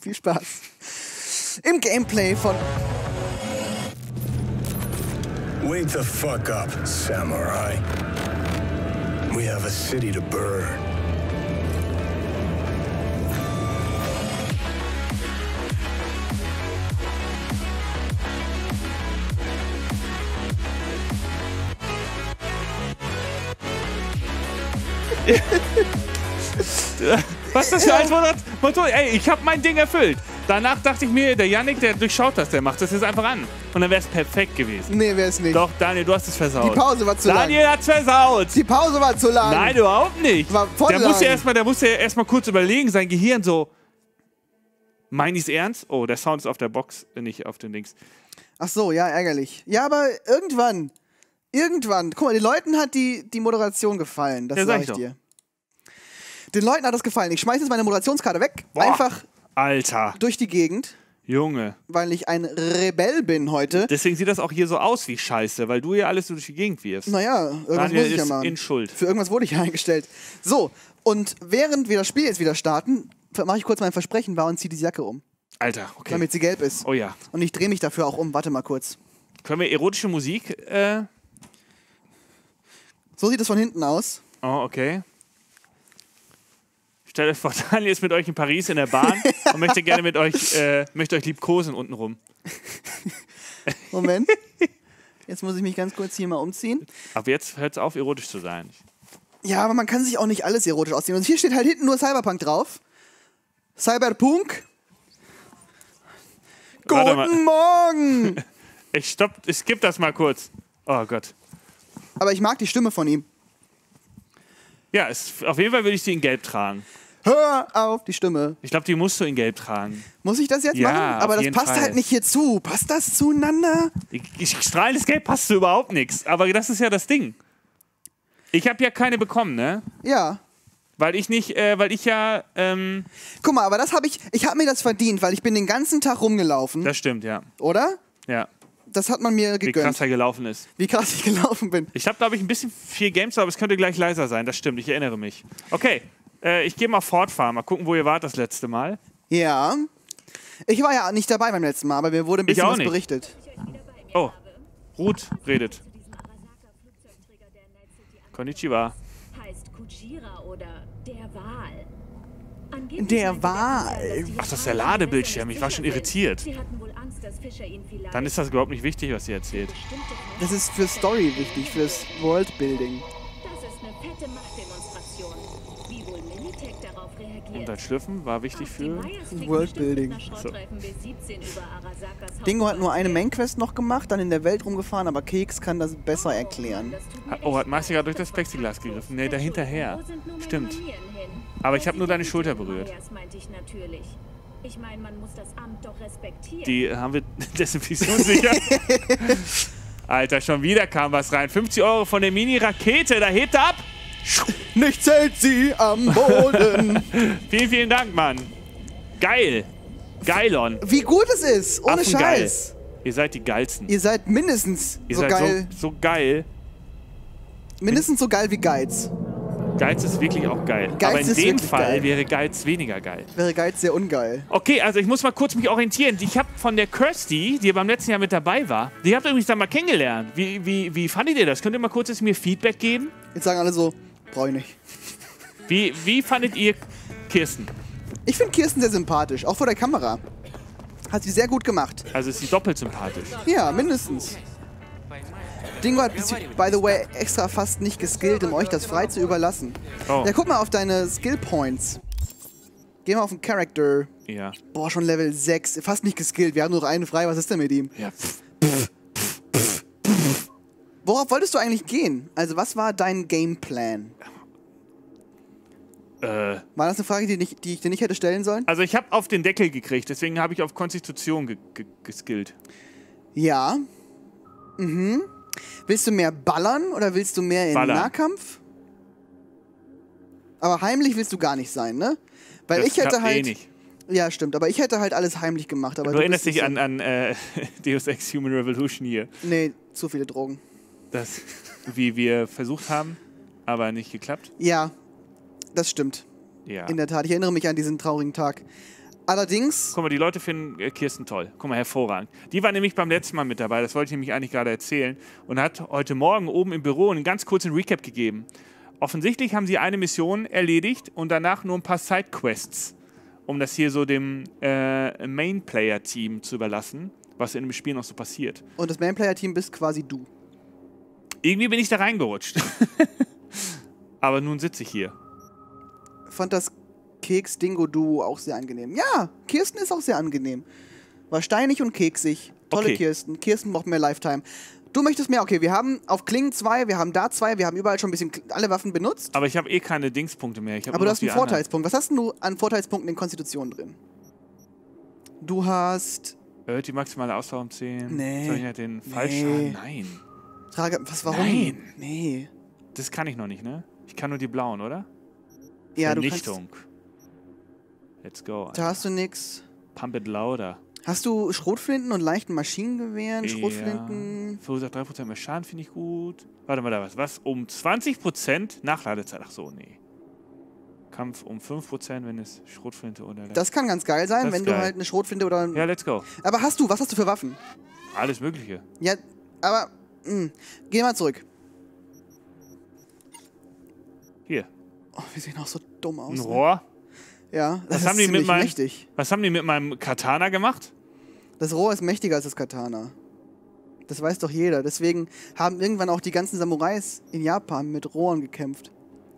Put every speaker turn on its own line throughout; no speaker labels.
Viel Spaß. Im Gameplay von
Wake the fuck up, samurai. We have a city to burn.
Was ist das für ein Motor? Ey, ich habe mein Ding erfüllt. Danach dachte ich mir, der Yannick, der durchschaut das, der macht das jetzt einfach an. Und dann wäre es perfekt gewesen.
Nee, wäre es nicht.
Doch, Daniel, du hast es versaut.
Die Pause war zu lang.
Daniel hat's versaut.
Die Pause war zu lang.
Nein, überhaupt nicht.
War voll
der
lang.
erstmal, der muss ja erstmal kurz überlegen, sein Gehirn so. Meine ich's ernst? Oh, der Sound ist auf der Box, nicht auf den Links.
Ach so, ja, ärgerlich. Ja, aber irgendwann, irgendwann, guck mal, den Leuten hat die, die Moderation gefallen. Das
Ja,
sag
sag
ich
ich
dir. Den Leuten hat das gefallen. Ich schmeiß jetzt meine Moderationskarte weg.
Boah.
Einfach
Alter,
durch die Gegend,
Junge.
weil ich ein Rebell bin heute.
Deswegen sieht das auch hier so aus wie Scheiße, weil du hier alles so durch die Gegend wirfst.
Naja, irgendwas
Daniel
muss ich ja
ist
machen.
in Schuld.
Für irgendwas wurde ich ja eingestellt. So, und während wir das Spiel jetzt wieder starten, mache ich kurz mein Versprechen wahr und ziehe diese Jacke um,
Alter, okay.
damit sie gelb ist.
Oh ja.
Und ich drehe mich dafür auch um. Warte mal kurz.
Können wir erotische Musik? Äh,
So sieht es von hinten aus.
oh, okay. Stellt euch vor, Daniel ist mit euch in Paris in der Bahn und möchte gerne mit euch, äh, möchte euch liebkosen untenrum.
Moment. Jetzt muss ich mich ganz kurz hier mal umziehen.
Aber jetzt hört es auf, erotisch zu sein.
Ja, aber man kann sich auch nicht alles erotisch ausziehen. Und hier steht halt hinten nur Cyberpunk drauf. Cyberpunk. Guten Morgen!
Ich stopp, ich skipp das mal kurz. Oh Gott.
aber ich mag die Stimme von ihm.
Ja, es, auf jeden Fall würde ich sie in Gelb tragen.
Hör auf die Stimme.
Ich glaube, die musst du in Gelb tragen.
Muss ich das jetzt
Ja,
machen? Aber das passt
Fall.
halt nicht hier zu. Passt das zueinander?
Ich, ich, strahlendes Gelb passt zu überhaupt nichts. Aber das ist ja das Ding. Ich habe ja keine bekommen, ne?
Ja.
Weil ich nicht, äh, weil ich ja, ähm,
Guck mal, aber das habe ich, ich habe mir das verdient, weil ich bin den ganzen Tag rumgelaufen,
das stimmt, ja.
oder?
Ja,
Das hat man mir
wie
gegönnt.
krass er gelaufen ist.
Wie krass ich gelaufen bin.
Ich habe, glaube ich, ein bisschen viel Games, aber es könnte gleich leiser sein. Das stimmt, ich erinnere mich. Okay, äh, ich gehe mal fortfahren, mal gucken, wo ihr wart das letzte Mal.
Ja. Ich war ja nicht dabei beim letzten Mal, aber mir wurde ein bisschen was
nicht.
berichtet.
Oh, Ruth redet. Konnichiwa.
heißt Kujira oder der Wal.
Der Wal.
Ach, das ist der Ladebildschirm. Ich war schon irritiert. Dann ist das überhaupt nicht wichtig, was sie erzählt.
Das ist für Story wichtig, fürs Worldbuilding.
Das ist eine fette Machtdemonstration. Wie wohl Militech darauf reagiert?
Und das Schlüpfen war wichtig für.
Worldbuilding.
bestimmt mit einer Shortreifen B-17 über Arasakas
Dingo hat nur eine. Mainquest noch gemacht, dann in der Welt rumgefahren, aber Keks kann das besser erklären.
Tut mir
Ha- Oh, hat Marcia gerade durch das Plexiglas gegriffen. Nee, dahinterher. Stimmt. Aber ich habe nur deine Schulter berührt.
ich natürlich. Ich meine, man muss das Amt doch respektieren.
Die haben wir desinfektionssicher. Alter, schon wieder kam was rein. 50 Euro von der Mini-Rakete, da hebt er ab.
Nicht zählt sie am Boden.
Vielen, vielen Dank, Mann. Geil. Geilon.
Wie gut es ist, ohne
Affengeil.
Scheiß.
Ihr seid die geilsten.
Ihr seid mindestens
Ihr
so
seid
geil,
So, so geil.
mindestens so geil wie Geiz.
Geiz ist wirklich auch geil.
Geiz
Aber in dem Fall
geil.
wäre Geiz weniger geil.
Wäre Geiz sehr ungeil.
Okay, also ich muss mal kurz mich orientieren. Ich habe von der Kirsty, die beim letzten Jahr mit dabei war, die habt ihr übrigens dann mal kennengelernt. Wie, wie, wie fandet ihr das? Könnt ihr mal kurz jetzt mir Feedback geben?
Jetzt sagen alle so, brauche ich nicht.
Wie, wie fandet ihr Kirsten?
Ich finde Kirsten sehr sympathisch, auch vor der Kamera. Hat sie sehr gut gemacht.
Also ist sie doppelt sympathisch.
Ja, mindestens. Dingo hat, by the way, extra fast nicht geskillt, um euch das frei zu überlassen.
Oh,
Ja, guck mal auf deine Skill Points. Geh mal auf den Character.
ja.
Boah, schon Level 6. Fast nicht geskillt. Wir haben nur noch einen frei. Was ist denn mit ihm?
Ja, pff.
Worauf wolltest du eigentlich gehen? Also, was war dein Gameplan?
Äh,
War das eine Frage, die, nicht, die ich dir nicht hätte stellen sollen?
also ich habe auf den Deckel gekriegt, deswegen habe ich auf Konstitution ge ge geskillt.
Ja. Mhm. Willst du mehr ballern oder willst du mehr in
Ballern.
Nahkampf? Aber heimlich willst du gar nicht sein, ne? Weil
Das
ich hätte
klappt
halt.
Eh nicht.
Ja, stimmt. Aber ich hätte halt alles heimlich gemacht. Aber
Du erinnerst
bist
dich
nicht
an, an äh, Deus Ex Human Revolution hier.
So, nee, zu viele Drogen.
Das, wie wir versucht haben, aber nicht geklappt.
Ja, das stimmt.
Ja.
In der Tat, ich erinnere mich an diesen traurigen Tag. Allerdings,
Guck mal, die Leute finden äh, Kirsten toll. Guck mal, hervorragend. Die war nämlich beim letzten Mal mit dabei, das wollte ich nämlich eigentlich gerade erzählen. Und hat heute Morgen oben im Büro einen ganz kurzen Recap gegeben. Offensichtlich haben sie eine Mission erledigt und danach nur ein paar Sidequests, um das hier so dem äh, Main-Player-Team zu überlassen, was in dem Spiel noch so passiert.
und das Mainplayer-Team bist quasi du.
Irgendwie bin ich da reingerutscht. Aber nun sitze ich hier.
Fand das Keks-Dingo-Duo auch sehr angenehm. Ja, Kirsten ist auch sehr angenehm. War steinig und keksig. Tolle
Okay.
Kirsten. Kirsten braucht mehr Lifetime. Du möchtest mehr? Okay, wir haben auf Klingen zwei, wir haben da zwei, wir haben überall schon ein bisschen alle Waffen benutzt.
Aber ich habe eh keine Dingspunkte mehr.
Aber du hast einen. Vorteilspunkt. Was hast du an Vorteilspunkten in Konstitution drin? Du hast.
Erhöht die maximale Ausdauer um 10.
Nee.
Soll ich nicht den Fallschaden?
Nee.
Nein.
Trage. Was, warum?
Nein.
Nee.
Das kann ich noch nicht, ne? Ich kann nur die blauen, oder?
Ja, du.
Vernichtung. Let's go.
Da hast du nix.
Pump it louder.
Hast du Schrotflinten und leichten Maschinengewehren? Schrotflinten.
Ja. Verursacht 3% mehr Schaden, finde ich gut. Warte mal, da was. Was? Um 20% Nachladezeit. Ach so, nee. Kampf um 5%, wenn es Schrotflinte oder.
Das kann ganz geil sein,
Das
wenn du
geil.
halt eine Schrotflinte oder.
ja, let's go.
Aber hast du, was hast du für Waffen?
Alles Mögliche.
Ja, aber. Mh. Geh mal zurück. Oh, wir sehen auch so dumm aus.
Ein
ne?
Rohr.
Ja, das
Was
ist
haben die mit meinem-
mächtig.
Was haben die mit meinem Katana gemacht?
Das Rohr ist mächtiger als das Katana. Das weiß doch jeder. Deswegen haben irgendwann auch die ganzen Samurais in Japan mit Rohren gekämpft.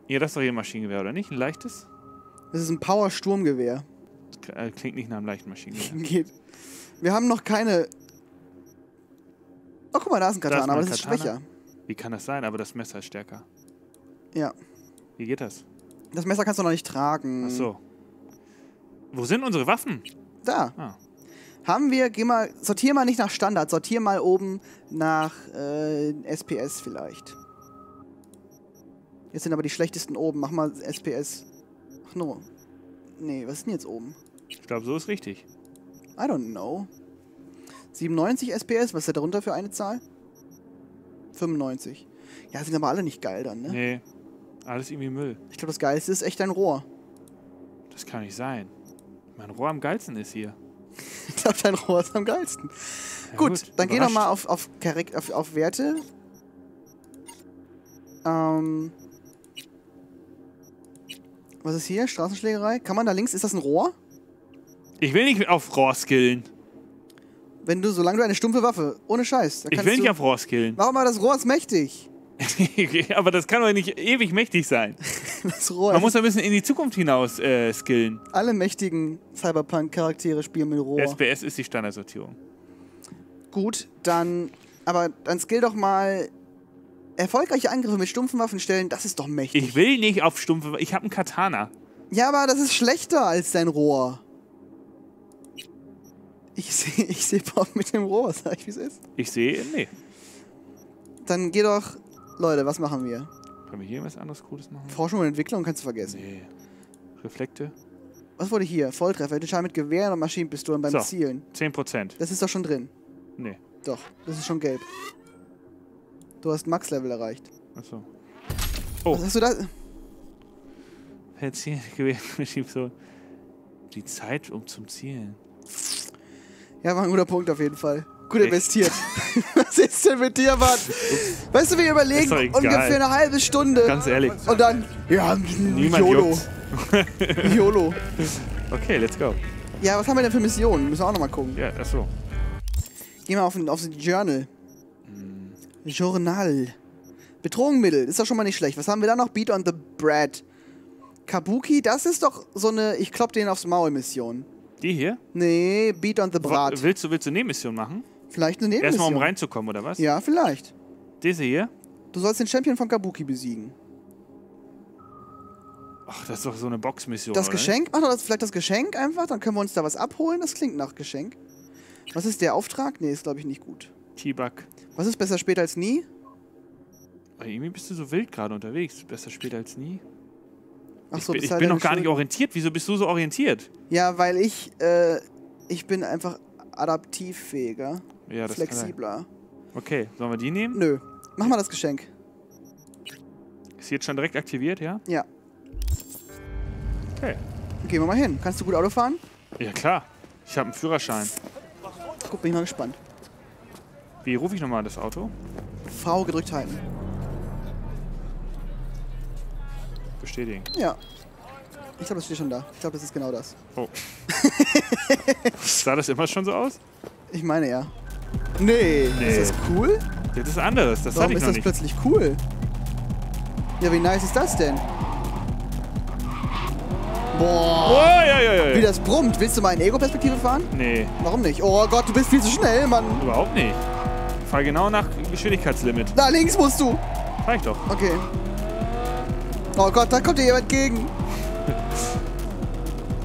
Ja, das ist doch hier ein Maschinengewehr, oder nicht? Ein leichtes?
Das ist ein Power-Sturmgewehr.
Äh, Klingt nicht nach einem leichten Maschinengewehr.
Geht. Wir haben noch keine. Oh, guck mal, da ist ein
Da ist
Katana, aber das ist
Katana.
schwächer.
Wie kann das sein? Aber das Messer ist stärker.
Ja.
Wie geht das?
Das Messer kannst du noch nicht tragen.
Ach so. Wo sind unsere Waffen?
Da.
Ah.
Haben wir, geh mal, sortier mal nicht nach Standard, sortier mal oben nach äh, SPS vielleicht. Jetzt sind aber die schlechtesten oben. Mach mal SPS. Ach no. Nee, was ist denn jetzt oben?
Ich glaube, so ist richtig.
I don't know. 97 SPS, was ist da drunter für eine Zahl? 95. Ja, sind aber alle nicht geil dann, ne?
Nee. Alles irgendwie Müll.
Ich glaube, das Geilste ist echt ein Rohr.
Das kann nicht sein. Mein Rohr am geilsten ist hier.
Ich glaube, dein Rohr ist am geilsten.
Ja,
gut, dann geh doch
überrascht.
mal auf, auf, auf, auf Werte. Ähm. Was ist hier? Straßenschlägerei? Kann man da links? Ist das ein Rohr?
Ich will nicht auf Rohr skillen.
Wenn du, solange du eine stumpfe Waffe, ohne Scheiß.
Ich will nicht auf Rohr skillen.
Warum war das Rohr ist mächtig?
Aber das kann doch nicht ewig mächtig sein.
Das Rohr
Man muss ein bisschen in die Zukunft hinaus äh, skillen.
alle mächtigen Cyberpunk-Charaktere spielen mit Rohr.
SPS ist die Standardsortierung.
Gut, dann. Aber dann skill doch mal. Erfolgreiche Angriffe mit stumpfen Waffen stellen, das ist doch mächtig.
Ich will nicht auf stumpfe. Ich habe einen Katana.
Ja, aber das ist schlechter als dein Rohr. Ich sehe ich seh Bob mit dem Rohr, sag ich, wie es ist.
Ich sehe. Nee.
Dann geh doch. Leute, was machen wir?
Können wir hier was anderes Cooles machen?
Forschung und Entwicklung kannst du vergessen.
Nee. Reflekte.
Was wurde hier? Volltreffer. Du mit Gewehren und Maschinenpistolen beim
So.
Zielen.
10%.
Das ist doch schon drin.
Nee.
Doch, das ist schon gelb. Du hast Max-Level erreicht.
Achso.
Was hast du da?
Zielen, Gewehr, so. Die Zeit, um zum Zielen.
Ja, war ein guter Punkt auf jeden Fall. Gut investiert. Was ist denn mit dir, Mann? Weißt du, wir überlegen ungefähr eine halbe Stunde.
Ganz ehrlich.
Und dann, ja,
Niemand
YOLO. YOLO.
Okay, let's go.
Ja, was haben wir denn für Missionen? Müssen wir auch nochmal gucken.
Ja, achso.
Gehen wir auf, auf das Journal. Journal. Bedrohungsmittel. Ist doch schon mal nicht schlecht. Was haben wir da noch? Beat on the Bread. Kabuki, das ist doch so eine Ich klopp den aufs Maul Mission.
Die hier?
Nee, Beat on the Brat.
Willst du, willst du eine Nebenmission machen?
Vielleicht eine Nebenmission.
Erstmal, um reinzukommen, oder was?
Ja, vielleicht.
Diese hier?
Du sollst den Champion von Kabuki besiegen.
Ach, das ist doch so eine Boxmission.
Das
oder?
Geschenk, mach doch das, vielleicht das Geschenk einfach, dann können wir uns da was abholen. Das klingt nach Geschenk. Was ist der Auftrag? Nee, ist glaube ich nicht gut.
T-Bug.
Was ist besser später als nie?
Irgendwie bist du so wild gerade unterwegs. Besser später als nie.
Achso,
ich bin, ich bin noch gar nicht orientiert. Wieso bist du so orientiert?
Ja, weil ich, äh, ich bin einfach adaptivfähiger,
Ja, das
flexibler.
Okay, sollen wir die nehmen?
Nö. Mach mal das Geschenk.
Ist jetzt schon direkt aktiviert, ja?
Ja.
Okay.
Gehen wir mal hin. Kannst du gut Auto fahren?
Ja, klar. Ich habe einen Führerschein.
Guck, bin ich mal gespannt.
Wie rufe ich nochmal das Auto?
V gedrückt halten.
Bestätigen.
Ja. Ich glaube, das steht schon da. Ich glaube, das ist genau das.
Oh. Sah das immer schon so aus?
Ich meine ja. Nee.
Nee.
Ist das cool?
Das ist anderes. Das
Warum
hatte ich
ist
noch
das
nicht.
plötzlich cool? Ja, wie nice ist das denn? Boah.
Oh, ja, ja, ja.
Wie das brummt. Willst du mal in Ego-Perspektive fahren?
Nee,
Warum nicht? Oh Gott, du bist viel zu schnell, Mann.
überhaupt nicht. Fahr genau nach Geschwindigkeitslimit.
Da links musst du.
Fahr ich doch.
Okay. Oh Gott, da kommt dir jemand gegen.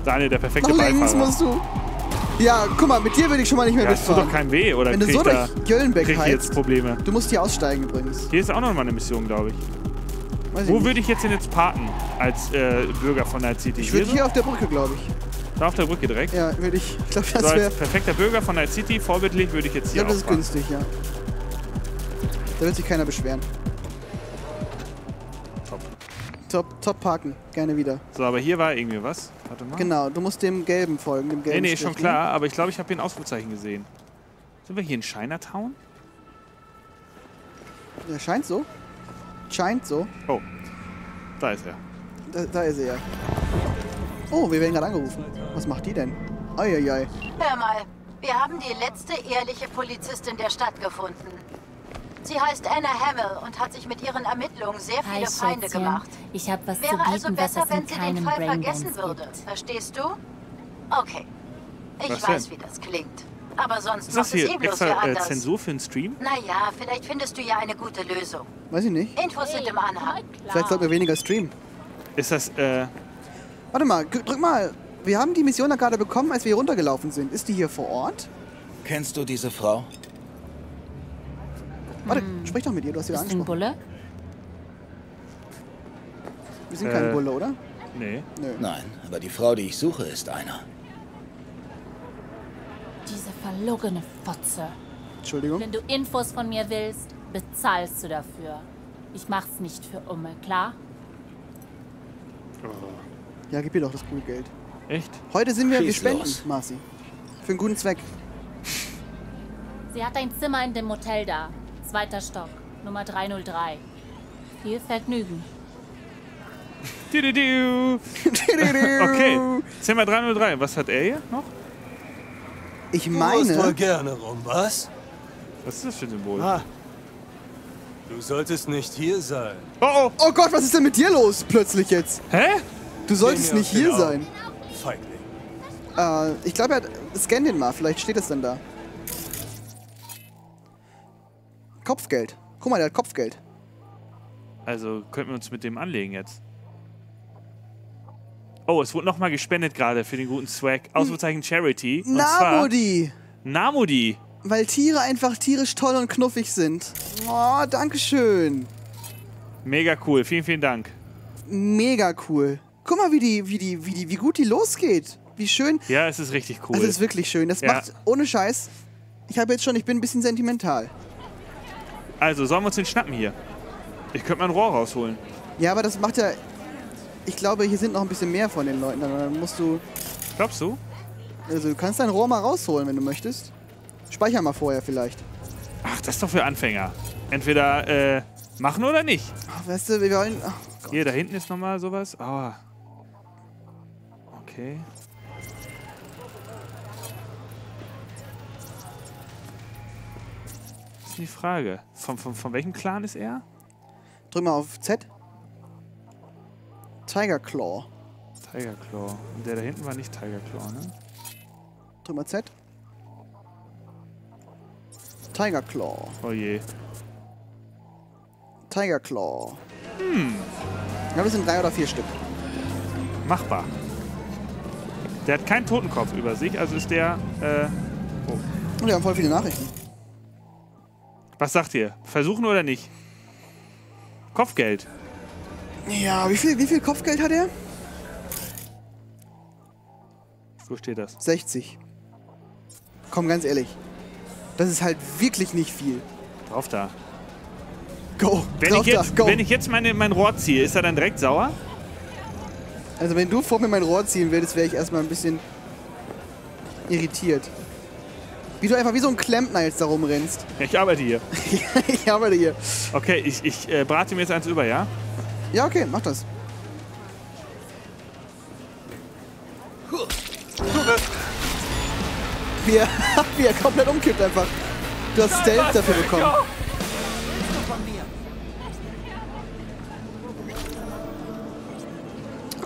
Daniel, der perfekte
Nach links
Beifahrer.
musst du. Ja, guck mal, mit dir würde ich schon mal nicht mehr
Ja, das tut
mitfahren.
doch keinem weh, oder
Wenn du so
ich
durch Göllenbeck
krieg ich jetzt. Probleme?
Du musst hier aussteigen übrigens.
Hier ist auch noch mal eine Mission, glaube ich.
Weiß ich
Wo würde ich jetzt denn jetzt parken als äh, Bürger von Night City?
Ich würde
so?
hier auf der Brücke, glaube ich.
Da auf der Brücke direkt?
Ja, würde ich. Ich glaube,
so
das wäre.
als perfekter Bürger von Night City, vorbildlich, würde ich jetzt
Ich
hier
glaube, das ist günstig, ja. Da wird sich keiner beschweren.
Top.
Top, parken. Gerne wieder.
So, aber hier war irgendwie was. Warte mal.
Genau, du musst dem Gelben folgen, dem
Nee,
gelben
nee,
Strich,
schon
ne?
klar, aber ich glaube, ich habe hier ein Ausrufezeichen gesehen. Sind wir hier in Chinatown?
Ja, scheint so. Scheint so.
Oh, da ist er.
Da, da ist er ja. Oh, wir werden gerade angerufen. Was macht die denn? Eieiei.
Hör mal, wir haben die letzte ehrliche Polizistin der Stadt gefunden. Sie heißt Anna Hamill und hat sich mit ihren Ermittlungen sehr
Hi,
viele Feinde
Schätzchen.
gemacht.
Ich habe was zu
Wäre
bieten,
also
was
besser,
es
wenn sie den Fall vergessen
Braindance
würde.
gibt.
Verstehst du? Okay. Ich
Was
weiß,
denn?
wie das klingt. Aber sonst
Ist das
es
hier
eh bloß
extra äh,
anders.
Zensur für den Stream?
Naja, vielleicht findest du ja eine gute Lösung.
Weiß ich nicht.
Infos sind im Anhang.
Vielleicht sollten wir weniger streamen.
Ist das, äh,
Warte mal, drück mal. Wir haben die Mission da gerade bekommen, als wir hier runtergelaufen sind. Ist die hier vor Ort?
Kennst du diese Frau?
Warte, sprich doch mit ihr, du hast sie
Bist du ein
angesprochen.
Bulle?
Wir sind kein
Äh.
Bulle, oder?
nee.
Nö.
Nein, aber die Frau, die ich suche, ist einer.
Diese verlogene Fotze.
Entschuldigung.
Wenn du Infos von mir willst, bezahlst du dafür. Ich mach's nicht für Umme, klar?
Ja, gib ihr doch das gute Geld.
Echt?
Heute sind wir, wir
Schieß
spenden,
los.
Marci. Für einen guten Zweck.
Sie hat ein Zimmer in dem Motel da. Zweiter Stock, Nummer 303. Viel Vergnügen.
Du, du, du. Okay, Zimmer 303. Was hat er hier noch?
Ich
Du musst wohl
meine,
gerne rum, was?
Was ist das für ein Symbol?
Ah. Du solltest nicht hier sein.
Oh, oh.
oh Gott, was ist denn mit dir los plötzlich jetzt?
Hä?
Du solltest nicht hier sein.
Feigling.
Äh, ich glaube, er hat, scan den mal, vielleicht steht es dann da. Kopfgeld. Guck mal, der hat Kopfgeld.
Also könnten wir uns mit dem anlegen jetzt. Oh, es wurde nochmal gespendet gerade für den guten Swag. Ausrufezeichen Charity.
Namodi.
Namodi.
Weil Tiere einfach tierisch toll und knuffig sind. Oh, Dankeschön.
Mega cool. Vielen, vielen Dank.
Mega cool. Guck mal, wie die, wie die, wie die, wie gut die losgeht. Wie schön.
Ja, es ist richtig cool.
Es ist wirklich schön. Das
Ja.
macht ohne Scheiß. Ich habe jetzt schon, ich bin ein bisschen sentimental.
Also, sollen wir uns den schnappen hier? Ich könnte mal ein Rohr rausholen.
Ja, aber das macht ja. Ich glaube, hier sind noch ein bisschen mehr von den Leuten. Dann musst du.
Glaubst du?
Also du kannst dein Rohr mal rausholen, wenn du möchtest. Speicher mal vorher vielleicht.
Ach, das ist doch für Anfänger. Entweder äh, machen oder nicht.
Ach, weißt du, wir wollen. Gott.
Hier, da hinten ist nochmal sowas. Aua. Okay. Ist die Frage. Von, von, von welchem Clan ist er?
Drück mal auf Z. Tiger Claw.
Tiger Claw. Und der da hinten war nicht Tiger Claw, ne?
Drück mal Z. Tiger Claw.
Oh je.
Tiger Claw. Hm. Ich glaube, es sind drei oder vier Stück.
Machbar. Der hat keinen Totenkopf über sich, also ist der. Äh,
Und wir haben voll viele Nachrichten.
Was sagt ihr? Versuchen oder nicht? Kopfgeld.
Ja, wie viel, wie viel Kopfgeld hat er?
Wo steht das?
60. Komm, ganz ehrlich. Das ist halt wirklich nicht viel.
Drauf da.
Go.
Wenn,
drauf
ich jetzt,
da, go.
wenn ich jetzt meine, mein Rohr ziehe, ist er dann direkt sauer?
Also wenn du vor mir mein Rohr ziehen würdest, wäre ich erstmal ein bisschen irritiert. Wie du einfach wie so ein Klempner jetzt da rumrennst.
Ich arbeite hier.
ich arbeite hier.
Okay, ich, ich äh, brate mir jetzt eins über, ja?
Ja, okay, mach das. Wie er, wie er komplett umkippt einfach. Du hast Stealth dafür bekommen. Ach,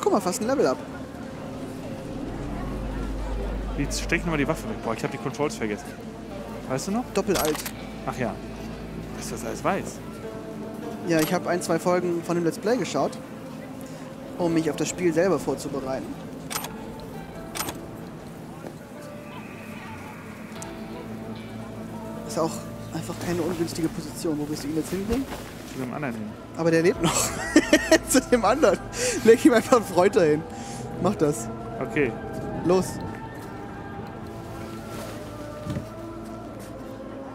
guck mal, fast ein Level up.
Jetzt steck nochmal die Waffe weg. Boah, ich habe die Controls vergessen. Weißt du noch?
Doppelalt.
Ach ja. Dass du das alles weiß.
Ja, ich habe ein, zwei Folgen von dem Let's Play geschaut, um mich auf das Spiel selber vorzubereiten. Ist auch einfach keine ungünstige Position. Wo wirst du ihn jetzt hinbringen?
Zu dem anderen hin.
Aber der lebt noch. Zu dem anderen. Leg ihm einfach einen Freund dahin. Mach das.
Okay.
Los.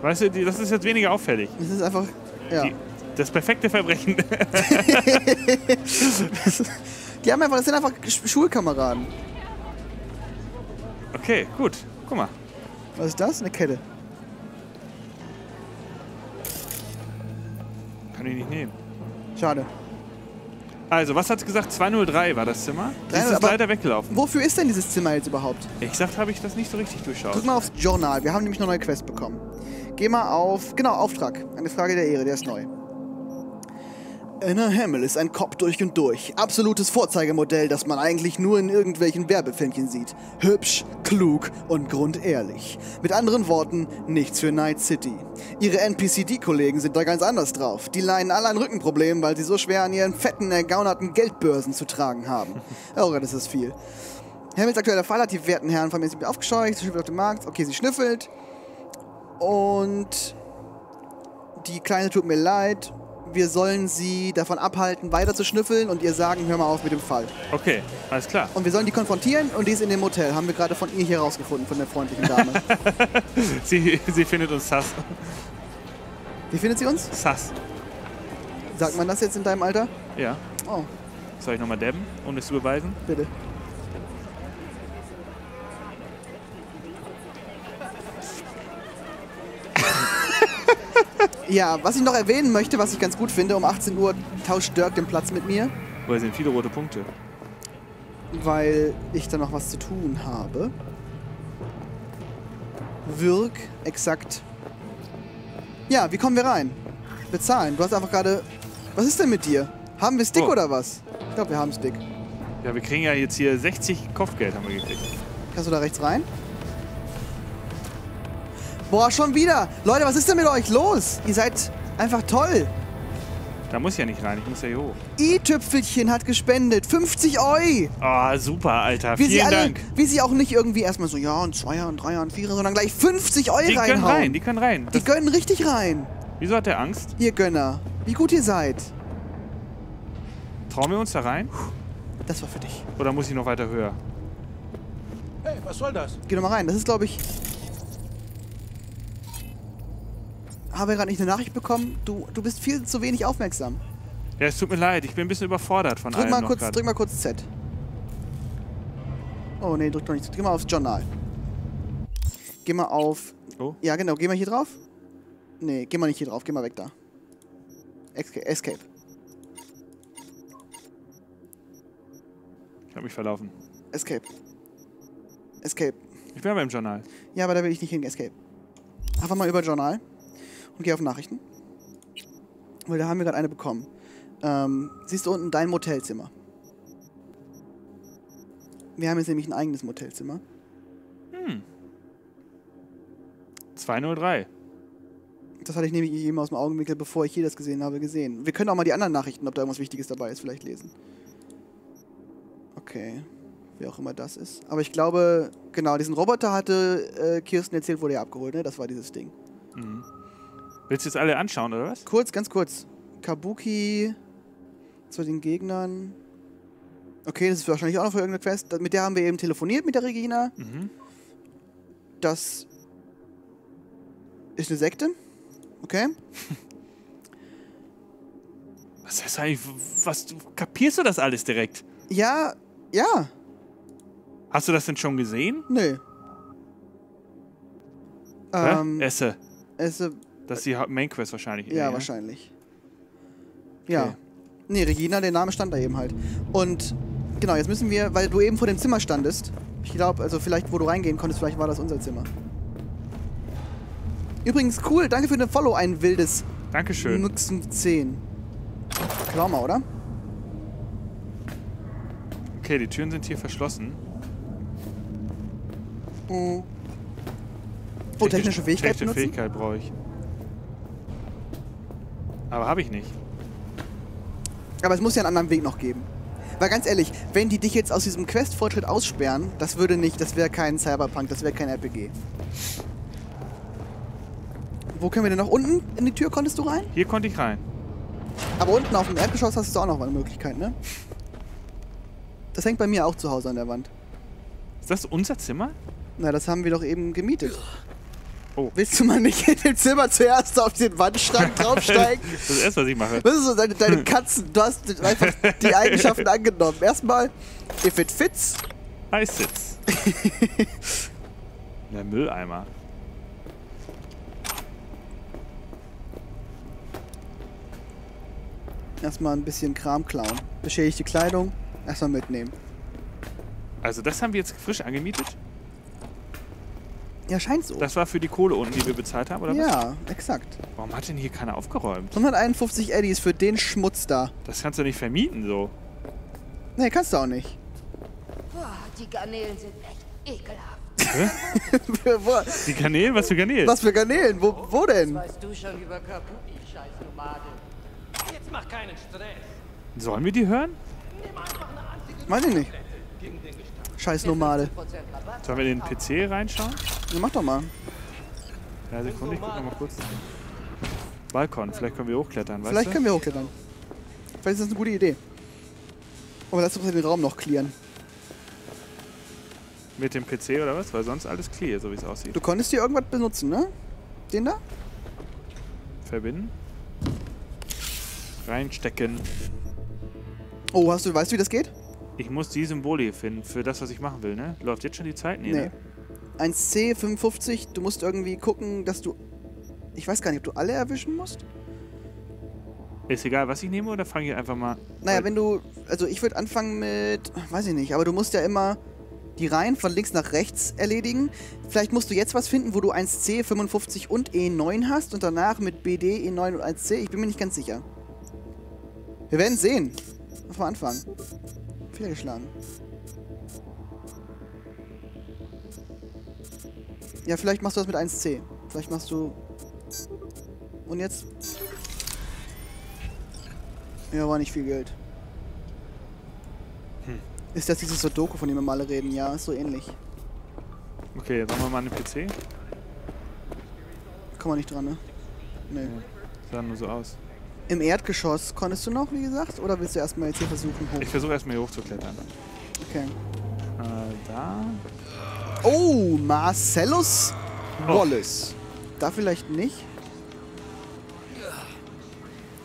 Weißt du, die, das ist jetzt weniger auffällig.
Das ist einfach. Ja.
Die, das perfekte Verbrechen.
Die haben einfach, das sind einfach Sch- Schulkameraden.
okay, gut. Guck mal.
Was ist das? Eine Kette.
Kann ich nicht nehmen.
Schade.
Also, was hat gesagt? 203 war das Zimmer. Das
300,
ist leider weggelaufen.
Wofür ist denn dieses Zimmer jetzt überhaupt?
Exakt habe ich das nicht so richtig durchschaut.
Drück mal aufs Journal. Wir haben nämlich eine neue Quest bekommen. Geh mal auf. Genau, Auftrag. Eine Frage der Ehre, der ist neu. Anna Hamill ist ein Cop durch und durch. Absolutes Vorzeigemodell, das man eigentlich nur in irgendwelchen Werbefilmchen sieht. Hübsch, klug und grundehrlich. Mit anderen Worten, nichts für Night City. Ihre NPCD-Kollegen sind da ganz anders drauf. Die leiden alle an Rückenproblemen, weil sie so schwer an ihren fetten, ergaunerten Geldbörsen zu tragen haben. Oh Gott, das ist viel. Hamills aktueller Fall hat die werten Herren von mir sind aufgescheucht, sie auf dem Markt. Okay, sie schnüffelt. Und die Kleine tut mir leid. Wir sollen sie davon abhalten, weiter zu schnüffeln und ihr sagen, hör mal auf mit dem Fall.
Okay, alles klar.
Und wir sollen die konfrontieren und die ist in dem Hotel. Haben wir gerade von ihr hier rausgefunden, von der freundlichen Dame.
Sie, sie findet uns sass.
Wie findet sie uns?
Sass.
Sagt man das jetzt in deinem Alter?
Ja.
Oh,
Soll ich nochmal dabben, um es zu beweisen?
bitte. ja, was ich noch erwähnen möchte, was ich ganz gut finde, um 18 Uhr tauscht Dirk den Platz mit mir,
Woher sind viele rote Punkte?
weil ich da noch was zu tun habe. Wirk, exakt. Ja, wie kommen wir rein? Bezahlen. Du hast einfach gerade. Was ist denn mit dir? Haben wir Stick
Oh.
oder was? Ich glaube, wir haben Stick.
Ja, wir kriegen ja jetzt hier 60 Kopfgeld, haben wir gekriegt.
Kannst du da rechts rein? Boah, schon wieder! Leute, was ist denn mit euch los? Ihr seid einfach toll.
Da muss ich ja nicht rein, ich muss ja hier hoch.
I-Tüpfelchen hat gespendet. 50 Euro.
Ah, super, Alter.
Wie sie
Vielen
alle,
Dank.
wie sie auch nicht irgendwie erstmal so, ja, und Zweier und Dreier und Vierer, sondern gleich 50 Euro
Die können
reinhauen.
rein, die können rein.
Die
Das,
gönnen richtig rein.
wieso hat der Angst?
Ihr Gönner. Wie gut ihr seid.
Trauen wir uns da rein?
Das war für dich.
Oder muss ich noch weiter höher?
Hey, was soll das?
Geh doch mal rein. Das ist, glaube ich. Habe gerade nicht eine Nachricht bekommen. Du, du bist viel zu wenig aufmerksam.
Ja, es tut mir leid, ich bin ein bisschen überfordert von
Drück
allem
mal, kurz,
grad.
drück mal kurz Z. Oh nee, drück doch nicht. Geh mal aufs Journal. Geh mal auf.
Oh.
Ja, genau. Geh mal hier drauf. Nee, geh mal nicht hier drauf. Geh mal weg da. Esca- Escape.
Ich habe mich verlaufen.
Escape. Escape.
Ich bin aber im Journal.
Ja, aber da will ich nicht hin. Escape. Einfach mal über Journal und geh auf Nachrichten. Weil da haben wir gerade eine bekommen. Ähm, siehst du unten dein Motelzimmer? Wir haben jetzt nämlich ein eigenes Motelzimmer.
203.
Das hatte ich nämlich eben aus dem Augenwinkel, bevor ich hier das gesehen habe, gesehen. Wir können auch mal die anderen Nachrichten, ob da irgendwas Wichtiges dabei ist, vielleicht lesen. Okay. Wer auch immer das ist. Aber ich glaube, genau, diesen Roboter hatte äh, Kirsten erzählt, wurde er abgeholt, ne? Das war dieses Ding.
Willst du jetzt alle anschauen, oder was?
Kurz, ganz kurz. Kabuki zu den Gegnern. Okay, das ist wahrscheinlich auch noch für irgendeine Quest. Mit der haben wir eben telefoniert, mit der Regina. Das ist eine Sekte. Okay.
Was heißt eigentlich, was, du- kapierst du das alles direkt?
Ja, Ja,
Hast du das denn schon gesehen?
nö. Ähm,
Esse.
es, äh,
Das ist die Haupt- Main Quest wahrscheinlich.
ja,
eher,
wahrscheinlich. Ja.
Okay.
Nee, Regina, der Name stand da eben halt. Und genau, jetzt müssen wir, weil du eben vor dem Zimmer standest. Ich glaube, also vielleicht, wo du reingehen konntest, vielleicht war das unser Zimmer. Übrigens, cool, danke für den Follow, ein wildes
Dankeschön.
Nuxen 10. Klau mal, oder?
Okay, die Türen sind hier verschlossen.
Oh, oh technische Fähigkeit
Technische? Fähigkeit brauche ich. Aber habe ich nicht.
Aber es muss ja einen anderen Weg noch geben. Weil ganz ehrlich, wenn die dich jetzt aus diesem Quest-Fortschritt aussperren, das würde nicht, das wäre kein Cyberpunk, das wäre kein RPG. Wo können wir denn noch? Unten in die Tür konntest du rein?
Hier konnte ich rein.
Aber unten auf dem Erdgeschoss hast du auch noch eine Möglichkeit, ne? Das hängt bei mir auch zu Hause an der Wand.
Ist das unser Zimmer?
Na, das haben wir doch eben gemietet.
Oh.
Willst du mal nicht in dem Zimmer zuerst auf den Wandschrank draufsteigen?
Das ist das erste, was ich mache.
Das ist so deine, deine Katzen. Du hast einfach die Eigenschaften angenommen. Erstmal, if it fits.
I sitz. Der Mülleimer.
Erstmal ein bisschen Kram klauen. Beschädigte Kleidung. Erstmal mitnehmen.
Also das haben wir jetzt frisch angemietet?
Ja, scheint so.
Das war für die Kohle unten, die wir bezahlt haben, oder was?
ja, exakt.
Warum hat denn hier keiner aufgeräumt?
151 Eddies für den Schmutz da.
Das kannst du nicht vermieten so.
Nee, kannst du auch nicht.
Boah, die Garnelen sind echt ekelhaft.
Wo-
Die Garnelen? Was für Garnelen?
Was für Garnelen? Wo, wo denn?
Weißt du schon über Kabuki, scheiß Nomade?
Jetzt mach keinen Stress.
Sollen wir die hören?
Weiß ich nicht. Scheiß Nomade.
Sollen wir in den PC reinschauen?
Ja, mach doch mal.
Ja, Sekunde, ich guck noch mal kurz. Balkon, vielleicht können wir hochklettern, weißt
Vielleicht
du?
können wir hochklettern. Vielleicht ist das eine gute Idee. Aber lass uns den Raum noch clearen.
Mit dem PC oder was? Weil sonst alles clear, so wie es aussieht.
Du konntest hier irgendwas benutzen, ne? Den da?
Verbinden. Reinstecken.
Oh, hast du, weißt du, wie das geht?
Ich muss die Symbole hier finden für das, was ich machen will, ne? Läuft jetzt schon die Zeit? Nee,
Nee.
ne?
1C, 55, du musst irgendwie gucken, dass du. Ich weiß gar nicht, ob du alle erwischen musst?
Ist egal, was ich nehme oder fange ich einfach mal.
Naja, wenn du. Also ich würde anfangen mit. Weiß ich nicht, aber du musst ja immer die Reihen von links nach rechts erledigen. Vielleicht musst du jetzt was finden, wo du 1C, 55 und E9 hast und danach mit BD, E9 und 1C. Ich bin mir nicht ganz sicher. Wir werden sehen. Lass mal anfangen. Fehler geschlagen. Ja, vielleicht machst du das mit 1C. Vielleicht machst du. Und jetzt. Ja, war nicht viel Geld. Ist das dieses Sudoku, von dem wir mal alle reden? Ja, ist so ähnlich.
Okay, sagen wir mal einen PC.
Kommen wir nicht dran, ne? Nee.
Sah nur so aus.
Im Erdgeschoss konntest du noch, wie gesagt? Oder willst du erstmal jetzt hier versuchen hoch?
Ich versuche erstmal hier hochzuklettern.
Okay.
Äh, da.
Oh, Marcellus
Oh.
Wallace. Da vielleicht nicht?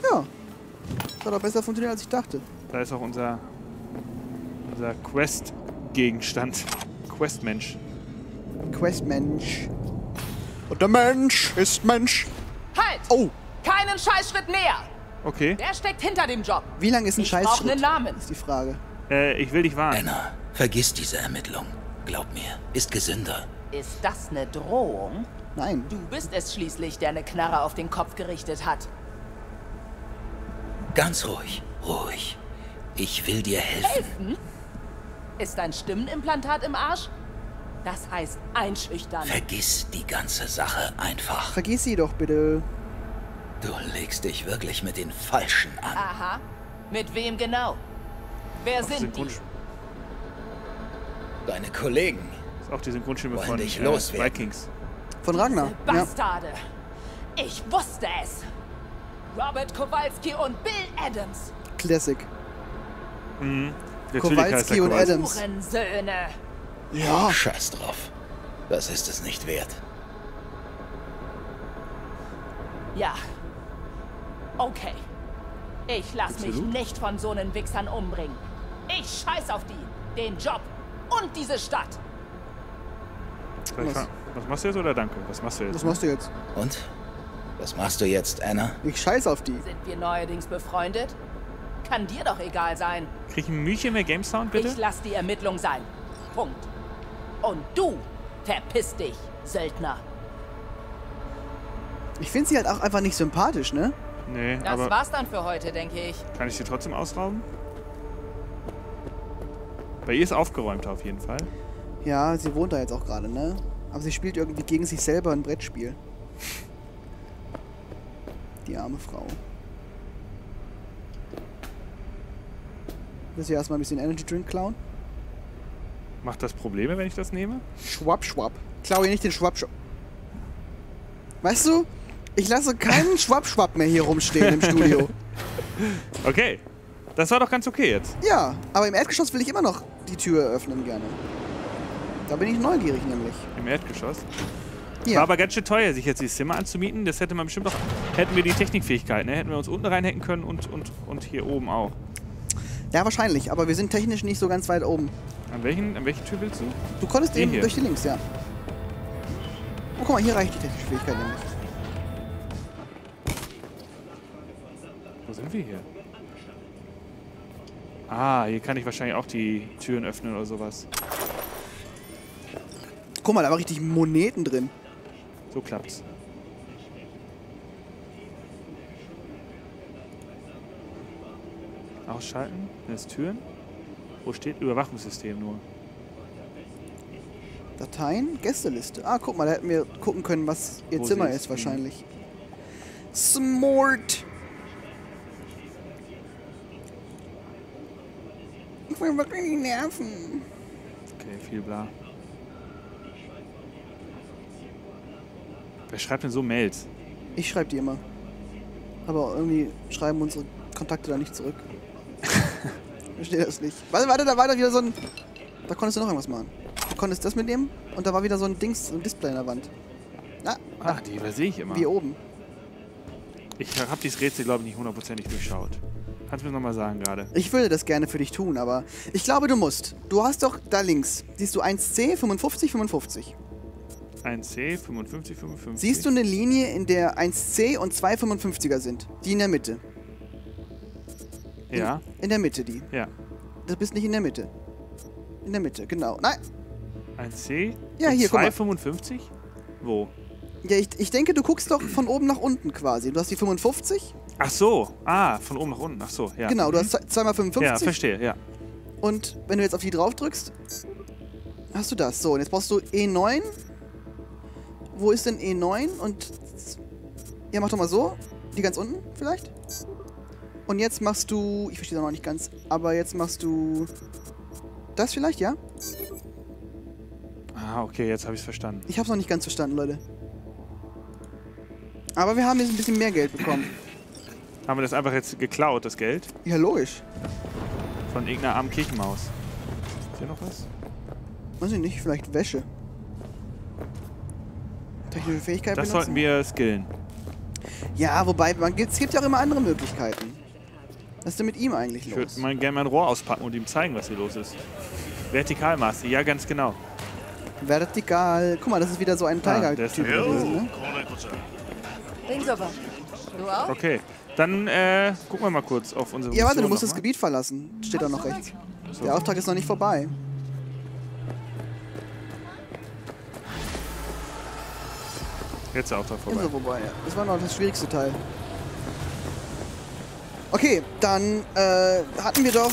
Ja. Das hat doch besser funktioniert, als ich dachte.
Da ist auch unser. unser Quest-Gegenstand. Quest-Mensch.
Questmensch. Und der Mensch ist Mensch.
Halt!
Oh,
Keinen Scheißschritt näher!
Okay.
Der steckt hinter dem Job.
wie lang ist ein
Ich brauch
Scheißschritt?
einen Namen.
Ist die Frage.
Äh, ich will dich warnen.
Anna, vergiss diese Ermittlung. Glaub mir, ist gesünder.
Ist das eine Drohung?
Nein.
Du bist es schließlich, der eine Knarre auf den Kopf gerichtet hat.
Ganz ruhig, ruhig. Ich will dir helfen.
Helfen? Ist dein Stimmenimplantat im Arsch? Das heißt einschüchtern.
Vergiss die ganze Sache einfach.
Vergiss sie doch bitte.
Du legst dich wirklich mit den Falschen an.
Aha. Mit wem genau? Wer
Auch
sind die?
Synchronsch
Deine Kollegen.
ist auch die Synchronstimme
Wollen
von
dich
äh,
loswerden.
Vikings.
Von Ragnar. Ja.
Bastarde! Ich wusste es! Robert Kowalski und Bill Adams!
Classic.
Natürlich
Kowalski und
Kowalski.
Adams.
Hurensöhne!
Ja.
Scheiß drauf. Das ist es nicht wert.
Ja. Okay. Ich lass mich nicht von so nen Wichsern umbringen. Ich scheiß auf die. Den Job und diese Stadt.
Was? was machst du jetzt oder danke? Was machst du jetzt?
Was machst du jetzt?
Und? Was machst du jetzt, Anna?
Ich scheiß auf die.
Sind wir neuerdings befreundet? Kann dir doch egal sein.
Krieg ich ein Mühchen mehr Game Sound, bitte?
Ich lass die Ermittlung sein. Punkt. Und du verpiss dich, Söldner.
Ich finde sie halt auch einfach nicht sympathisch, ne?
Nee,
Das
aber
war's dann für heute, denke ich.
kann ich sie trotzdem ausrauben? Bei ihr ist aufgeräumt auf jeden Fall.
Ja, sie wohnt da jetzt auch gerade, ne? Aber sie spielt irgendwie gegen sich selber ein Brettspiel. Die arme Frau. Willst du erstmal ein bisschen Energy Drink klauen?
Macht das Probleme, wenn ich das nehme?
Schwapp, schwapp. Klau ihr nicht den Schwapp, schwapp. Weißt du, ich lasse keinen Schwapp, schwapp mehr hier rumstehen im Studio.
Okay. Das war doch ganz okay jetzt.
Ja, aber im Erdgeschoss will ich immer noch die Tür öffnen gerne. Da bin ich neugierig nämlich.
Im Erdgeschoss.
Ja.
War aber ganz schön teuer, sich jetzt dieses Zimmer anzumieten. Das hätte man bestimmt auch. Hätten wir die Technikfähigkeit, ne? Hätten wir uns unten reinhacken können und, und, und hier oben auch.
Ja, wahrscheinlich, aber wir sind technisch nicht so ganz weit oben.
An welchen, an welchen Tür willst du?
Du konntest
Den
eben
hier.
durch die Links, ja. Oh, guck mal, hier reicht die technische Fähigkeit nämlich.
Wo sind wir hier? Ah, hier kann ich wahrscheinlich auch die Türen öffnen oder sowas.
Guck mal, da war richtig Moneten drin.
So klappt's. Ausschalten. Das Türen. Wo steht Überwachungssystem nur?
Dateien, Gästeliste. Ah, guck mal, da hätten wir gucken können, was ihr
Wo
Zimmer
ist
wahrscheinlich. Smart. Ich will wirklich nicht nerven.
Okay, viel bla. Wer schreibt denn so Mails?
Ich schreibe die immer. Aber irgendwie schreiben unsere Kontakte da nicht zurück. Ich verstehe das nicht. Warte, warte, da war da wieder so ein... Da konntest du noch irgendwas machen. Du konntest das mitnehmen und da war wieder so ein Dings, so ein Display in der Wand. Ah,
Ah, die übersehe ich immer.
wie oben.
Ich habe dieses Rätsel, glaube ich, nicht hundertprozentig durchschaut. Kannst du mir nochmal sagen gerade?
Ich würde das gerne für dich tun, aber ich glaube, du musst. Du hast doch da links, siehst du 1C, 55, 55.
1C, 55, 55.
Siehst du eine Linie, in der 1C und zwei 55er sind? Die in der Mitte.
Ja,
In der Mitte, die.
ja.
Du bist nicht in der Mitte. In der Mitte, genau. Nein,
1C?
Ja,
und
hier, guck mal.
255? Wo?
ja, ich, ich denke, du guckst doch von oben nach unten quasi. Du hast die 55.
Ach so. Ah, von oben nach unten. Ach so, ja.
Genau, du hast ze- zweimal 55.
Ja, verstehe, ja.
Und wenn du jetzt auf die drauf drückst, hast du das. So, und jetzt brauchst du E9. Wo ist denn E9? Und. Ja, mach doch mal so. Die ganz unten vielleicht. Und jetzt machst du. Ich verstehe das noch nicht ganz. Aber jetzt machst du. Das vielleicht, ja?
Ah, okay, jetzt habe ich es verstanden.
Ich hab's noch nicht ganz verstanden, Leute. Aber wir haben jetzt ein bisschen mehr Geld bekommen.
Haben wir das einfach jetzt geklaut, das Geld?
Ja, logisch.
Von irgendeiner armen Kirchenmaus. Ist hier noch was?
Weiß ich nicht, vielleicht Wäsche. Technische Fähigkeit
Das
benutzen?
sollten wir skillen.
Ja, wobei, man, gibt- es gibt ja auch immer andere Möglichkeiten. Was ist denn mit ihm eigentlich
Ich
los?
würde mal gerne mein Rohr auspacken und ihm zeigen, was hier los ist. Vertikalmaße, ja, ganz genau.
Vertikal. Guck mal, das ist wieder so ein
Ah,
Tiger-Typ gewesen, ne?
Links aber. Du auch?
Okay, dann äh, gucken wir mal kurz auf unsere
Ja, warte, du musst das. Gebiet verlassen. Steht da noch rechts. Der Auftrag ist noch nicht vorbei.
Jetzt ist der Auftrag
Ist
vorbei.
er vorbei, ja. Das war noch das schwierigste Teil. Okay, dann äh, hatten wir doch.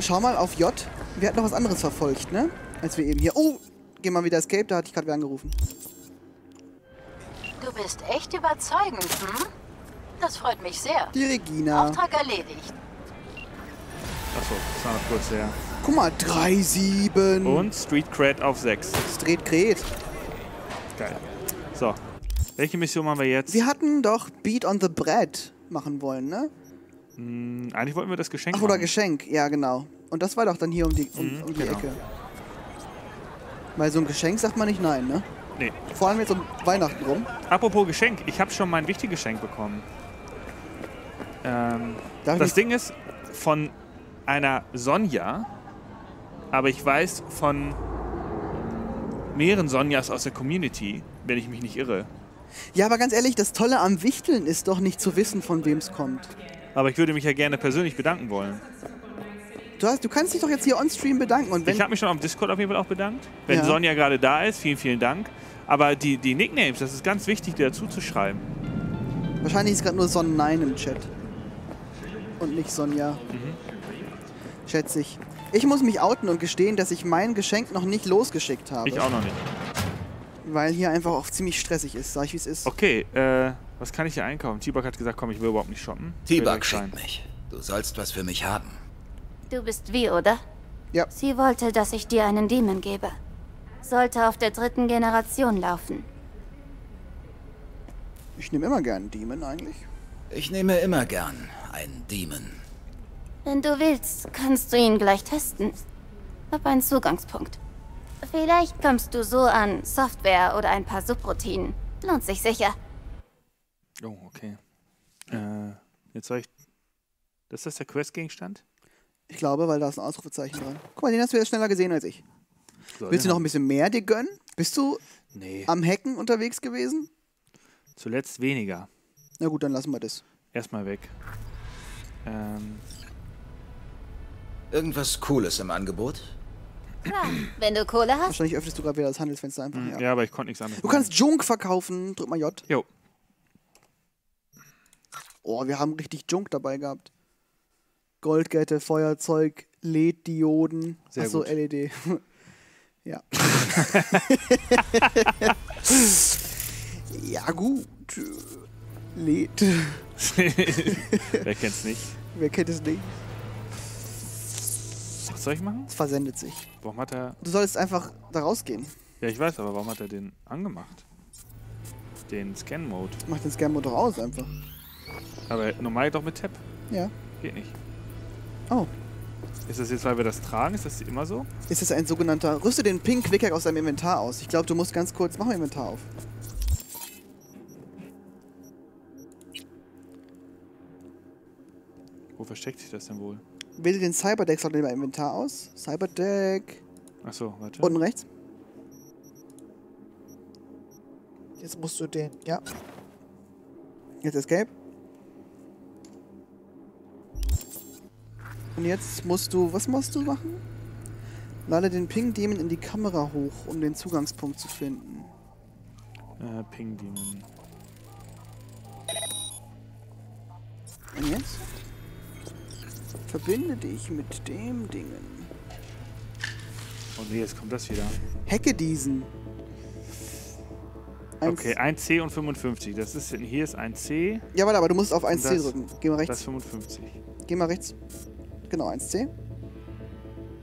Schau mal auf J. Wir hatten noch was anderes verfolgt, ne? Als wir eben hier. Oh! Geh mal wieder Escape, da hatte ich gerade wer angerufen.
Du bist echt überzeugend, hm? Das freut mich sehr.
Die Regina.
Auftrag erledigt.
Achso, das war noch kurz der.
Guck mal, 3-7.
Und Street Cred auf 6.
Es dreht Kret.
Geil. So, welche Mission haben wir jetzt?
Wir hatten doch Beat on the Bread machen wollen, ne?
Hm, eigentlich wollten wir das Geschenk
Ach, oder
machen.
Geschenk, ja, genau. Und das war doch dann hier um die, um,
Mhm,
um die
genau.
Ecke. Weil so ein Geschenk sagt man nicht nein, ne?
Nee.
Vor allem jetzt um Weihnachten rum.
Apropos Geschenk, ich habe schon mein wichtiges Geschenk bekommen. Ähm, das Ding ist von einer Sonja aber ich weiß von mehreren Sonjas aus der Community, wenn ich mich nicht irre.
Ja, aber ganz ehrlich, das Tolle am Wichteln ist doch nicht zu wissen, von wem es kommt.
Aber ich würde mich ja gerne persönlich bedanken wollen.
Du, hast, du kannst dich doch jetzt hier on-stream bedanken. Und wenn,
Ich habe mich schon auf Discord auf jeden Fall auch bedankt. Wenn
Ja.
Sonja gerade da ist, vielen, vielen Dank. Aber die, die Nicknames, das ist ganz wichtig, die dazu zu schreiben.
wahrscheinlich ist gerade nur Son 9 im Chat. Und nicht Sonja.
Mhm.
Schätze ich. Ich muss mich outen und gestehen, dass ich mein Geschenk noch nicht losgeschickt habe.
Ich auch noch nicht.
Weil hier einfach auch ziemlich stressig ist. Sag ich, wie es ist.
Okay, äh, was kann ich hier einkaufen? T-Bug hat gesagt, komm, ich will überhaupt nicht shoppen.
T-Bug schickt mich. Du sollst was für mich haben.
Du bist wie, oder?
Ja.
Sie wollte, dass ich dir einen Demon gebe. Sollte auf der dritten Generation laufen.
Ich nehme immer gern einen Demon eigentlich.
Ich nehme immer gern einen Demon.
Wenn du willst, kannst du ihn gleich testen. Hab einen Zugangspunkt. Vielleicht kommst du so an Software oder ein paar Subroutinen. Lohnt sich sicher.
Oh, okay. Äh, jetzt soll ich... Ist das der Questgegenstand?
Ich glaube, weil da ist ein Ausrufezeichen dran. Guck mal, den hast du jetzt schneller gesehen als ich.
So,
Willst du noch ein bisschen mehr dir gönnen? Bist du
Nee,
am Hacken unterwegs gewesen?
zuletzt weniger.
Na gut, dann lassen wir das.
Erstmal weg. Ähm,
Irgendwas Cooles im Angebot?
Klar, wenn du Kohle hast.
Wahrscheinlich öffnest du gerade wieder das Handelsfenster einfach.
ja.
Ja.
aber ich konnte nichts anderes
Du kannst Junk verkaufen. Drück mal J.
Jo.
Oh, wir haben richtig Junk dabei gehabt. Goldkette, Feuerzeug, LED-Dioden.
Sehr
Achso,
gut.
LED. ja. ja, gut. LED.
Wer kennt's nicht?
Wer kennt es nicht?
Was soll ich machen?
Es versendet sich.
Warum hat er...
Du solltest einfach da rausgehen.
Ja, ich weiß, aber warum hat er den angemacht? Den Scan-Mode.
Mach den Scam-Mode doch aus einfach.
Aber normal doch mit Tab.
Ja.
Geht nicht.
Oh.
Ist das jetzt, weil wir das tragen? Ist das immer so?
Ist es ein sogenannter. Rüste den Pink Quick Hack aus deinem Inventar aus. Ich glaube, du musst ganz kurz. Mach mal Inventar auf.
Wo versteckt sich das denn wohl?
Wähle den Cyberdeck aus deinem Inventar aus. Cyberdeck.
Achso, warte.
Unten rechts. Jetzt musst du den. Ja. Jetzt Escape. Und jetzt musst du. Was musst du machen? Lade den Ping Demon in die Kamera hoch, um den Zugangspunkt zu finden.
Äh, Ping Demon.
Und jetzt? Verbinde dich mit dem Dingen.
Oh nee, jetzt kommt das wieder.
Hacke diesen. Eins-
Okay, 1C und 55. Das ist, hier ist 1C.
Ja, warte, aber du musst auf
und
1C
das-
drücken. Geh mal
Das
rechts.
55.
Geh mal rechts. Genau, 1C.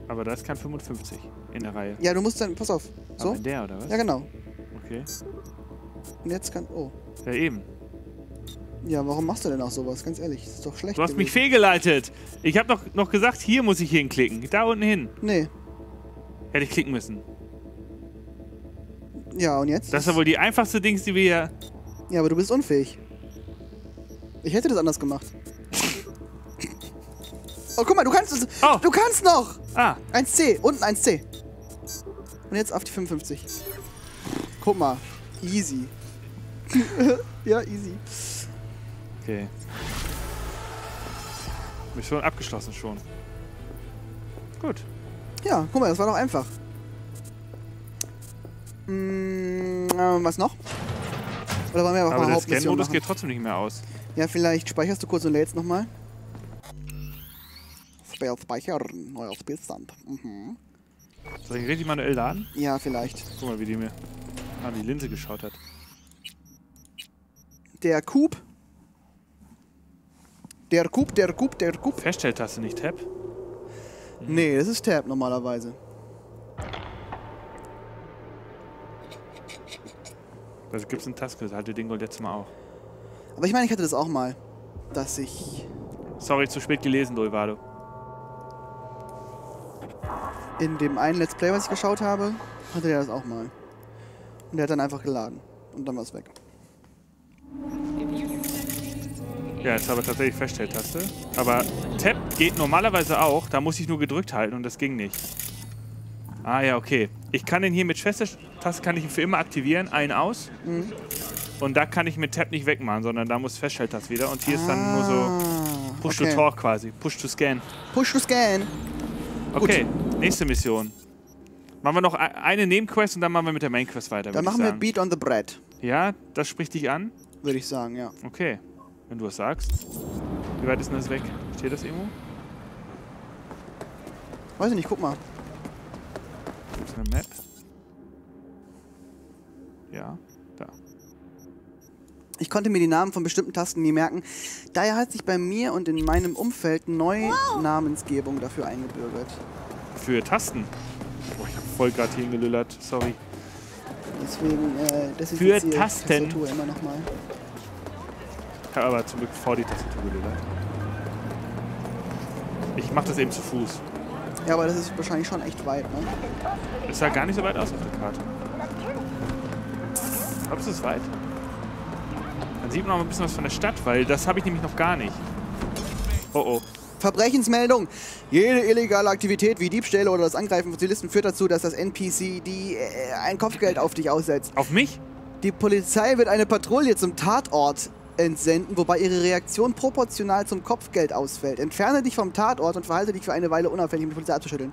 Aber da ist kein 55 in der Reihe.
Ja, du musst dann. Pass auf. So?
Aber der, oder was?
Ja, genau.
Okay.
Und jetzt kann. Oh.
Ja, eben.
Ja, warum machst du denn auch sowas? Ganz ehrlich, das ist doch schlecht.
Du hast mich
gewesen.
fehlgeleitet. Ich habe doch noch gesagt, hier muss ich hinklicken. Da unten hin.
Nee.
Hätte ich klicken müssen.
Ja, und jetzt?
Das ist ja wohl die einfachste Dings, die wir hier...
Ja, aber du bist unfähig. Ich hätte das anders gemacht. Oh, guck mal, du kannst es.
Oh.
Du kannst noch!
Ah,
1C, unten 1C. Und jetzt auf die 55. Guck mal. Easy. ja, easy.
Okay. Mission abgeschlossen schon. Gut.
Ja, guck mal, das war doch einfach. Mm, äh, was noch? Oder wollen wir einfach
Aber
mal
der Scan-Modus geht trotzdem nicht mehr aus.
Ja, vielleicht speicherst du kurz und lädst nochmal. Spell speichern, neuer Spielstand. Mhm.
Soll ich richtig manuell laden?
Ja, vielleicht.
Guck mal, wie die mir an die Linse geschaut hat.
Der Coop. Der Coop, der Coop, der Coop.
Feststelltaste, nicht Tab.
Nee, das ist Tab normalerweise.
Also gibt es einen Taste, das hatte Dingo letztes Mal auch.
Aber ich meine, ich hatte das auch mal. Dass ich
Sorry, zu spät gelesen, Dolvado.
in dem einen Let's Play, was ich geschaut habe, hatte der das auch mal. Und der hat dann einfach geladen. Und dann war es weg.
Ja, jetzt aber tatsächlich Feststelltaste. Aber Tab geht normalerweise auch, da muss ich nur gedrückt halten und das ging nicht. Ah ja, okay. Ich kann den hier mit Schwestertaste kann ich ihn für immer aktivieren, ein aus.
Mhm.
Und da kann ich mit Tab nicht wegmachen, sondern da muss Feststelltaste wieder. Und hier ist dann nur so Push
okay.
to Talk quasi. Push to Scan.
Push to Scan.
Okay, nächste Mission. Machen wir noch e- eine Nebenquest und dann machen wir mit der Mainquest weiter.
Dann machen wir. Beat on the Bread,
Ja, das spricht dich an?
würde ich sagen, ja.
Okay, wenn du es sagst. Wie weit ist denn das weg? Steht das irgendwo?
Weiß ich nicht, guck mal.
Ist eine Map? Ja, da.
Ich konnte mir die Namen von bestimmten Tasten nie merken. Daher hat sich bei mir und in meinem Umfeld neue Namensgebung dafür eingebürgert.
Für Tasten. Oh, ich habe voll gerade hier gelüllert. Sorry.
Deswegen äh, desinfiziere ich die
Tasten.
Tastatur immer noch mal.
Ich habe aber zum Glück vor die Tastatur gelüllert. Ich mache das eben zu Fuß.
Ja, aber das ist wahrscheinlich schon echt weit, ne?
Es sah gar nicht so weit aus auf der Karte. Glaubst du, es ist weit? Dann sieht man auch ein bisschen was von der Stadt, weil das habe ich nämlich noch gar nicht. Oh oh.
Verbrechensmeldung. Jede illegale Aktivität wie Diebstähle oder das Angreifen von Zivilisten führt dazu, dass das NPC die, äh, ein Kopfgeld auf dich aussetzt.
Auf mich?
Die Polizei wird eine Patrouille zum Tatort entsenden, wobei ihre Reaktion proportional zum Kopfgeld ausfällt. Entferne dich vom Tatort und verhalte dich für eine Weile unauffällig, um die Polizei abzuschütteln.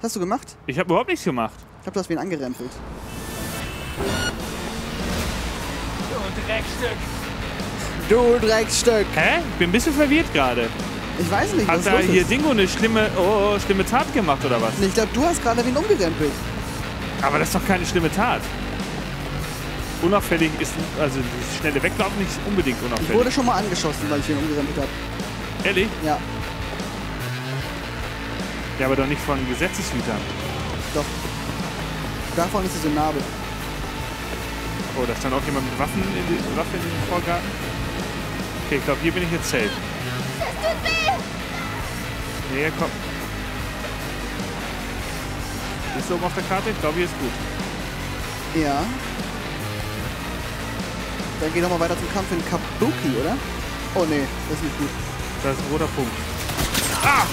Was hast du gemacht?
Ich habe überhaupt nichts gemacht.
Ich glaube, du hast wen angerempelt.
Du Dreckstück.
Du Dreckstück!
Hä? Ich bin ein bisschen verwirrt gerade.
Ich weiß nicht,
Hat
was
da
los
hier
ist.
Dingo eine schlimme, oh, oh, schlimme Tat gemacht oder was?
Ich glaube, du hast gerade wen umgerempelt.
Aber das ist doch keine schlimme Tat. Unauffällig ist, also das schnelle Weglaufen nicht unbedingt
Ich
unauffällig.
wurde schon mal angeschossen, weil ich wen umgerempelt habe.
Ehrlich?
Ja,
Ja, aber doch nicht von Gesetzeshütern.
doch. Davon ist diese Narbe.
Oh, da stand auch jemand mit Waffen in, die, Waffe in den Vorgarten. Okay, ich glaube, hier bin ich jetzt safe. Nee, komm. Bist du oben auf der Karte? Ich glaube, hier ist gut.
Ja. Dann geh doch mal weiter zum Kampf in Kabuki, oder? Oh nee, das ist nicht gut.
Da ist ein roter Punkt. Ah!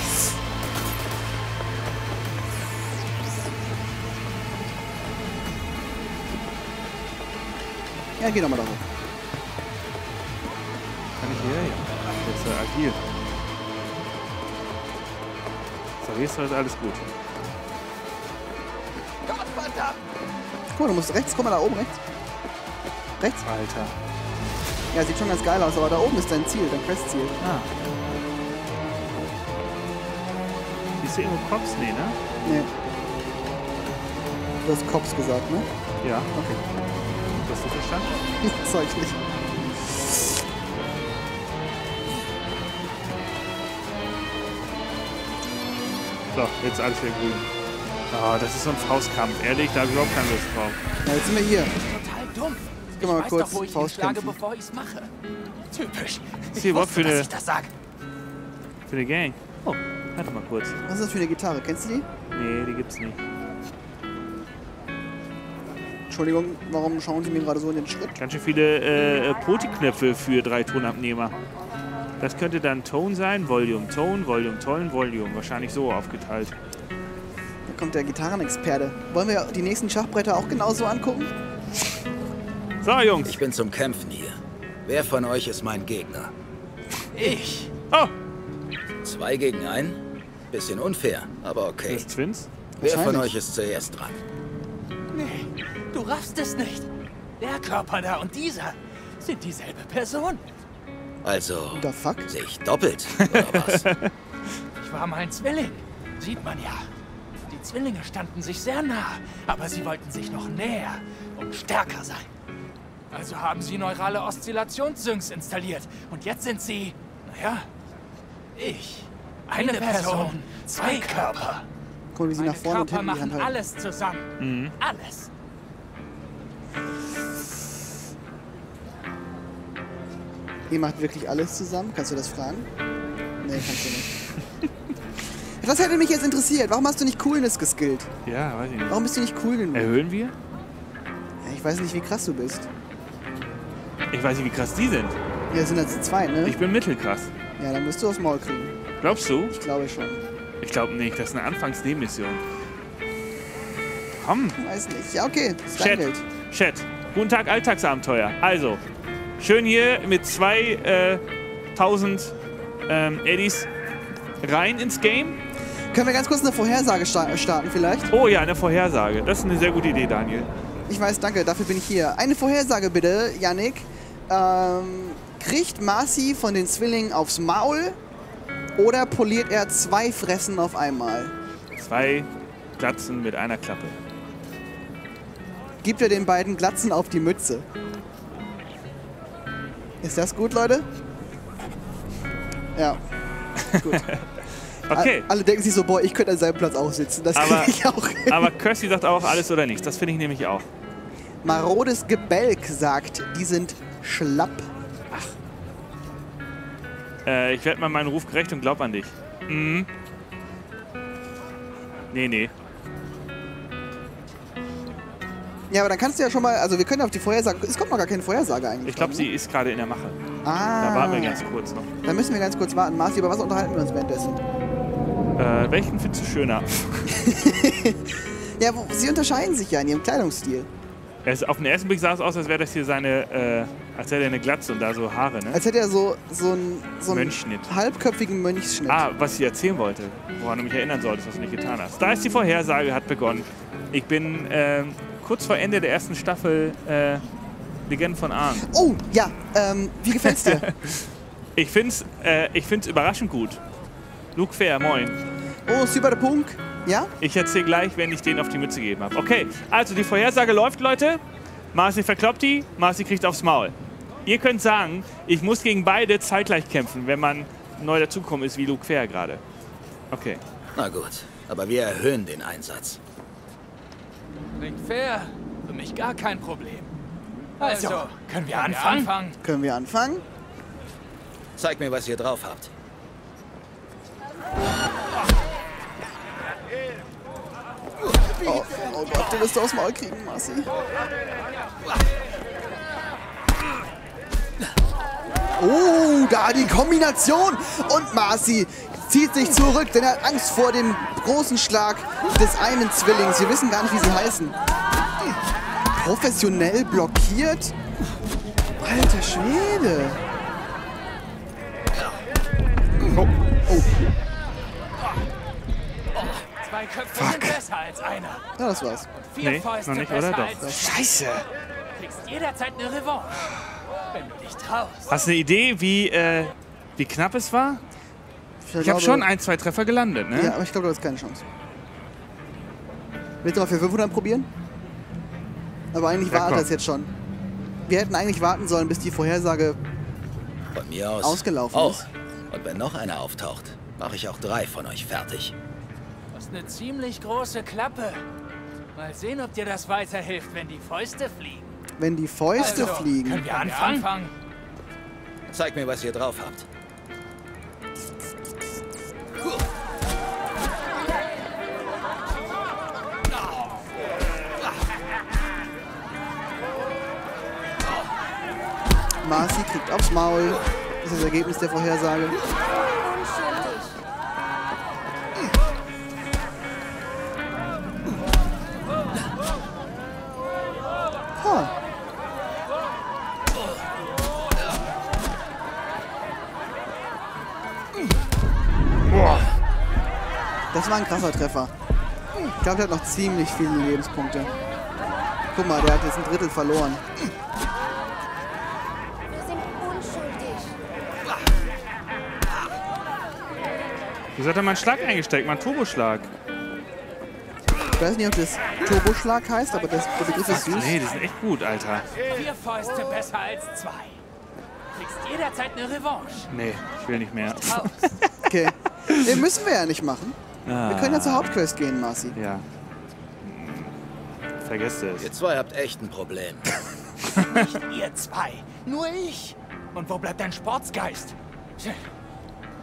Ja, geh doch mal da hoch.
Kann ich hier? Ja. Jetzt äh, agil. So, hier ist halt alles gut.
Guck mal, du musst rechts, guck mal da oben rechts. Rechts?
Alter.
Ja, sieht schon ganz geil aus, aber da oben ist dein Ziel, dein Questziel.
Ah. Siehst du irgendwo Cops? Nee, ne?
Nee. Du hast Cops gesagt, ne?
Ja.
Okay.
Hast du verstanden?
Zeug nicht.
So, jetzt alles wieder grün. Ah, das ist so ein Faustkampf. Ehrlich, da habe ich überhaupt keine Lust drauf.
Ja, jetzt sind wir hier. Gehen
Ich
wir mal kurz
doch, wo ich ihn
Faust
schlage, bevor ich's mache. Typisch.
Was
Ich
überhaupt
wusste,
für eine-
ich das sag.
Für eine Gang. Oh, warte mal kurz.
Was ist das für eine Gitarre? Kennst du die?
Nee, die gibt's nicht.
Entschuldigung, warum schauen Sie mir gerade so in den Schritt?
Ganz schön viele äh, Poti-Knöpfe für drei Tonabnehmer. Das könnte dann Tone sein, Volume, Tone, Volume, Tone, Volume. Wahrscheinlich so aufgeteilt.
Da kommt der Gitarrenexperte. Wollen wir die nächsten Schachbretter auch genauso angucken?
So, Jungs.
Ich bin zum Kämpfen hier. Wer von euch ist mein Gegner?
Ich.
Oh,
Zwei gegen einen? Bisschen unfair, aber okay.
das Twins?
Wer von euch ist zuerst dran?
Nee, du raffst es nicht. Der Körper da und dieser sind dieselbe Person.
Also,
The fuck?
sehe ich doppelt, oder was?
Ich war mein Zwilling. Sieht man ja. Die Zwillinge standen sich sehr nah, aber sie wollten sich noch näher und stärker sein. Also haben sie neurale Oszillationssyncs installiert. Und jetzt sind sie, naja, ich. Eine, Person, zwei Körper.
Mal, wie sie
Meine
nach vorne und
Körper
Hand
machen
halten.
alles zusammen.
Mhm.
Alles.
Ihr macht wirklich alles zusammen? Kannst du das fragen? Nee, kannst du nicht. Das hätte mich jetzt interessiert. Warum hast du nicht Coolness geskillt?
Ja, weiß ich nicht.
Warum bist du nicht cool genug?
Erhöhen wir?
Ja, ich weiß nicht, wie krass du bist.
Ich weiß nicht, wie krass die sind.
Wir sind jetzt zu zweit, ne?
Ich bin mittelkrass.
Ja, dann musst du aufs Maul kriegen.
Glaubst du?
Ich glaube schon.
Ich glaube nicht. Das ist eine Anfangsnebenmission. komm.
Weiß nicht. Ja, okay. Ist
Chat. Chat. Guten Tag, Alltagsabenteuer. Also, schön hier mit zwei äh, tausend ähm, Eddies rein ins Game.
Können wir ganz kurz eine Vorhersage sta starten vielleicht?
Oh ja, eine Vorhersage. Das ist eine sehr gute Idee, Daniel.
Ich weiß, danke, dafür bin ich hier. Eine Vorhersage bitte, Yannick. Ähm, kriegt Marcy von den Zwillingen aufs Maul oder poliert er zwei Fressen auf einmal?
Zwei Glatzen mit einer Klappe.
Gibt er den beiden Glatzen auf die Mütze? Ist das gut, Leute? Ja. Gut.
Okay.
Alle denken sich so, boah, ich könnte an seinem Platz auch sitzen. Das
Aber,
kriege ich auch hin.
aber Kirsty sagt auch alles oder nichts. Das finde ich nämlich auch.
Marodes Gebälk sagt, die sind schlapp.
Äh, ich werde mal meinen Ruf gerecht und glaub an dich. Mhm. Nee, nee.
Ja, aber dann kannst du ja schon mal, also wir können auf die Vorhersage, es kommt noch gar keine Vorhersage eigentlich.
Ich glaube,
ne?
sie ist gerade in der Mache.
Ah.
Da warten wir ganz kurz noch.
Dann müssen wir ganz kurz warten. Marci, über was unterhalten wir uns währenddessen?
Äh, welchen findest du schöner?
Ja, wo, sie unterscheiden sich ja in ihrem Kleidungsstil.
Es, auf den ersten Blick sah es aus, als wäre das hier seine, äh, als hätte er eine Glatze und da so Haare, ne?
Als hätte er so, so einen so einen
Mönchschnitt.
halbköpfigen Mönchsschnitt.
Ah, was ich erzählen wollte, woran du mich erinnern solltest, was du nicht getan hast. Da ist die Vorhersage, hat begonnen. Ich bin ähm, kurz vor Ende der ersten Staffel äh, Legenden von Arn.
Oh, ja, ähm, wie gefällt's dir?
Ich find's, äh, ich find's überraschend gut. Luke Fair, moin.
oh, super der Punkt. Ja?
Ich erzähle gleich, wenn ich den auf die Mütze gegeben habe. Okay, also die Vorhersage läuft, Leute. Marci verkloppt die, Marci kriegt aufs Maul. Ihr könnt sagen, ich muss gegen beide zeitgleich kämpfen, wenn man neu dazugekommen ist, wie Luke Fair gerade. Okay.
Na gut, aber wir erhöhen den Einsatz.
Klingt fair. Für mich gar kein Problem. Also,
Also,
können wir anfangen?
Können wir anfangen?
Zeig mir, was ihr drauf habt.
Oh, oh Gott, du wirst du aufs Maul kriegen, Marci. Oh, da die Kombination. Und Marci zieht sich zurück, denn er hat Angst vor dem großen Schlag des einen Zwillings. Wir wissen gar nicht, wie sie heißen. Professionell blockiert? Alter Schwede. Oh, oh.
Zwei Köpfe sind besser als einer.
Ja, das war's.
Vier
Nee,
Fäuste
noch nicht, oder? Doch. Scheiße.
Du kriegst jederzeit eine Revanche.
Hast du eine Idee, wie, äh, wie knapp es war? Ich habe
glaube-
schon ein, zwei Treffer gelandet, ne?
Ja, aber ich glaube, du hast keine Chance. Willst du mal für 500 probieren? Aber eigentlich
Ja,
war
komm.
das jetzt schon. Wir hätten eigentlich warten sollen, bis die Vorhersage
Von mir aus.
ausgelaufen
Auch.
ist.
Und wenn noch einer auftaucht, mache ich auch drei von euch fertig.
Du hast eine ziemlich große Klappe. Mal sehen, ob dir das weiterhilft, wenn die Fäuste fliegen.
Wenn die Fäuste
Also,
fliegen.
Können wir anfangen?
Zeig mir, was ihr drauf habt.
Marci kriegt aufs Maul. Das ist das Ergebnis der Vorhersage. Das war ein krasser Treffer. Ich glaube, der hat noch ziemlich viele Lebenspunkte. Guck mal, der hat jetzt ein Drittel verloren.
Wir sind unschuldig.
Wieso hat er mal einen Schlag eingesteckt? Mal einen Turboschlag.
Ich weiß nicht, ob das Turboschlag heißt, aber das, der Begriff ist süß.
Nee, die sind echt gut, Alter.
Vier Fäuste besser als zwei. Du kriegst jederzeit eine Revanche.
Nee, ich will nicht mehr.
Okay. Den müssen wir ja nicht machen.
Ah,
Wir können ja zur Hauptquest gehen, Marci.
Ja. Vergesst es.
Ihr zwei habt echt ein Problem.
Nicht ihr zwei, nur ich. Und wo bleibt dein Sportsgeist?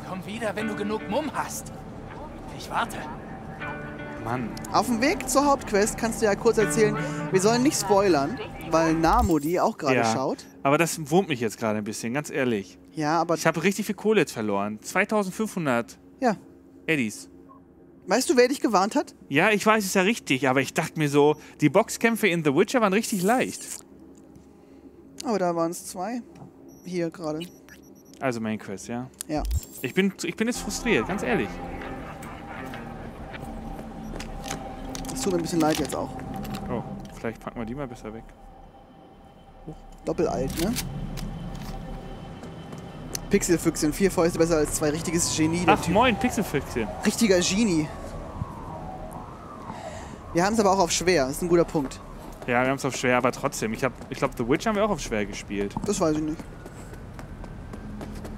Komm wieder, wenn du genug Mumm hast. Ich warte.
Mann.
Auf dem Weg zur Hauptquest kannst du ja kurz erzählen, wir sollen nicht spoilern, weil Namo die auch gerade
Ja,
schaut.
aber das wurmt mich jetzt gerade ein bisschen, ganz ehrlich.
Ja, aber
Ich habe richtig viel Kohle jetzt verloren. 2500
ja,
Eddies.
Weißt du, wer dich gewarnt hat?
Ja, ich weiß es ja richtig, aber ich dachte mir so, die Boxkämpfe in The Witcher waren richtig leicht.
Aber da waren es zwei. Hier gerade.
Also Main Quest, ja.
Ja.
Ich bin, ich bin jetzt frustriert, ganz ehrlich.
Es tut mir ein bisschen leid jetzt auch.
Oh, vielleicht packen wir die mal besser weg.
Doppelalt, ne? Pixelfüchschen, vier Fäuste besser als zwei richtiges Genie.
Ach,
Typ.
moin, Pixelfüchschen.
Richtiger Genie. Wir haben es aber auch auf schwer. Das ist ein guter Punkt.
Ja, wir haben es auf schwer, aber trotzdem. Ich, hab- ich glaube, The Witch haben wir auch auf schwer gespielt.
Das weiß ich nicht.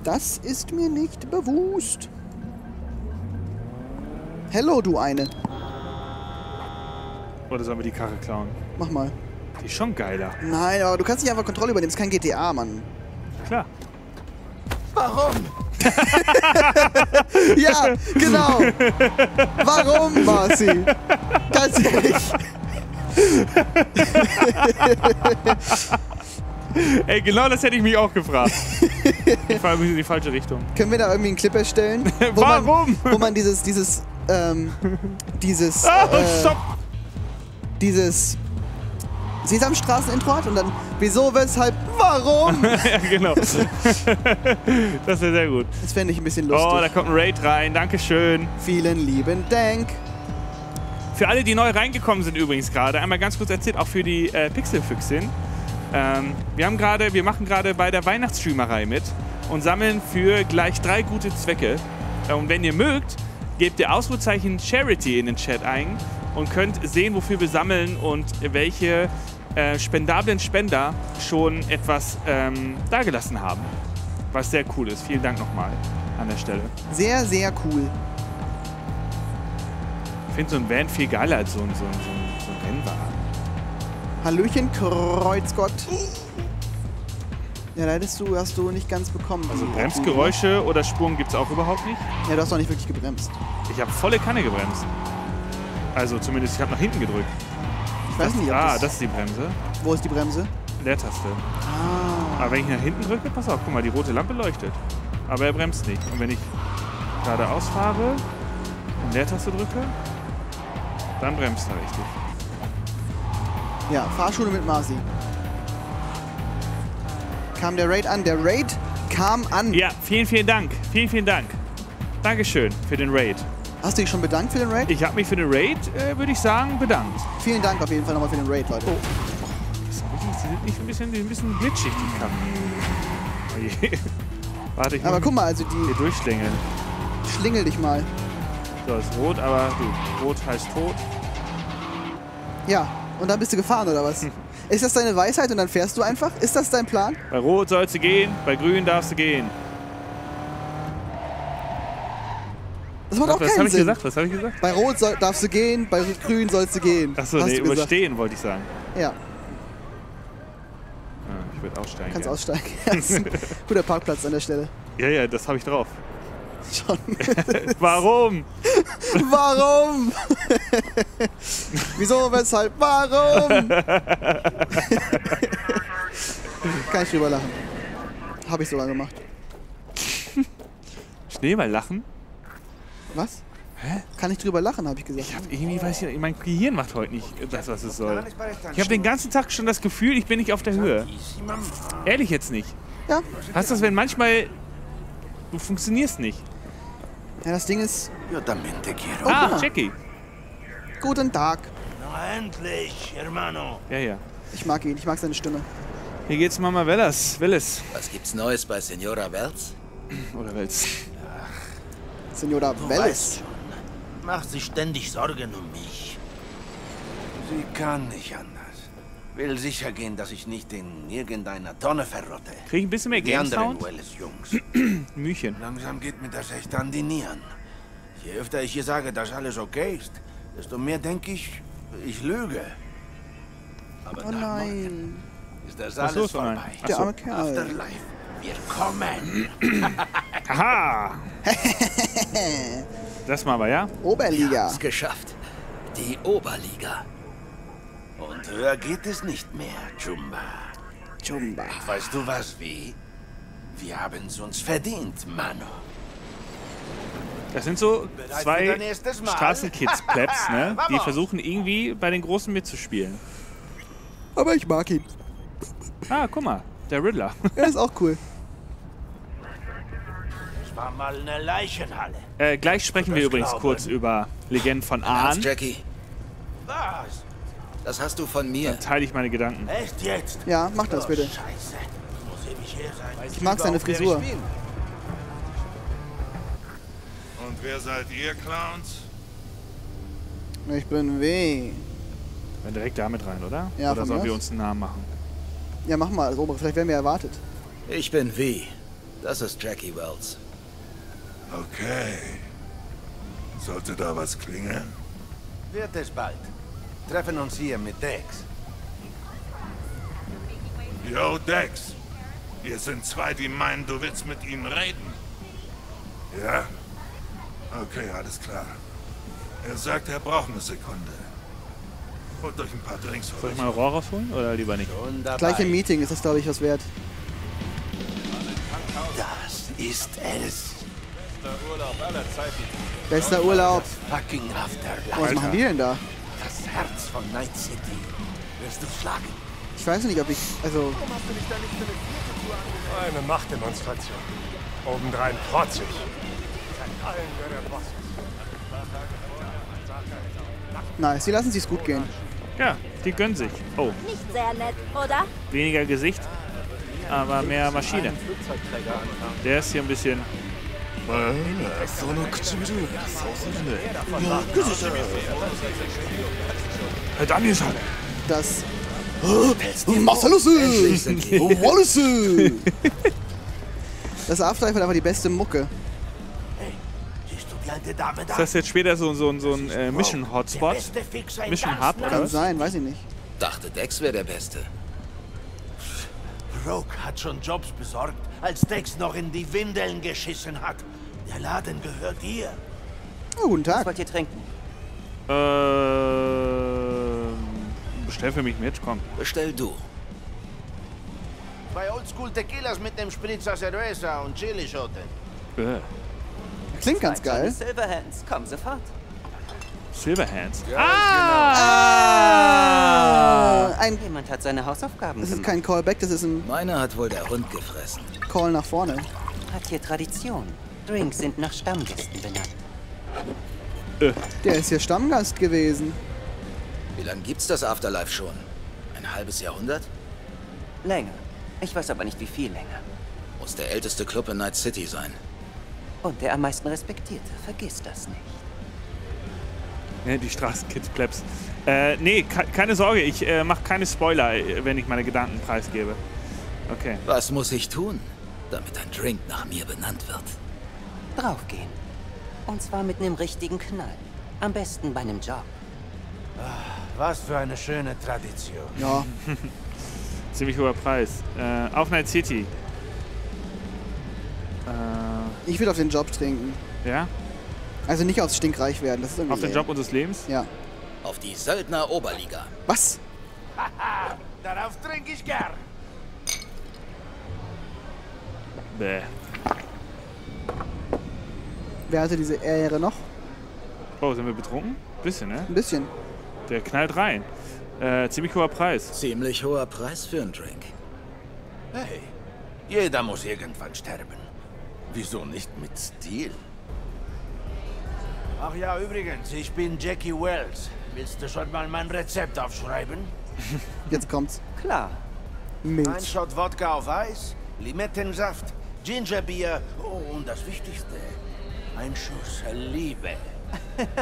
Das ist mir nicht bewusst. Hello, du eine.
Oder sollen wir die Karre klauen?
Mach mal.
Die ist schon geiler.
Nein, aber du kannst nicht einfach Kontrolle übernehmen. Das ist kein GTA, Mann.
Klar.
Warum? ja, genau. Warum, Marci? Ganz ehrlich.
Ey, genau das hätte ich mich auch gefragt. ich fahre in die falsche Richtung.
Können wir da irgendwie einen Clip erstellen? Wo
Warum?
Man, wo man dieses, dieses, ähm, dieses,
Ah,
äh,
stopp!
dieses Sesamstraßen-Intro und dann wieso, weshalb, warum?
ja, genau. das wäre sehr gut.
Das fände ich ein bisschen lustig.
Oh, da kommt ein Raid rein. Dankeschön.
Vielen lieben Dank.
Für alle, die neu reingekommen sind übrigens gerade, einmal ganz kurz erzählt, auch für die äh, Pixelfüchsin. Ähm, wir haben gerade, wir machen gerade bei der Weihnachtsstreamerei mit und sammeln für gleich drei gute Zwecke. Äh, Und wenn ihr mögt, gebt ihr Ausrufezeichen Charity in den Chat ein und könnt sehen, wofür wir sammeln und welche äh, spendablen Spender schon etwas ähm, dagelassen haben. Was sehr cool ist. Vielen Dank nochmal an der Stelle.
Sehr, sehr cool.
Ich finde so ein Van viel geiler als so ein, so ein, so ein, so ein Rennwagen.
Hallöchen, Kreuzgott. Ja, leidest du, hast du nicht ganz bekommen.
Also Bremsgeräusche oder Spuren gibt es auch überhaupt nicht.
Ja, du hast doch nicht wirklich gebremst.
Ich habe volle Kanne gebremst. Also zumindest, ich habe nach hinten gedrückt.
Ich weiß nicht, ob
Ah,
das,
das ist die Bremse.
Wo ist die Bremse?
Leertaste.
Ah.
Aber wenn ich nach hinten drücke, pass auf, guck mal, die rote Lampe leuchtet. Aber er bremst nicht. Und wenn ich geradeaus fahre und Leertaste drücke, dann bremst er richtig.
Ja, Fahrschule mit Marci. Kam der Raid an? Der Raid kam an.
Ja, vielen, vielen Dank. Vielen, vielen Dank. Dankeschön für den Raid.
Hast du dich schon bedankt für den Raid?
Ich habe mich für den Raid, äh, würde ich sagen, bedankt.
Vielen Dank auf jeden Fall nochmal für den Raid, Leute.
Wirklich- die sind nicht ein bisschen, die sind ein bisschen glitschig, die Kappen. Oh je. Warte, ich
Aber guck mal, also die
hier durchschlängeln.
schlingel dich mal.
So, ist rot, aber gut. Rot heißt tot.
Ja, und dann bist du gefahren, oder was? Ist das deine Weisheit und dann fährst du einfach? Ist das dein Plan?
Bei Rot sollst du gehen, bei Grün darfst du gehen.
Das macht auch
Was
keinen Sinn.
gesagt? Was habe ich gesagt?
Bei Rot soll, darfst du gehen, bei Grün sollst du gehen.
Achso, nee, überstehen wollte ich sagen.
Ja,
Ah, ich würde aussteigen.
kannst
ja.
aussteigen. Das ist ein guter Parkplatz an der Stelle.
Ja, ja, das habe ich drauf.
Schon.
Warum?
Warum? Wieso, weshalb, warum? Kann ich drüber lachen. Habe ich sogar gemacht.
Schneeball lachen?
Was? Hä? Kann ich drüber lachen, habe ich gesagt.
Ich habe irgendwie, weiß ich nicht, mein Gehirn macht heute nicht das, was es soll. Ich habe den ganzen Tag schon das Gefühl, ich bin nicht auf der Höhe. Ehrlich jetzt nicht.
Ja.
Hast du das, wenn manchmal du funktionierst nicht?
Ja, das Ding ist.
Quiero.
Oh,
Ah. Jackie.
Guten Tag.
Endlich, hermano.
Ja, ja.
Ich mag ihn, ich mag seine Stimme.
Hier geht's Mama Wellas. Willis.
Was gibt's Neues bei Senora Wells?
Oder Wells.
Senora
Du
Welles.
weißt schon, macht sich ständig Sorgen um mich. Sie kann nicht anders. Will sicher gehen, dass ich nicht in irgendeiner Tonne verrotte.
Krieg ich ein bisschen mehr
Die
Game
anderen
Sound?
Wallace-Jungs.
Mühchen.
Langsam geht mir das echt an die Nieren. Je öfter ich ihr sage, dass alles okay ist, desto mehr denke ich, ich lüge. Aber
Oh nein.
ist das
Was
alles
los, nein?
vorbei.
Der
so.
arme Kerl.
Afterlife. Wir kommen.
Haha! Das mal aber, ja?
Oberliga.
Ist geschafft. Die Oberliga.
Und höher geht es nicht mehr, Jumba.
Jumba.
Weißt du was, wie? Wir haben es uns verdient, Mano.
Das sind so zwei? Straßenkids-Plebs, ne? Die versuchen irgendwie bei den Großen mitzuspielen.
Aber ich mag ihn.
Ah, guck mal, der Riddler.
Er ist auch cool.
Es war mal eine Leichenhalle.
Äh, gleich sprechen wir
Das
übrigens
glauben.
kurz über Legenden von Ahn.
Jackie?
Was?
Das hast du von mir.
Dann teile ich meine Gedanken.
Echt jetzt?
Ja, mach das
Oh,
bitte.
Scheiße. Muss ewig her sein.
Ich mag seine Frisur.
Und wer seid ihr, Clowns?
Ich bin weh.
Dann direkt damit rein, oder?
Ja,
oder
von
sollen
mir
wir uns einen Namen machen?
Ja, mach mal das obere. Vielleicht werden wir erwartet.
Ich bin V. Das ist Jackie Wells.
Okay. Sollte da was klingeln?
Wird es bald. Treffen uns hier mit Dex.
Yo, Dex. Wir sind zwei, die meinen, du willst mit ihnen reden. Ja? Okay, alles klar. Er sagt, er braucht eine Sekunde. Holt euch ein paar Drinks
Soll
für
ich mal Rohr rausholen oder lieber nicht?
Gleich im Meeting ist das, glaube ich, was wert.
Das ist es.
Bester Urlaub.
Fucking Afterlife.
Oh, was machen die denn da?
Das Herz von Night City. Wirst du schlagen?
Ich weiß nicht, ob ich. Also.
Eine Machtdemonstration. Obendrein protzig. Allen, wer der Boss ist.
Nice, die lassen sich's gut gehen.
Ja, die gönnen sich. Oh,
Nicht sehr nett, oder?
weniger Gesicht, aber mehr Maschine. Der ist hier ein bisschen.
Das. Marcellus! Wallace! Das Afterlife hat einfach die beste Mucke.
Ist das jetzt später so, so, so ein äh, Mission Hotspot?
beste Fixer in
Mission
ganz
Hub oder
Kann sein, weiß ich nicht.
Dachte, Dex wäre der Beste.
Rogue hat schon Jobs besorgt, als Dex noch in die Windeln geschissen hat. Der Laden gehört dir.
Oh, guten Tag.
Was wollt ihr trinken?
Ähm, bestell für mich mit, komm.
Bestell du.
Bei Oldschool Tequilas mit dem Spritzer Cerveza und Chilischote.
Äh,
Klingt ganz geil.
Silverhands, komm sofort.
Silverhands.
Ah! Ein,
Jemand hat seine Hausaufgaben
das ist
gemacht.
kein Callback, das ist ein
Meiner hat wohl der Hund gefressen.
Call nach vorne.
Hat hier Tradition. Drinks sind nach Stammgästen benannt.
Der ist hier Stammgast gewesen.
Wie lange gibt's das Afterlife schon? Ein halbes Jahrhundert?
Länger. Ich weiß aber nicht, wie viel länger.
Muss der älteste Club in Night City sein.
Und der am meisten respektierte. Vergiss das nicht.
Ne, die Straßenkids Plebs. Äh, nee, ke keine Sorge, ich äh, mache keine Spoiler, äh, wenn ich meine Gedanken preisgebe. Okay.
Was muss ich tun, damit ein Drink nach mir benannt wird?
Draufgehen. Und zwar mit einem richtigen Knall. Am besten bei einem Job.
Was für eine schöne Tradition.
Ja.
Ziemlich hoher Preis. Äh, auf Night City. Äh,
Ich will auf den Job trinken.
ja?
Also nicht aufs Stinkreich werden. Das ist irgendwie
Auf den
lame.
Job unseres Lebens?
Ja.
Auf die Söldner Oberliga.
Was?
Haha, darauf trinke ich gern.
Bäh.
Wer hatte diese Ehre noch?
Oh, sind wir betrunken? Bisschen, ne?
Ein bisschen.
Der knallt rein. Äh, ziemlich hoher Preis.
Ziemlich hoher Preis für einen Drink.
Hey, jeder muss irgendwann sterben. Wieso nicht mit Stil? Ach ja, übrigens, ich bin Jackie Wells. Willst du schon mal mein Rezept aufschreiben?
Jetzt kommt's.
Klar.
Ein
Milch.
Shot Wodka auf Eis, Limettensaft, Gingerbier oh, und das Wichtigste, ein Schuss Liebe.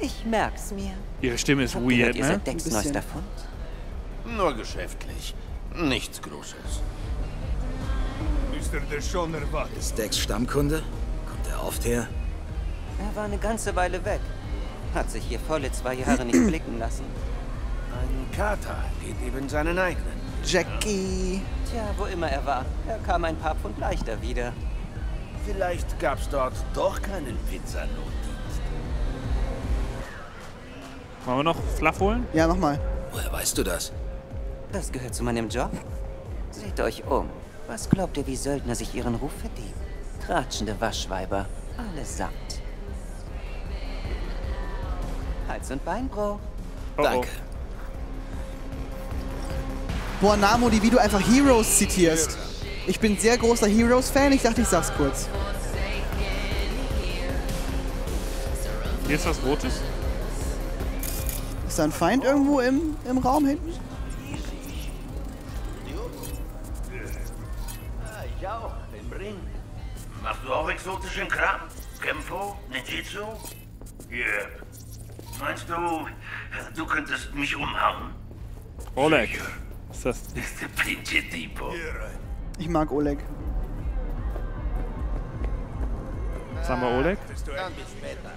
Ich merk's mir.
Ihre Stimme ist
Habt ihr
weird,
ihr
ne?
Ein bisschen.
neuester Fund?
Nur geschäftlich, nichts Großes.
Ist er der schon erwartet?
Ist Dex Stammkunde? Kommt er oft her?
Er war eine ganze Weile weg. Hat sich hier volle zwei Jahre nicht blicken lassen.
Ein Kater geht eben seinen eigenen.
Jackie.
Tja, wo immer er war, er kam ein paar Pfund leichter wieder.
Vielleicht gab's dort doch keinen Pizzanotdienst.
Wollen wir noch Fluff holen?
Ja, mach mal.
Woher weißt du das?
Das gehört zu meinem Job. Seht euch um. Was glaubt ihr, wie Söldner sich ihren Ruf verdienen? Tratschende Waschweiber, allesamt. Hals- und Beinbruch.
Oh, oh
Danke. Oh.
Boah, Namodi, wie du einfach Heroes zitierst. Ich bin sehr großer Heroes-Fan, ich dachte, ich sag's kurz.
Hier ist was Rotes.
Ist da ein Feind irgendwo im, im Raum hinten?
Machst du auch exotischen Kram? Kempo? Ninjitsu? Yep. Meinst du, du könntest mich umhauen?
Oleg. Ist das.
Der pinche Tipo.
Ich mag Oleg.
Was haben wir, Oleg?
Dann bis später.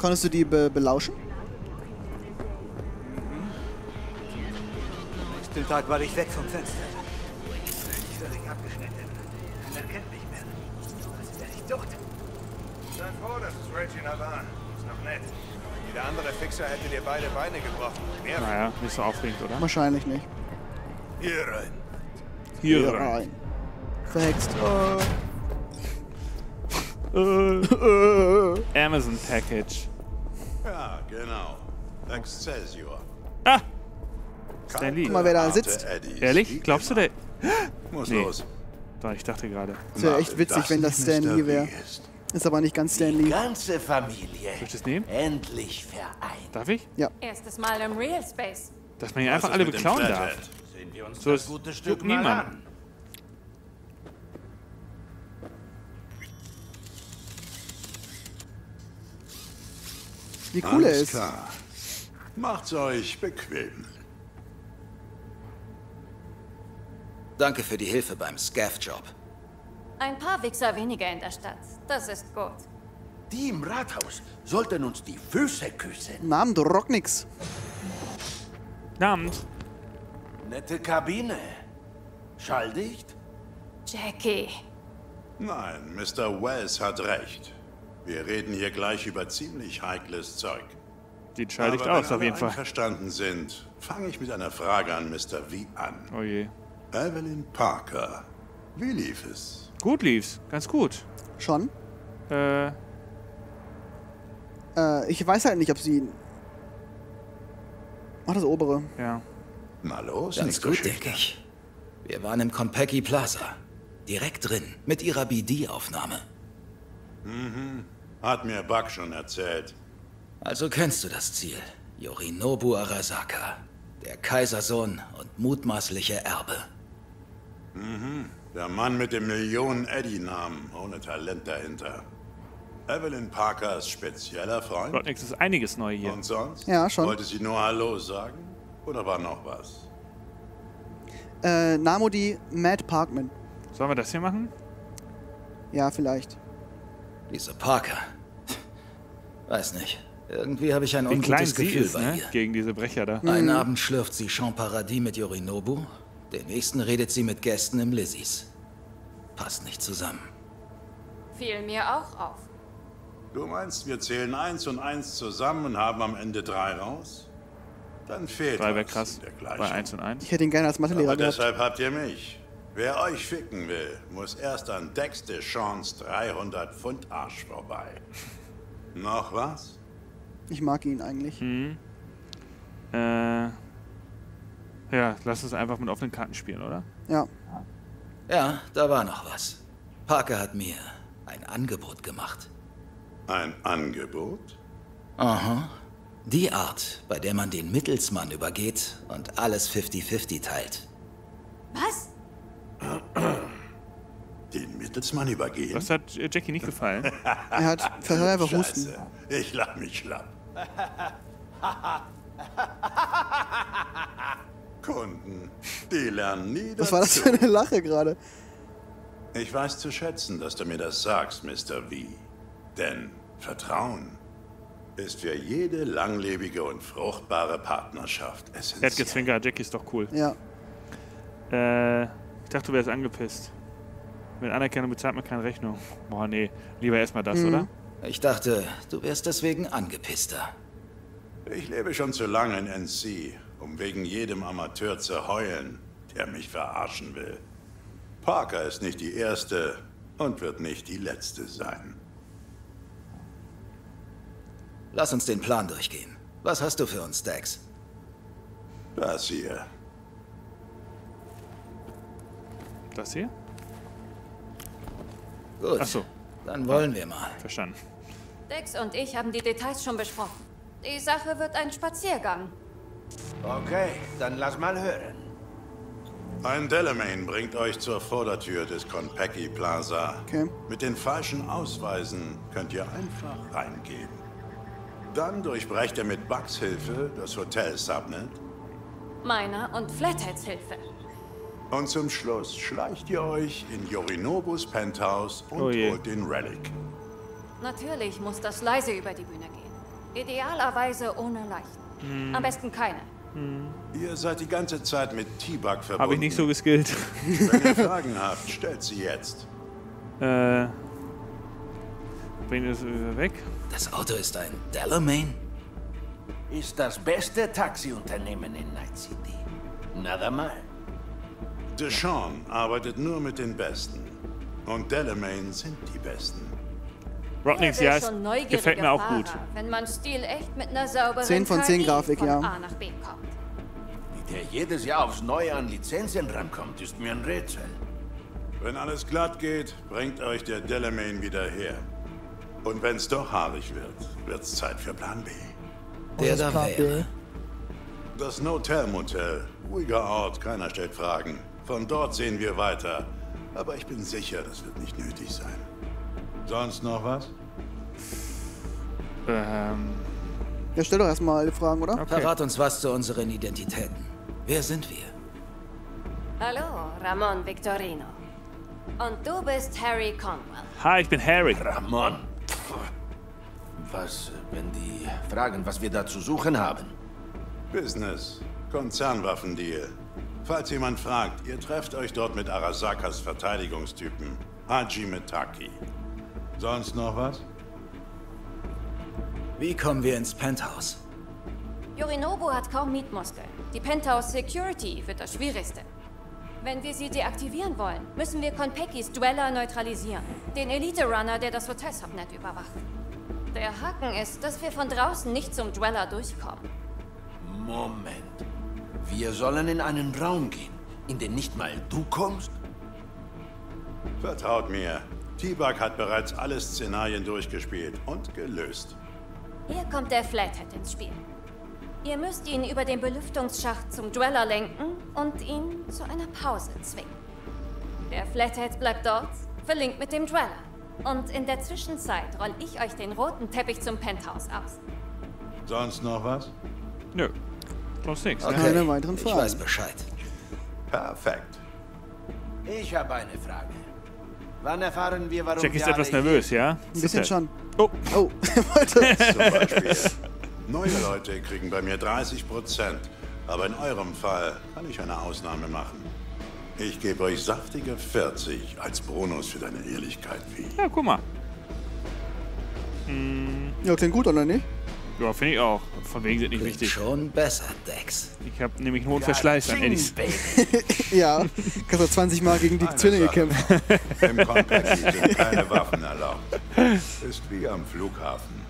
Konntest du die be belauschen?
Den Tag war ich weg vom Fenster. Tot.
Sei froh, dass es Regina war. Ist noch nett. Jeder andere Fixer hätte dir beide Beine gebrochen. Mehr
Naja, nicht so aufregend, oder?
Wahrscheinlich nicht.
Hier rein.
Hier rein.
Verhext.
Äh. Amazon Package.
Ja, genau. Excelsior.
Ah! Stan Lee.
Guck mal, wer da sitzt.
Ehrlich? Glaubst du, der...
Muss
nee.
los.
Doch, ich dachte gerade.
Das wäre echt witzig, wenn das Stan Lee wäre. Ist aber nicht ganz Stan
Die
Lee.
ganze Familie.
Soll ich das nehmen?
Endlich vereint.
Darf ich?
Ja.
Erstes Mal im Real Space.
Dass man hier einfach alle beklauen darf.
Sehen wir uns
So
das
ist
gute Stück mal
niemand.
an.
Wie cool er
Alles
ist.
klar. Macht's euch bequem.
Danke für die Hilfe beim Scaff-Job.
Ein paar Wichser weniger in der Stadt. Das ist gut.
Die im Rathaus sollten uns die Füße küssen.
Namen, du rock nix.
Abend.
Nette Kabine. Schalldicht?
Jackie.
Nein, Mr. Wells hat recht. Wir reden hier gleich über ziemlich heikles Zeug.
Sieht schalldicht
wenn
aus, auf jeden Fall.
einverstanden sind, fange ich mit einer Frage an Mr. V an.
Oh je.
Evelyn Parker. Wie lief es?
Gut lief's. Ganz gut.
Schon?
Äh,
Äh, ich weiß halt nicht, ob sie... Mach das obere.
ja.
Na los,
Ganz gut, denke ich. Wir waren im Konpeki Plaza. Direkt drin, mit ihrer BD-Aufnahme.
Mhm. Hat mir Buck schon erzählt.
Also kennst du das Ziel. Yorinobu Arasaka. Der Kaisersohn und mutmaßliche Erbe.
Mhm. Der Mann mit dem Millionen-Eddie-Namen, ohne Talent dahinter. Evelyn Parkers spezieller Freund?
Gott, nix ist einiges neu hier.
Und sonst?
Ja, schon.
Wollte sie nur Hallo sagen? Oder war noch was?
Äh, Namodi Matt Parkman.
Sollen wir das hier machen?
Ja, vielleicht.
Diese Parker. Weiß nicht. Irgendwie habe ich ein
Wie klein
ungutes
sie
Gefühl
ist,
bei
ne?
ihr.
Gegen diese Brecher da.
Einen Abend schlürft sie Champ Paradis mit Yorinobu, den nächsten redet sie mit Gästen im Lizzys. Passt nicht zusammen.
Fiel mir auch auf.
Du meinst, wir zählen eins und eins zusammen und haben am Ende drei raus? Dann fehlt
Drei wäre krass. Bei. 1 und 1.
Ich hätte ihn gerne als Mathelehrer gehabt.
deshalb habt ihr mich. Wer euch ficken will, muss erst an Dex de Chance 300 Pfund Arsch vorbei. Noch was?
Ich mag ihn eigentlich.
Mhm. Äh. Ja, lass uns einfach mit offenen Karten spielen, oder?
Ja.
Ja, da war noch was. Parker hat mir ein Angebot gemacht.
Ein Angebot?
Aha. Die Art, bei der man den Mittelsmann übergeht und alles 50-50 teilt.
Was?
Den Mittelsmann übergehen?
Das hat äh, Jackie nicht gefallen.
Er hat er einfach Husten.
Ich lach mich schlapp. Kunden, die lernen nie
Was war das für eine Lache gerade?
Ich weiß zu schätzen, dass du mir das sagst, Mr. V. Denn Vertrauen ist für jede langlebige und fruchtbare Partnerschaft
Er hat
essentiell.
gezwinkert, Jackie ist doch cool.
Ja.
Äh, ich dachte, du wärst angepisst. Mit Anerkennung bezahlt man keine Rechnung. Boah, nee. Lieber erstmal das,
Mhm.
oder?
Ich dachte, du wärst deswegen angepisster.
Ich lebe schon zu lange in NC, um wegen jedem Amateur zu heulen, der mich verarschen will. Parker ist nicht die erste und wird nicht die letzte sein.
Lass uns den Plan durchgehen. Was hast du für uns, Dex?
Das hier.
Das hier?
Gut.
Ach so.
Dann wollen wir mal.
Verstanden.
Dex und ich haben die Details schon besprochen. Die Sache wird ein Spaziergang.
Okay, dann lass mal hören.
Ein Delamain bringt euch zur Vordertür des Konpeki Plaza.
Okay.
Mit den falschen Ausweisen könnt ihr einfach reingehen. Dann durchbrecht ihr mit Bugs Hilfe das Hotel Subnet.
Meiner und Flatheads Hilfe.
Und zum Schluss schleicht ihr euch in Yorinobus Penthouse und
Oh
holt den Relic.
Natürlich muss das leise über die Bühne gehen. Idealerweise ohne Leichen.
Hm.
Am besten keine.
Ihr seid die ganze Zeit mit T-Bug verbunden.
Habe ich nicht so geskillt.
Wenn ihr Fragen habt, stellt sie jetzt.
äh. Bring das wieder weg.
Das Auto ist ein Delamain?
Ist das beste Taxiunternehmen in Night City. Nada mal.
Deshawn arbeitet nur mit den Besten. Und Delamain sind die Besten.
Will
ja, gefällt mir auch gut.
Wenn man Stil echt mit einer sauberen
10 von 10
KI
Grafik,
von
ja.
A nach B kommt.
Wie der jedes Jahr aufs Neue an Lizenzen rankommt, ist mir ein Rätsel.
Wenn alles glatt geht, bringt euch der Delamain wieder her. Und wenn's doch haarig wird, wird's Zeit für Plan B.
Der da wäre.
Das Notel Motel. Ruhiger Ort, keiner stellt Fragen. Von dort sehen wir weiter. Aber ich bin sicher, das wird nicht nötig sein. Sonst noch was?
Ähm.
Ja, stell doch erstmal alle Fragen, oder?
Verrat uns was zu unseren Identitäten. Wer sind wir?
Hallo, Ramon Victorino. Und du bist Harry Conwell.
Hi, ich bin Harry.
Ramon. Was, wenn die fragen, was wir da zu suchen haben?
Business. Konzernwaffendeal. Falls jemand fragt, ihr trefft euch dort mit Arasakas Verteidigungstypen. Haji Mitaki. Sonst noch was?
Wie kommen wir ins Penthouse?
Yorinobu hat kaum Mietmuskeln. Die Penthouse Security wird das Schwierigste. Wenn wir sie deaktivieren wollen, müssen wir Konpekis Dweller neutralisieren. Den Elite-Runner, der das Hotel Subnet überwacht. Der Haken ist, dass wir von draußen nicht zum Dweller durchkommen.
Moment. Wir sollen in einen Raum gehen, in den nicht mal du kommst?
Vertraut mir. T-Bug hat bereits alle Szenarien durchgespielt und gelöst.
Hier kommt der Flathead ins Spiel. Ihr müsst ihn über den Belüftungsschacht zum Dweller lenken und ihn zu einer Pause zwingen. Der Flathead bleibt dort, verlinkt mit dem Dweller. Und in der Zwischenzeit roll ich euch den roten Teppich zum Penthouse aus.
Sonst noch was?
Nö. Sonst nichts.
Okay,
Keine weiteren
ich
Fragen.
weiß Bescheid.
Perfekt.
Ich habe eine Frage. Wann erfahren wir, warum
Jack ist
wir
etwas nervös, ja?
Ein bisschen schon.
Oh.
Oh.
Zum Beispiel. Neue Leute kriegen bei mir 30 Prozent. Aber in eurem Fall kann ich eine Ausnahme machen. Ich gebe euch saftige 40 als Bonus für deine Ehrlichkeit, wie.
Ja, guck mal. Hm,
Ja, klingt gut, oder nicht?
Ja, finde ich auch. Von wegen sind nicht
Klingt
wichtig.
schon besser, Dex.
Ich habe nämlich einen hohen Verschleiß an Eddies.
ja, kannst du 20 Mal gegen die
Eine
Zwillinge kämpfen.
Im Konpeki sind keine Waffen erlaubt. Ist wie am Flughafen.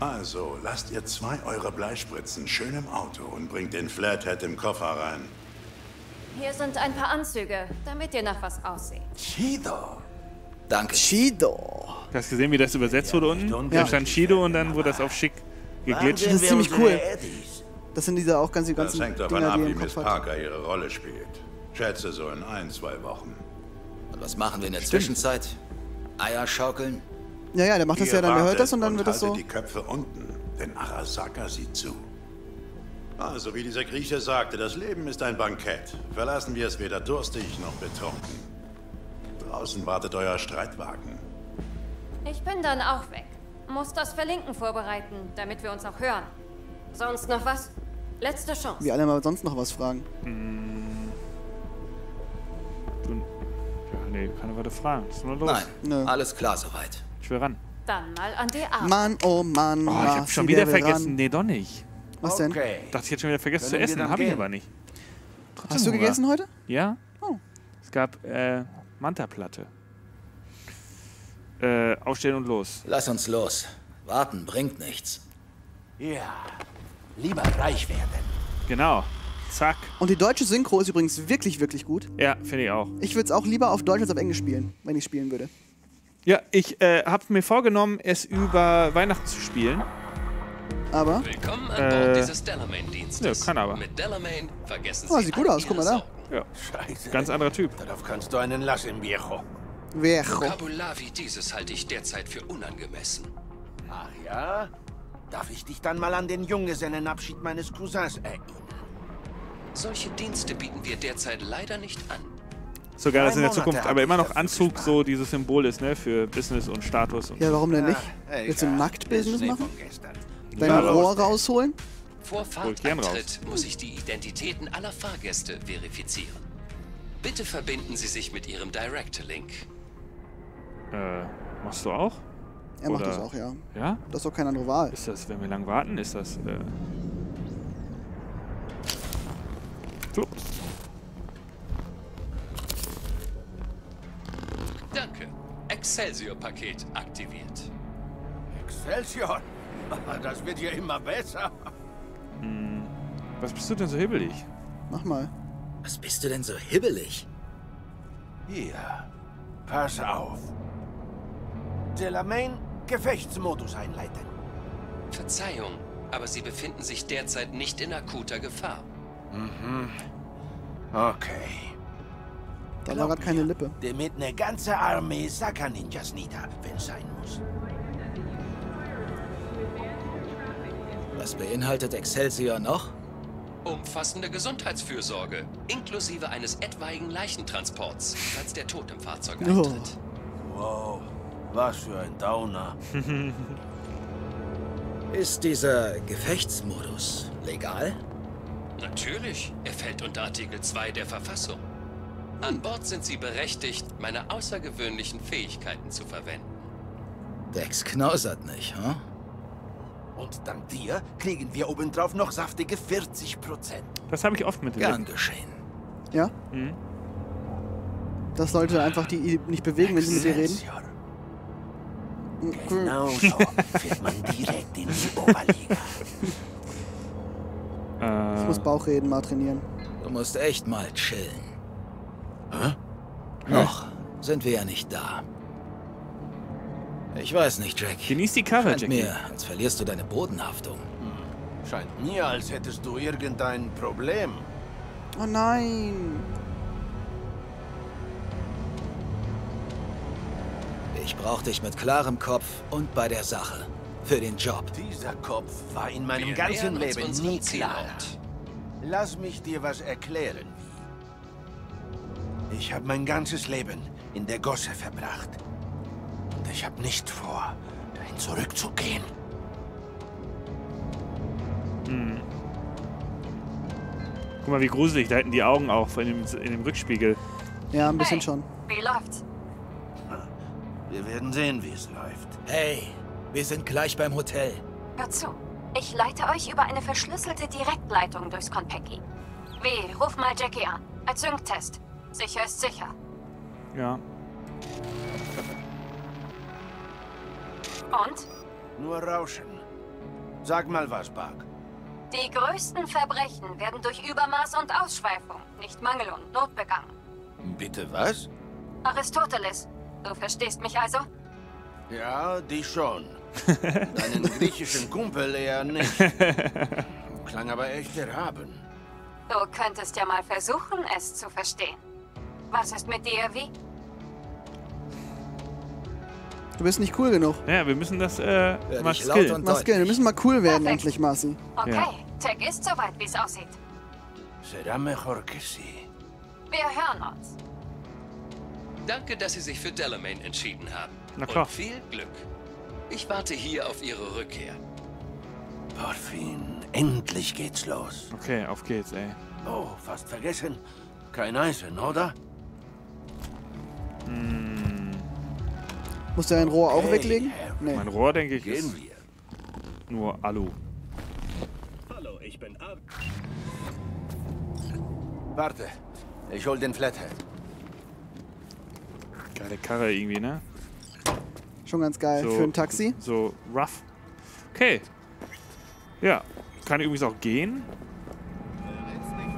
Also, lasst ihr zwei eure Bleispritzen schön im Auto und bringt den Flathead im Koffer rein.
Hier sind ein paar Anzüge, damit ihr nach was aussieht.
Shido.
Danke.
Shido.
Du hast gesehen, wie das übersetzt wurde unten? Da stand Shido und dann wurde das auf schick geglitscht.
Das ist ziemlich cool. Das sind diese auch ganz die
Das
ganzen
hängt davon
Dinger,
ab,
die
wie Miss
hat.
Parker ihre Rolle spielt. Schätze so in ein, zwei Wochen.
Und was machen wir in der Zwischenzeit? Eier schaukeln?
Ja, ja, der macht das
Ihr
ja dann, der hört das und dann wird das so.
die Köpfe unten, denn Arasaka sieht zu. Also, wie dieser Grieche sagte, das Leben ist ein Bankett. Verlassen wir es weder durstig noch betrunken. Draußen wartet euer Streitwagen.
Ich bin dann auch weg. Muss das Verlinken vorbereiten, damit wir uns auch hören. Sonst noch was? Letzte Chance.
Wie alle mal sonst noch was fragen.
Du, ja, nee, keine weiter fragen. Was ist denn da los?
Nein, alles klar soweit.
Ich will ran.
Dann mal an die Arbeit.
Mann, oh Mann.
Oh, ich hab schon
der
wieder vergessen.
ran.
Nee, doch nicht.
Was denn?
Okay.
Dachte, ich hätte schon wieder vergessen zu
Können wir
essen.
dann
Habe ich
gehen?
aber nicht. Trotzdem
Hast du
Hunger.
gegessen heute?
Ja.
Oh.
Es gab äh, Manta-Platte. Äh, aufstehen und los.
Lass uns los. Warten bringt nichts.
Ja, lieber reich werden.
Genau. Zack.
Und die deutsche Synchro ist übrigens wirklich, wirklich gut.
Ja, finde ich auch.
Ich würde es auch lieber auf Deutsch als auf Englisch spielen, wenn ich spielen würde.
Ja, ich äh, habe mir vorgenommen, es über Weihnachten zu spielen.
Aber?
Willkommen an
Äh,
Bord dieses Delamain-Dienstes.
nö, kann aber.
Mit Delamain vergessen
Oh,
Sie
sieht gut aus, guck mal da.
Ja.
Scheiße.
Ganz anderer Typ.
Darauf kannst du einen lassen, Viejo.
Viejo.
Vokabular wie dieses halte ich derzeit für unangemessen.
Ach ja? Darf ich dich dann mal an den Junggesellenabschied meines Cousins erinnern?
Solche Dienste bieten wir derzeit leider nicht an.
Sogar, dass in der Zukunft aber immer noch Anzug so dieses Symbol ist, ne? Für Business und Status. Und
Ja, warum denn nicht? Willst du. Nackt-Business machen? Dein
Ja,
Rohr rausholen?
Vor. Fahrtantritt muss ich die Identitäten aller Fahrgäste verifizieren. Bitte verbinden Sie sich mit Ihrem Direct-Link.
Äh, machst du auch?
Er macht
Oder-
das auch, ja.
Ja?
Das ist doch keine andere Wahl.
Ist das, wenn wir lang warten, ist das. Äh. Flup.
Danke. Excelsior-Paket aktiviert.
Excelsior! Das wird ja immer besser.
Hm. Was bist du denn so hibbelig?
Mach mal.
Was bist du denn so hibbelig?
Hier, pass auf. Delamain, Gefechtsmodus einleiten.
Verzeihung, aber Sie befinden sich derzeit nicht in akuter Gefahr.
Mhm. Okay.
Da war gerade keine Lippe.
Damit eine ganze Armee Saka-Ninjas nieder, wenn sein muss.
Was beinhaltet Excelsior noch?
Umfassende Gesundheitsfürsorge, inklusive eines etwaigen Leichentransports, falls der Tod im Fahrzeug
Oh.
eintritt.
Wow, was für ein Downer.
Ist dieser Gefechtsmodus legal?
Natürlich, er fällt unter Artikel 2 der Verfassung. An Bord sind Sie berechtigt, meine außergewöhnlichen Fähigkeiten zu verwenden.
Dex knausert nicht, hm?
Und dank dir kriegen wir obendrauf noch saftige 40 Prozent.
Das habe ich oft mit
Gern geschehen.
Ja?
Mhm.
Dass Leute einfach die nicht bewegen, wenn sie mit dir reden.
Genau so fährt man direkt in die Oberliga.
Äh,
Ich muss Bauchreden mal trainieren.
Du musst echt mal chillen.
Hä?
Noch sind wir ja nicht da. Ich weiß nicht, Jack.
Genieß die Karre,
Scheint
Jackie.
mir, als verlierst du deine Bodenhaftung.
Scheint mir, als hättest du irgendein Problem.
Oh nein.
Ich brauch dich mit klarem Kopf und bei der Sache. Für den Job.
Dieser Kopf war in meinem
Wir
ganzen Leben nie klar. Lass mich dir was erklären, wie. Ich habe mein ganzes Leben in der Gosse verbracht. Und ich habe nicht vor, dahin zurückzugehen.
Hm. Guck mal, wie gruselig. Da hätten die Augen auch in dem, in dem Rückspiegel.
Ja, ein bisschen
Hey.
schon.
Wie läuft's?
Wir werden sehen, wie es läuft.
Hey, wir sind gleich beim Hotel.
Hört zu. Ich leite euch über eine verschlüsselte Direktleitung durchs Konpeki.
Wie, ruf mal Jackie an. Als Sync-Test. Sicher ist sicher.
Ja.
Und?
Nur Rauschen. Sag mal was, Bug.
Die größten Verbrechen werden durch Übermaß und Ausschweifung, nicht Mangel und Not begangen.
Bitte was?
Aristoteles, du verstehst mich also?
Ja, die schon. Deinen griechischen Kumpel eher nicht. Klang aber echt erhaben.
Du könntest ja mal versuchen, es zu verstehen. Was ist mit dir, wie?
Du bist nicht cool genug.
Ja, wir müssen das äh, mal skillen.
und
Mal skillen. Wir müssen mal cool werden,
Perfekt.
endlich, Marci.
Okay,
Ja.
Tech ist soweit, wie es aussieht.
Será mejor que sí.
Wir hören uns.
Danke, dass Sie sich für Delamain entschieden haben.
Na klar.
Und viel Glück. Ich warte hier auf Ihre Rückkehr.
Porfin, endlich geht's los.
Okay, auf geht's, ey.
Oh, fast vergessen. Kein Eisen, oder?
Hm.
Musst du dein Rohr auch
Okay,
weglegen?
Harry.
Nee.
Mein Rohr, denke ich,
Gehen
ist
wir.
nur Alu.
Hallo, ich bin Ab.
Warte, ich hol den Flathead.
Geile Karre irgendwie, ne?
Schon ganz geil.
So-
Für ein Taxi.
So rough. Okay. Ja. Kann übrigens auch gehen.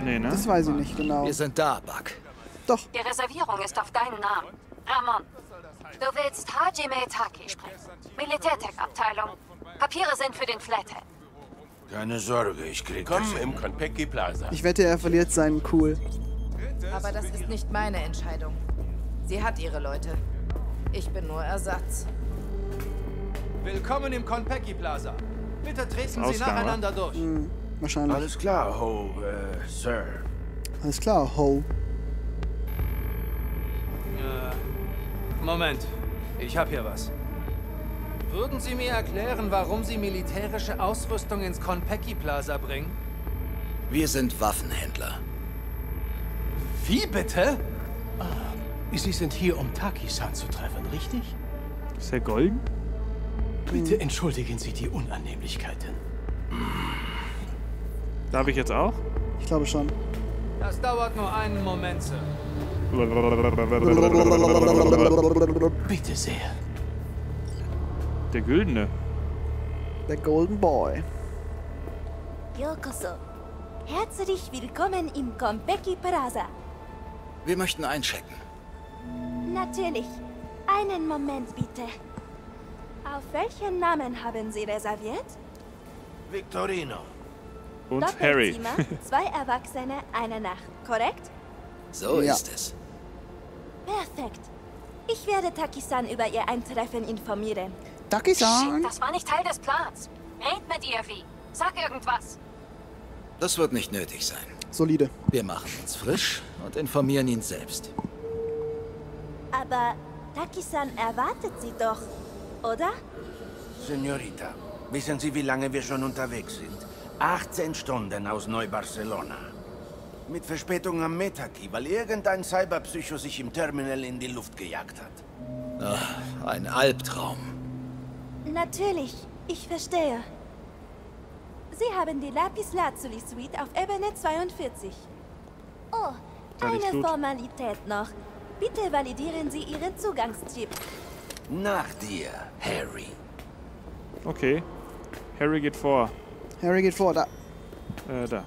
Nee, ne?
Das weiß ich nicht genau.
Wir sind da, Buck.
Doch.
Die Reservierung ist auf deinen Namen. Ramon. Du willst Hajime Taki sprechen. Militärtech-Abteilung. Papiere sind für den Flathead.
Keine Sorge, ich krieg
Komm
das
im Konpeki Plaza.
Ich wette, er verliert seinen Cool.
Aber das ist nicht meine Entscheidung. Sie hat ihre Leute. Ich bin nur Ersatz.
Willkommen im Konpeki Plaza. Bitte treten Sie nacheinander durch.
Hm, wahrscheinlich.
Alles klar, Ho, äh, Sir.
Alles klar, Ho.
Äh, Moment. Ich hab hier was. Würden Sie mir erklären, warum Sie militärische Ausrüstung ins Konpeki Plaza bringen?
Wir sind Waffenhändler.
Wie bitte?
Sie sind hier, um Taki-san zu treffen, richtig?
Ist der golden?
Bitte entschuldigen Sie die Unannehmlichkeiten.
Darf ich jetzt auch?
Ich glaube schon.
Das dauert nur einen Moment, Sir.
Bitte sehr.
Der Güldene.
Der Golden Boy.
Yokoso. Herzlich willkommen im Konpeki Plaza.
Wir möchten einchecken.
Natürlich. Einen Moment bitte. Auf welchen Namen haben Sie reserviert?
Victorino.
Und Harry.
Doppelzimmer, zwei Erwachsene, eine Nacht. Korrekt?
So
Ja.
ist es.
Perfekt. Ich werde Taki-san über Ihr Eintreffen informieren.
Taki-san.
Das war nicht Teil des Plans. Red mit ihr, wie. Sag irgendwas.
Das wird nicht nötig sein.
Solide.
Wir machen uns frisch und informieren ihn selbst.
Aber Taki-san erwartet Sie doch, oder?
Senorita, wissen Sie, wie lange wir schon unterwegs sind? 18 Stunden aus Neu-Barcelona. Mit Verspätung am Metaki, weil irgendein Cyberpsycho sich im Terminal in die Luft gejagt hat.
Ah, ein Albtraum.
Natürlich, ich verstehe. Sie haben die Lapis Lazuli Suite auf Ebene 42. Oh, eine. Formalität noch. Bitte validieren Sie Ihren Zugangschip.
Nach dir, Harry.
Okay. Harry geht vor.
Harry geht vor, da.
Äh, da.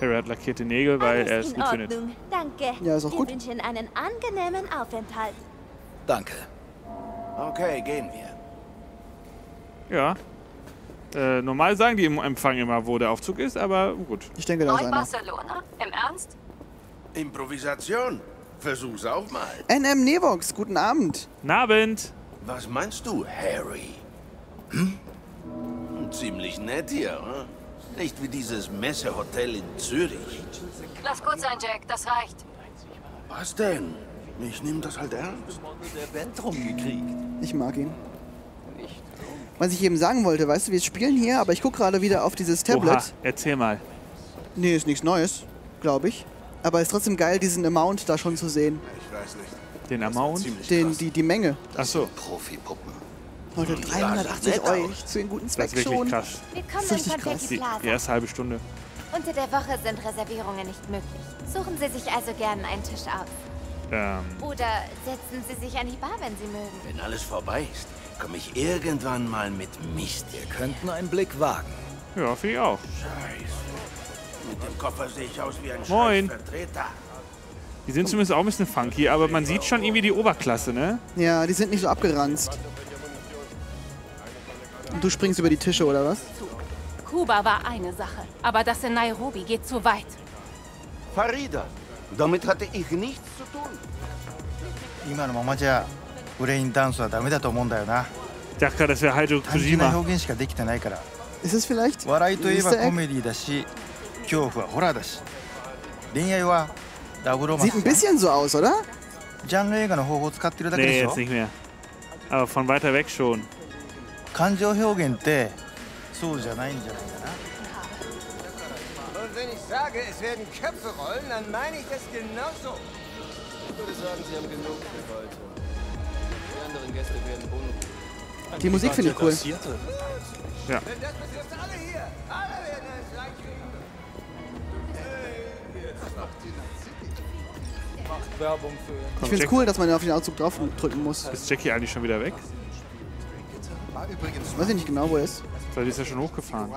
Harry hat lackierte Nägel, weil er es
In
gut findet.
Ordnung, danke.
Ja, ist auch
Wir
gut.
wünschen einen angenehmen Aufenthalt.
Danke.
Okay, gehen wir.
Ja. Äh, normal sagen die im Empfang immer, wo der Aufzug ist, aber gut.
Ich denke, da ist einer.
Neu-Barcelona? Im Ernst?
Improvisation. Versuch's auch mal.
NM Nevox, guten Abend.
Guten Abend.
Was meinst du, Harry? Hm? Ziemlich nett hier, hm? Nicht wie dieses Messehotel in Zürich.
Lass gut sein, Jack. Das reicht.
Was denn? Ich nehme das halt ernst.
Der Band rumgekriegt.
Ich mag ihn. Was ich eben sagen wollte, weißt du, wir spielen hier, aber ich gucke gerade wieder auf dieses Tablet.
Oha, erzähl mal.
Nee, ist nichts Neues, glaube ich. Aber ist trotzdem geil, diesen Amount da schon zu sehen.
Ich weiß nicht.
Den Amount?
Den, die, die Menge.
Ach so.
Profi-Puppen.
Leute,
Ja,
380
nett
Euro zu den guten
Das
Zweck
ist wirklich
schon.
krass.
Willkommen
ist
im
richtig krass.
Die,
Plaza.
die erste halbe Stunde.
Unter der Woche sind Reservierungen nicht möglich. Suchen Sie sich also gern einen Tisch aus.
Ähm,
Oder setzen Sie sich an die Bar, wenn Sie mögen.
Wenn alles vorbei ist, komme ich irgendwann mal mit Mist.
Wir könnten einen Blick wagen.
ja, finde ich auch.
Scheiße. Mit dem Koffer sehe ich aus wie ein
Moin.
Vertreter.
Die sind zumindest auch ein bisschen funky, aber man sieht schon irgendwie die Oberklasse, ne?
Ja, die sind nicht so abgeranzt. Und du springst über die Tische, oder was?
Kuba war eine Sache, aber das in Nairobi geht zu weit.
Farida, damit hatte ich nichts zu tun.
今のままじゃブレインダンスはダメだと思うんだよな
Ich dachte gerade, das wäre Haido
単純な
Kojima.
表現しかできてないから
Ist es vielleicht
笑いといえば
Easter
コ
Egg?
メディだし 恐怖はホラーだし恋愛はダブルマ
ッチ。
ジャンル映画の方法を使ってるだけでしょ
？Nee, von weiter
感情表現ってそうじゃないんじゃないかな
？Die
Musik finde ich cool.
Macht Werbung für
Ich finde es cool, dass man auf den Auszug drauf drücken muss.
Ist Jackie eigentlich schon wieder weg?
Weiß ich nicht genau, wo er ist.
Vielleicht ist er schon hochgefahren.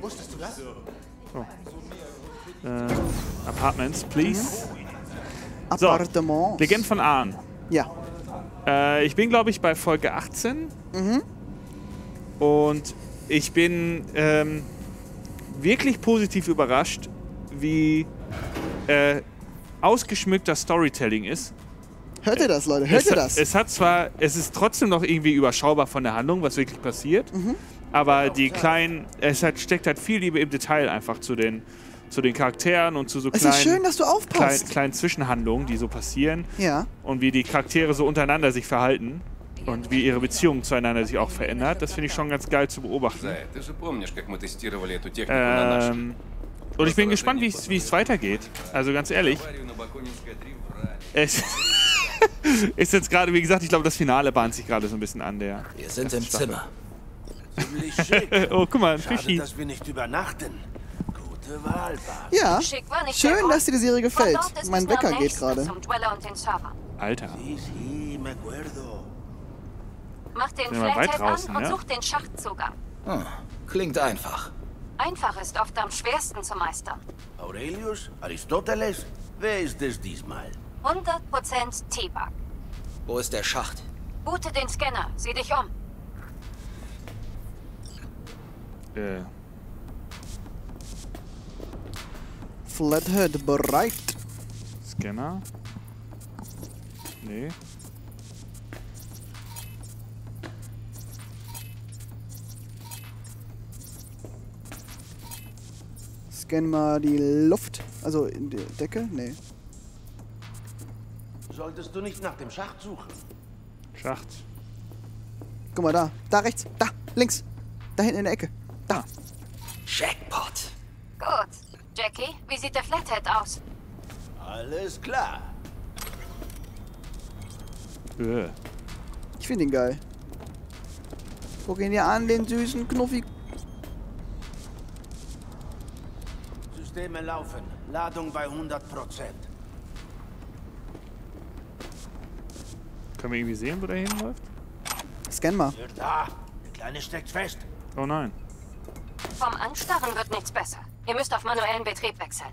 Wusstest du das?
So. Äh, Apartments, please. So,
Appartements.
Legend von Ahn.
Ja.
Äh, ich bin, glaube ich, bei Folge 18.
Mhm.
Und ich bin ähm, wirklich positiv überrascht, wie äh, ausgeschmückter Storytelling ist.
Hört ihr das, Leute? Hört
es,
ihr das?
Es hat zwar, es ist trotzdem noch irgendwie überschaubar von der Handlung, was wirklich passiert,
mhm.
aber die kleinen, es hat, steckt halt viel Liebe im Detail einfach zu den, zu den Charakteren und zu so kleinen, es
ist schön, dass du
kleinen, kleinen, Zwischenhandlungen, die so passieren.
Ja.
Und wie die Charaktere so untereinander sich verhalten und wie ihre Beziehung zueinander sich auch verändert. Das finde ich schon ganz geil zu beobachten. Ähm, und ich bin gespannt, wie es weitergeht. Also ganz ehrlich. Es ist jetzt gerade, wie gesagt, ich glaube, das Finale bahnt sich gerade so ein bisschen an der.
Wir sind im
Staffel.
Zimmer.
oh, guck mal, ein Fischi.
dass wir nicht übernachten. Gute Wahl, Bart.
Ja, schön, dass dir die Serie gefällt. Mein Wecker geht gerade.
Alter.
Mach den Flathead an und such den Schachtzugang.
Hm, klingt einfach.
Einfach ist oft am schwersten zu meistern.
Aurelius? Aristoteles? Wer ist es diesmal?
100% T-Bug.
Wo ist der Schacht?
Boote den Scanner. Sieh dich um.
Äh,
Flathead bereit.
Scanner. Nee.
Scan mal die Luft. Also in die Decke? Nee.
Solltest du nicht nach dem Schacht suchen?
Schacht.
Guck mal da. Da rechts. Da. Links. Da hinten in der Ecke. Da.
Jackpot.
Gut. Jackie, wie sieht der Flathead aus?
Alles klar.
Äh.
Ich finde ihn geil. Guck ihn dir an, den süßen Knuffi.
Systeme laufen. Ladung bei 100 Prozent.
Können wir irgendwie sehen, wo der hinläuft?
Scan mal.
Da. Der Kleine steckt fest.
Oh nein.
Vom Anstarren wird nichts besser. Ihr müsst auf manuellen Betrieb wechseln.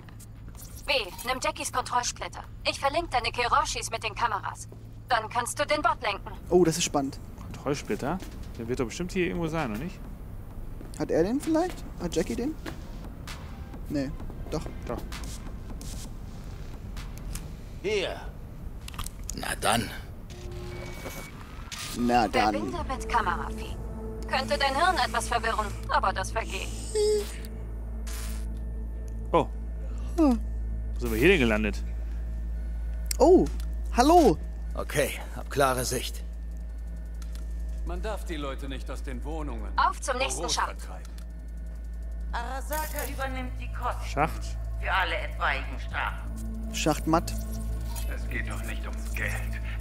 B, nimm Jackies Kontrollsplitter. Ich verlinke deine Kiroshis mit den Kameras. Dann kannst du den Bot lenken.
Oh, das ist spannend.
Kontrollsplitter? Der wird doch bestimmt hier irgendwo sein, oder nicht?
Hat er den vielleicht? Hat Jackie den? Nee. Doch.
Doch.
Hier.
Na dann.
Na dann.
Verbinde mit Kameravieh. Könnte dein Hirn etwas verwirren, aber das vergeht.
Oh. Wo sind wir hier denn gelandet?
Oh. Hallo.
Okay, hab klare Sicht.
Man darf die Leute nicht aus den Wohnungen.
Auf zum nächsten Schacht.
vertreiben.
Arasaka übernimmt die Kosten
Schacht.
für alle etwaigen Strafen.
Schacht matt.
Es geht doch nicht ums Geld.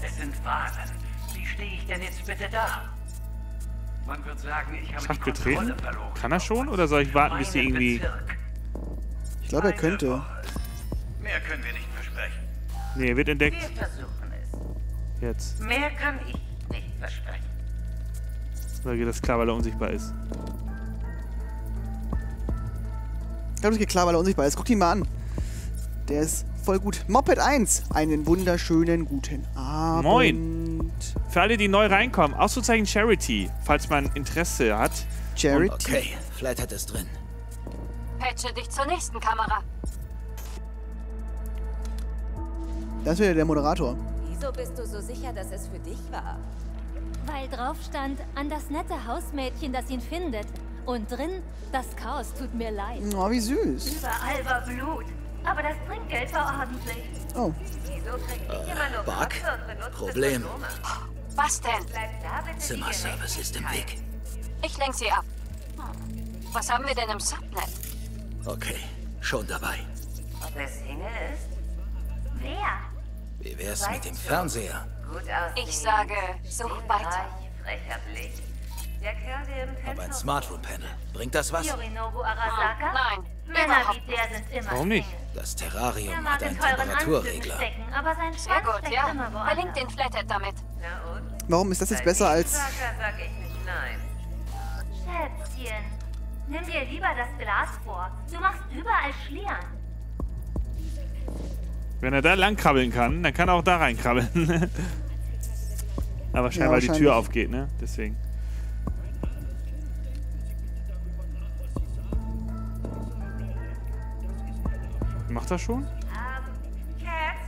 Es sind Waren. Wie stehe ich denn jetzt bitte da? Man wird sagen, ich habe
Schacht
die Kontrolle
betreten?
verloren.
Kann er schon? Oder soll ich warten, bis
Meinen
irgendwie...
Bezirk.
Ich glaube, er könnte.
Mehr können wir nicht versprechen.
Nee, er wird entdeckt.
Wir versuchen es.
Jetzt.
Mehr kann ich nicht versprechen.
Oder geht das klar, weil er unsichtbar ist?
Ich glaube, das geht klar, weil er unsichtbar ist. Guck ihn mal an. Der ist voll gut. Moped 1. Einen wunderschönen guten Abend.
Moin. Für alle, die neu reinkommen, Ausrufezeichen Charity, falls man Interesse hat.
Charity?
Okay, Flathead ist drin.
Patche dich zur nächsten Kamera.
Da ist wieder der Moderator.
Wieso bist du so sicher, dass es für dich war?
Weil drauf stand, an das nette Hausmädchen, das ihn findet. Und drin, das Chaos tut mir leid.
Oh, wie süß.
Überall war Blut. Aber das Trinkgeld war ordentlich.
Oh.
Wieso kriegt nicht immer nur
Bug? Problem.
Was denn?
Da
Zimmerservice ist im Weg.
Ich lenk sie ab. Hm. Was haben wir denn im Subnet?
Okay, schon dabei.
Ob es Single ist? Wer?
Wie wär's mit dem Fernseher?
Gut aussehen.
Ich sage, such weiter.
Frecher Blick.
Aber ein
Fenster...
Smart Room Panel. Bringt das was?
Nein,
Männer wie der sind immer
Warum nicht? Das
Er
Terrarium
mag
hat
in
einen Temperaturregler.
stecken, aber sein
Sehr gut, ja. Verlinkt den Flathead damit.
Na und?
Warum ist das jetzt besser als...
Arasaka sag ich nicht nein.
Kätzchen. Nimm dir lieber das Glas vor. Du machst überall Schlieren.
Wenn er da lang krabbeln kann, dann kann er auch da reinkrabbeln. Aber wahrscheinlich,
Ja,
weil die. Tür aufgeht, ne? Deswegen. Macht er schon?
Cats,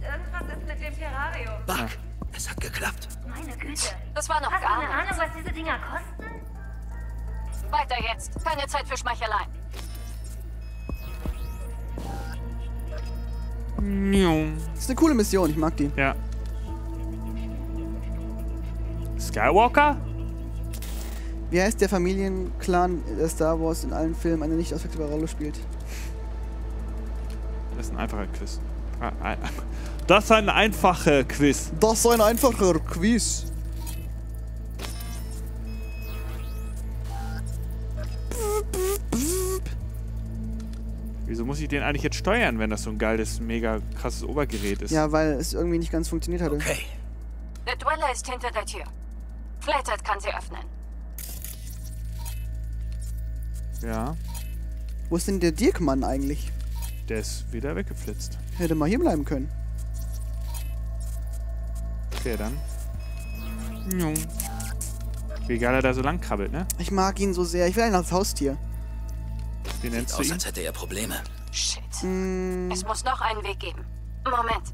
irgendwas ist mit dem Terrarium.
Ah.
Es hat geklappt.
Meine Güte.
Das war noch
Hast du
gar
eine
nichts.
Ahnung, was diese Dinger kosten?
Weiter jetzt. Keine Zeit für Schmeicheleien.
Das ist eine coole Mission, ich mag die.
Ja. Skywalker?
Wie heißt der Familienclan, der Star Wars in allen Filmen eine nicht auswechselbare Rolle spielt?
Das ist ein einfacher Quiz. Ah, Das ist ein einfacher Quiz.
Das ist ein einfacher Quiz.
Wieso muss ich den eigentlich jetzt steuern, wenn das so ein geiles, mega krasses Obergerät ist?
Ja, weil es irgendwie nicht ganz funktioniert hatte.
Okay.
Der Dweller ist hinter der Tür. Flathead kann sie öffnen.
Ja,
Wo ist denn der Dirkmann eigentlich?
Der ist wieder weggeflitzt.
Hätte mal hier bleiben können.
Okay, dann. Jung. Wie geil er da so lang krabbelt, ne?
Ich mag ihn so sehr. Ich will einen als Haustier.
Wie nennst du
Aus,
ihn?
als hätte er Probleme.
Shit.
Hm,
Es muss noch einen Weg geben. Moment.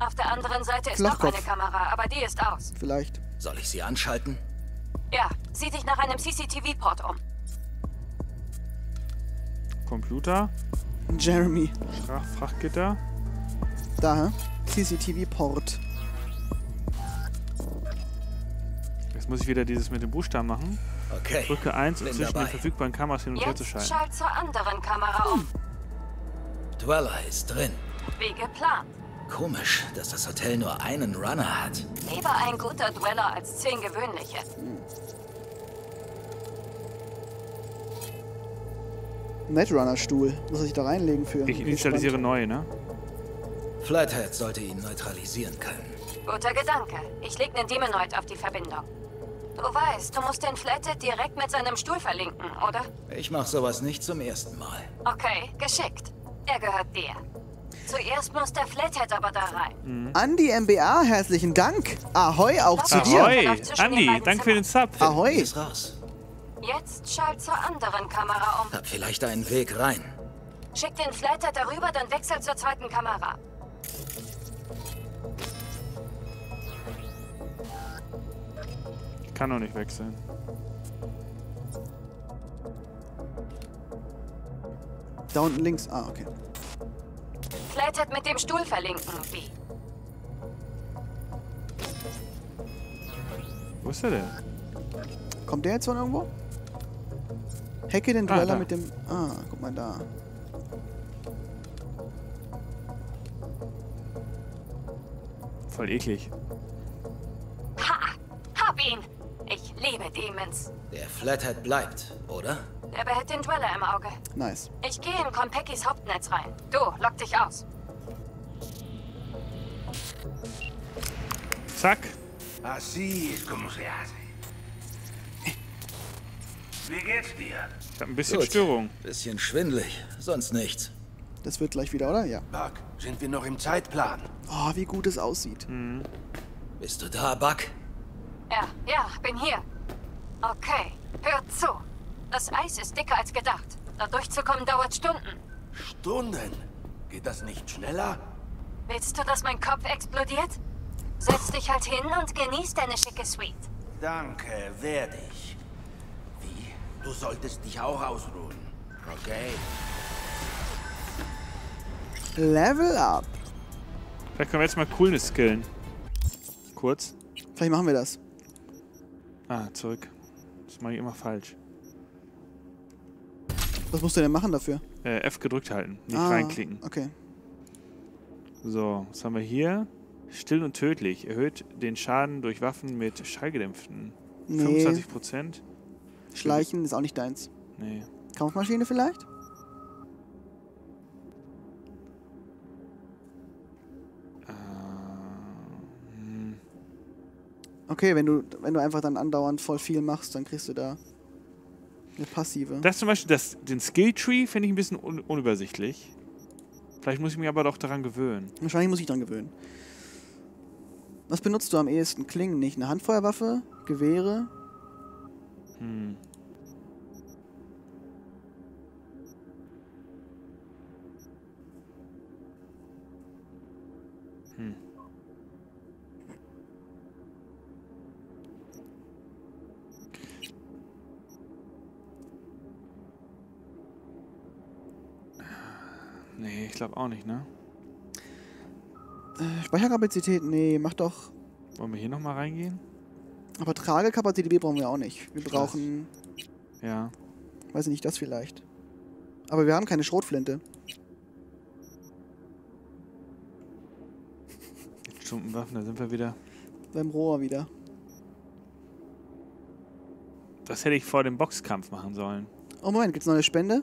Auf der anderen Seite ist noch eine Kamera, aber die ist aus.
vielleicht.
Soll ich sie anschalten?
Ja, sieh dich nach einem CCTV-Port um.
Computer,
Jeremy.
Frach Frachtgitter.
Da? CCTV-Port.
Jetzt muss ich wieder dieses mit dem Buchstaben machen.
Okay.
Drücke 1, um zwischen
dabei.
den verfügbaren Kameras hin und her zu schalten.
schalt zur anderen Kamera um.
Dweller ist drin.
Wie geplant.
Komisch, dass das Hotel nur einen Runner hat.
Lieber ein guter Dweller als zehn gewöhnliche.
Netrunner-Stuhl. Was soll ich da reinlegen für?
Ich initialisiere neu, ne?
Flathead sollte ihn neutralisieren können.
Guter Gedanke. Ich leg nen Demonoid auf die Verbindung. Du weißt, du musst den Flathead direkt mit seinem Stuhl verlinken, oder?
Ich mach sowas nicht zum ersten Mal.
Okay, geschickt. Er gehört dir. Zuerst muss der Flathead aber da rein.
Andi MBA, herzlichen Dank. Ahoi, auch zu dir.
Ahoi, Andi, danke für den Sub.
Ahoi.
Ist raus.
Jetzt schalt zur anderen Kamera um.
Hab vielleicht einen Weg rein.
Schick den Flathead darüber, dann wechsel zur zweiten Kamera.
Kann doch nicht wechseln.
Da unten links. Ah, okay.
Flathead mit dem Stuhl verlinken. Wie?
Wo ist er denn?
Kommt der jetzt von irgendwo? Hacke den
Ah,
Dweller
da.
mit dem... Ah, guck mal da.
Voll eklig.
Ha! Hab ihn! Ich liebe Demons.
Der Flathead bleibt, oder?
Der behält den Dweller im Auge.
Nice.
Ich gehe in Kompekis Hauptnetz rein. Du, lock dich aus.
Zack.
Así es como se hace. Wie geht's dir?
Ich hab ein bisschen
Gut.
Störung.
Bisschen schwindlig, sonst nichts.
Das wird gleich wieder, oder? Ja.
Buck, sind wir noch im Zeitplan?
Oh, wie gut es aussieht.
Bist du da, Buck?
Ja, ja, bin hier. Okay, hört zu. Das Eis ist dicker als gedacht. Da durchzukommen dauert Stunden.
Stunden? Geht das nicht schneller?
Willst du, dass mein Kopf explodiert? Setz dich halt hin und genieß deine schicke Suite.
Danke, werde ich. Du solltest dich auch ausruhen. Okay.
Level up.
Vielleicht können wir jetzt mal Coolness skillen. Kurz.
Vielleicht machen wir das.
Ah, zurück. Das mache ich immer falsch.
Was musst du denn machen dafür?
Äh, F gedrückt halten, nicht
ah,
reinklicken.
Okay.
So, was haben wir hier? Still und tödlich. Erhöht den Schaden durch Waffen mit Schallgedämpften.
Nee.
25%.
Schleichen ist auch nicht deins.
Nee.
Kampfmaschine vielleicht?
Hm.
Okay, wenn du, wenn du einfach dann andauernd voll viel machst, dann kriegst du da Eine passive.
Das zum Beispiel, das, den Skilltree finde ich ein bisschen un unübersichtlich. Vielleicht muss ich mich aber doch daran gewöhnen.
Wahrscheinlich muss ich dran gewöhnen. Was benutzt du am ehesten? Klingen nicht. Eine Handfeuerwaffe? Gewehre?
Hm. Hm. Nee, ich glaube auch nicht, ne?
Äh, Speicherkapazität? Nee, mach doch.
Wollen wir hier nochmal reingehen?
Aber Tragekapazität brauchen wir auch nicht. Wir brauchen.
Ja.
Weiß ich nicht, das vielleicht. Aber wir haben keine Schrotflinte.
Stundenwaffen, da sind wir wieder.
Beim Rohr wieder.
Das hätte ich vor dem Boxkampf machen sollen.
Oh Moment, gibt's noch eine Spende?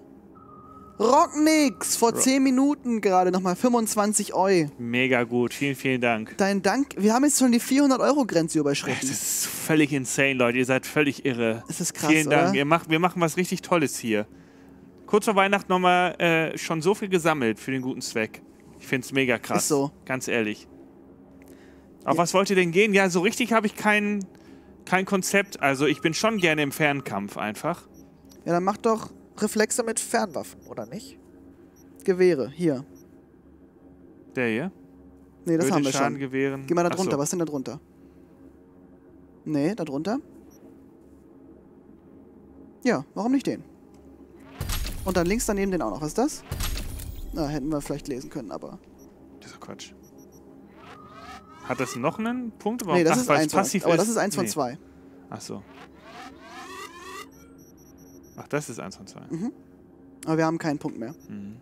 Rocknix! Vor
Ro
10 Minuten gerade nochmal 25 Eu.
Mega gut, vielen, vielen Dank.
Dein Dank. Wir haben jetzt schon die 400-Euro-Grenze überschritten.
Das ist völlig insane, Leute. Ihr seid völlig irre.
Das ist krass,
Vielen Dank. Ihr macht, wir machen was richtig Tolles hier. Kurz vor Weihnachten nochmal äh, schon so viel gesammelt für den guten Zweck. Ich finde es mega krass.
Ist so.
Ganz ehrlich. Auf was wollt ihr denn gehen? Ja, so richtig habe ich kein, kein Konzept. Also ich bin schon gerne im Fernkampf einfach.
Ja, dann mach doch Reflexe mit Fernwaffen, oder nicht? Gewehre, hier.
Der hier?
Nee, das
Würde
haben wir schon. Geh mal da drunter.
so.
Was ist denn da drunter? Nee, da drunter? Ja, warum nicht den? Und dann links daneben den auch noch. Was ist das? Na, hätten wir vielleicht lesen können, aber...
Das ist doch Quatsch. Hat das noch einen Punkt?
nee, das
Ach,
ist eins von,
passiv
aber
ist?
das ist eins von
Nee.
zwei.
Ach so. Ach, das ist eins von zwei.
Mhm. Aber wir haben keinen Punkt mehr.
Mhm.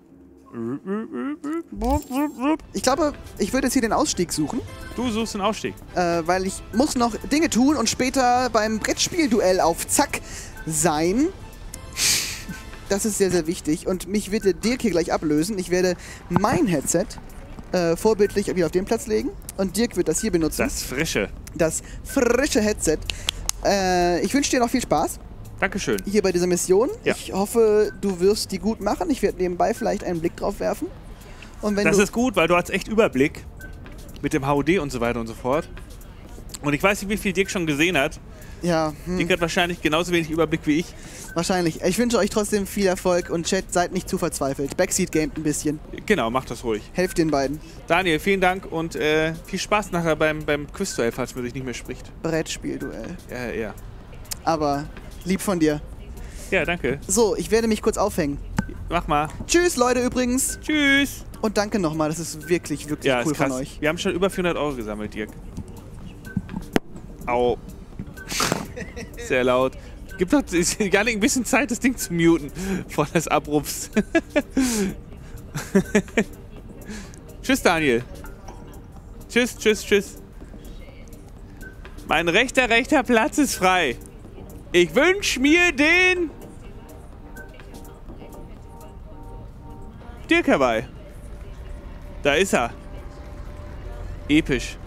Ich glaube, ich würde jetzt hier den Ausstieg suchen.
Du suchst den Ausstieg.
Äh, weil ich muss noch Dinge tun und später beim Brettspielduell auf Zack sein. Das ist sehr, sehr wichtig. Und mich wird der Dirk hier gleich ablösen. Ich werde mein Headset äh, vorbildlich wieder auf den Platz legen. Und Dirk wird das hier benutzen.
Das frische.
Das frische Headset. Äh, ich wünsche dir noch viel Spaß.
Dankeschön.
Hier bei dieser Mission.
Ja.
Ich hoffe, du wirst die gut machen. Ich werde nebenbei vielleicht einen Blick drauf werfen. Und wenn
Das ist gut, weil du hast echt Überblick mit dem HUD und so weiter und so fort. Und ich weiß nicht, wie viel Dirk schon gesehen hat.
Ja, hm.
Dirk hat wahrscheinlich genauso wenig Überblick wie ich.
Wahrscheinlich. Ich wünsche euch trotzdem viel Erfolg und Chat, seid nicht zu verzweifelt. Backseat gamet ein bisschen.
Genau, macht das ruhig.
Helft den beiden.
Daniel, vielen Dank und äh, viel Spaß nachher beim, beim Quizduell, falls man sich nicht mehr spricht.
Brettspielduell.
Ja, ja.
Aber lieb von dir.
Ja, danke.
So, ich werde mich kurz aufhängen.
Mach mal.
Tschüss, Leute, übrigens.
Tschüss.
Und danke nochmal, das ist wirklich, wirklich
Ja,
cool von euch.
Wir haben schon über 400 Euro gesammelt, Dirk. Au. Sehr laut. Gibt doch gar nicht ein bisschen Zeit, das Ding zu muten, vor des Abrufs. tschüss, Daniel. Tschüss, tschüss, tschüss. Mein rechter, rechter Platz ist frei. Ich wünsche mir den Dirk herbei. Da ist er. Episch.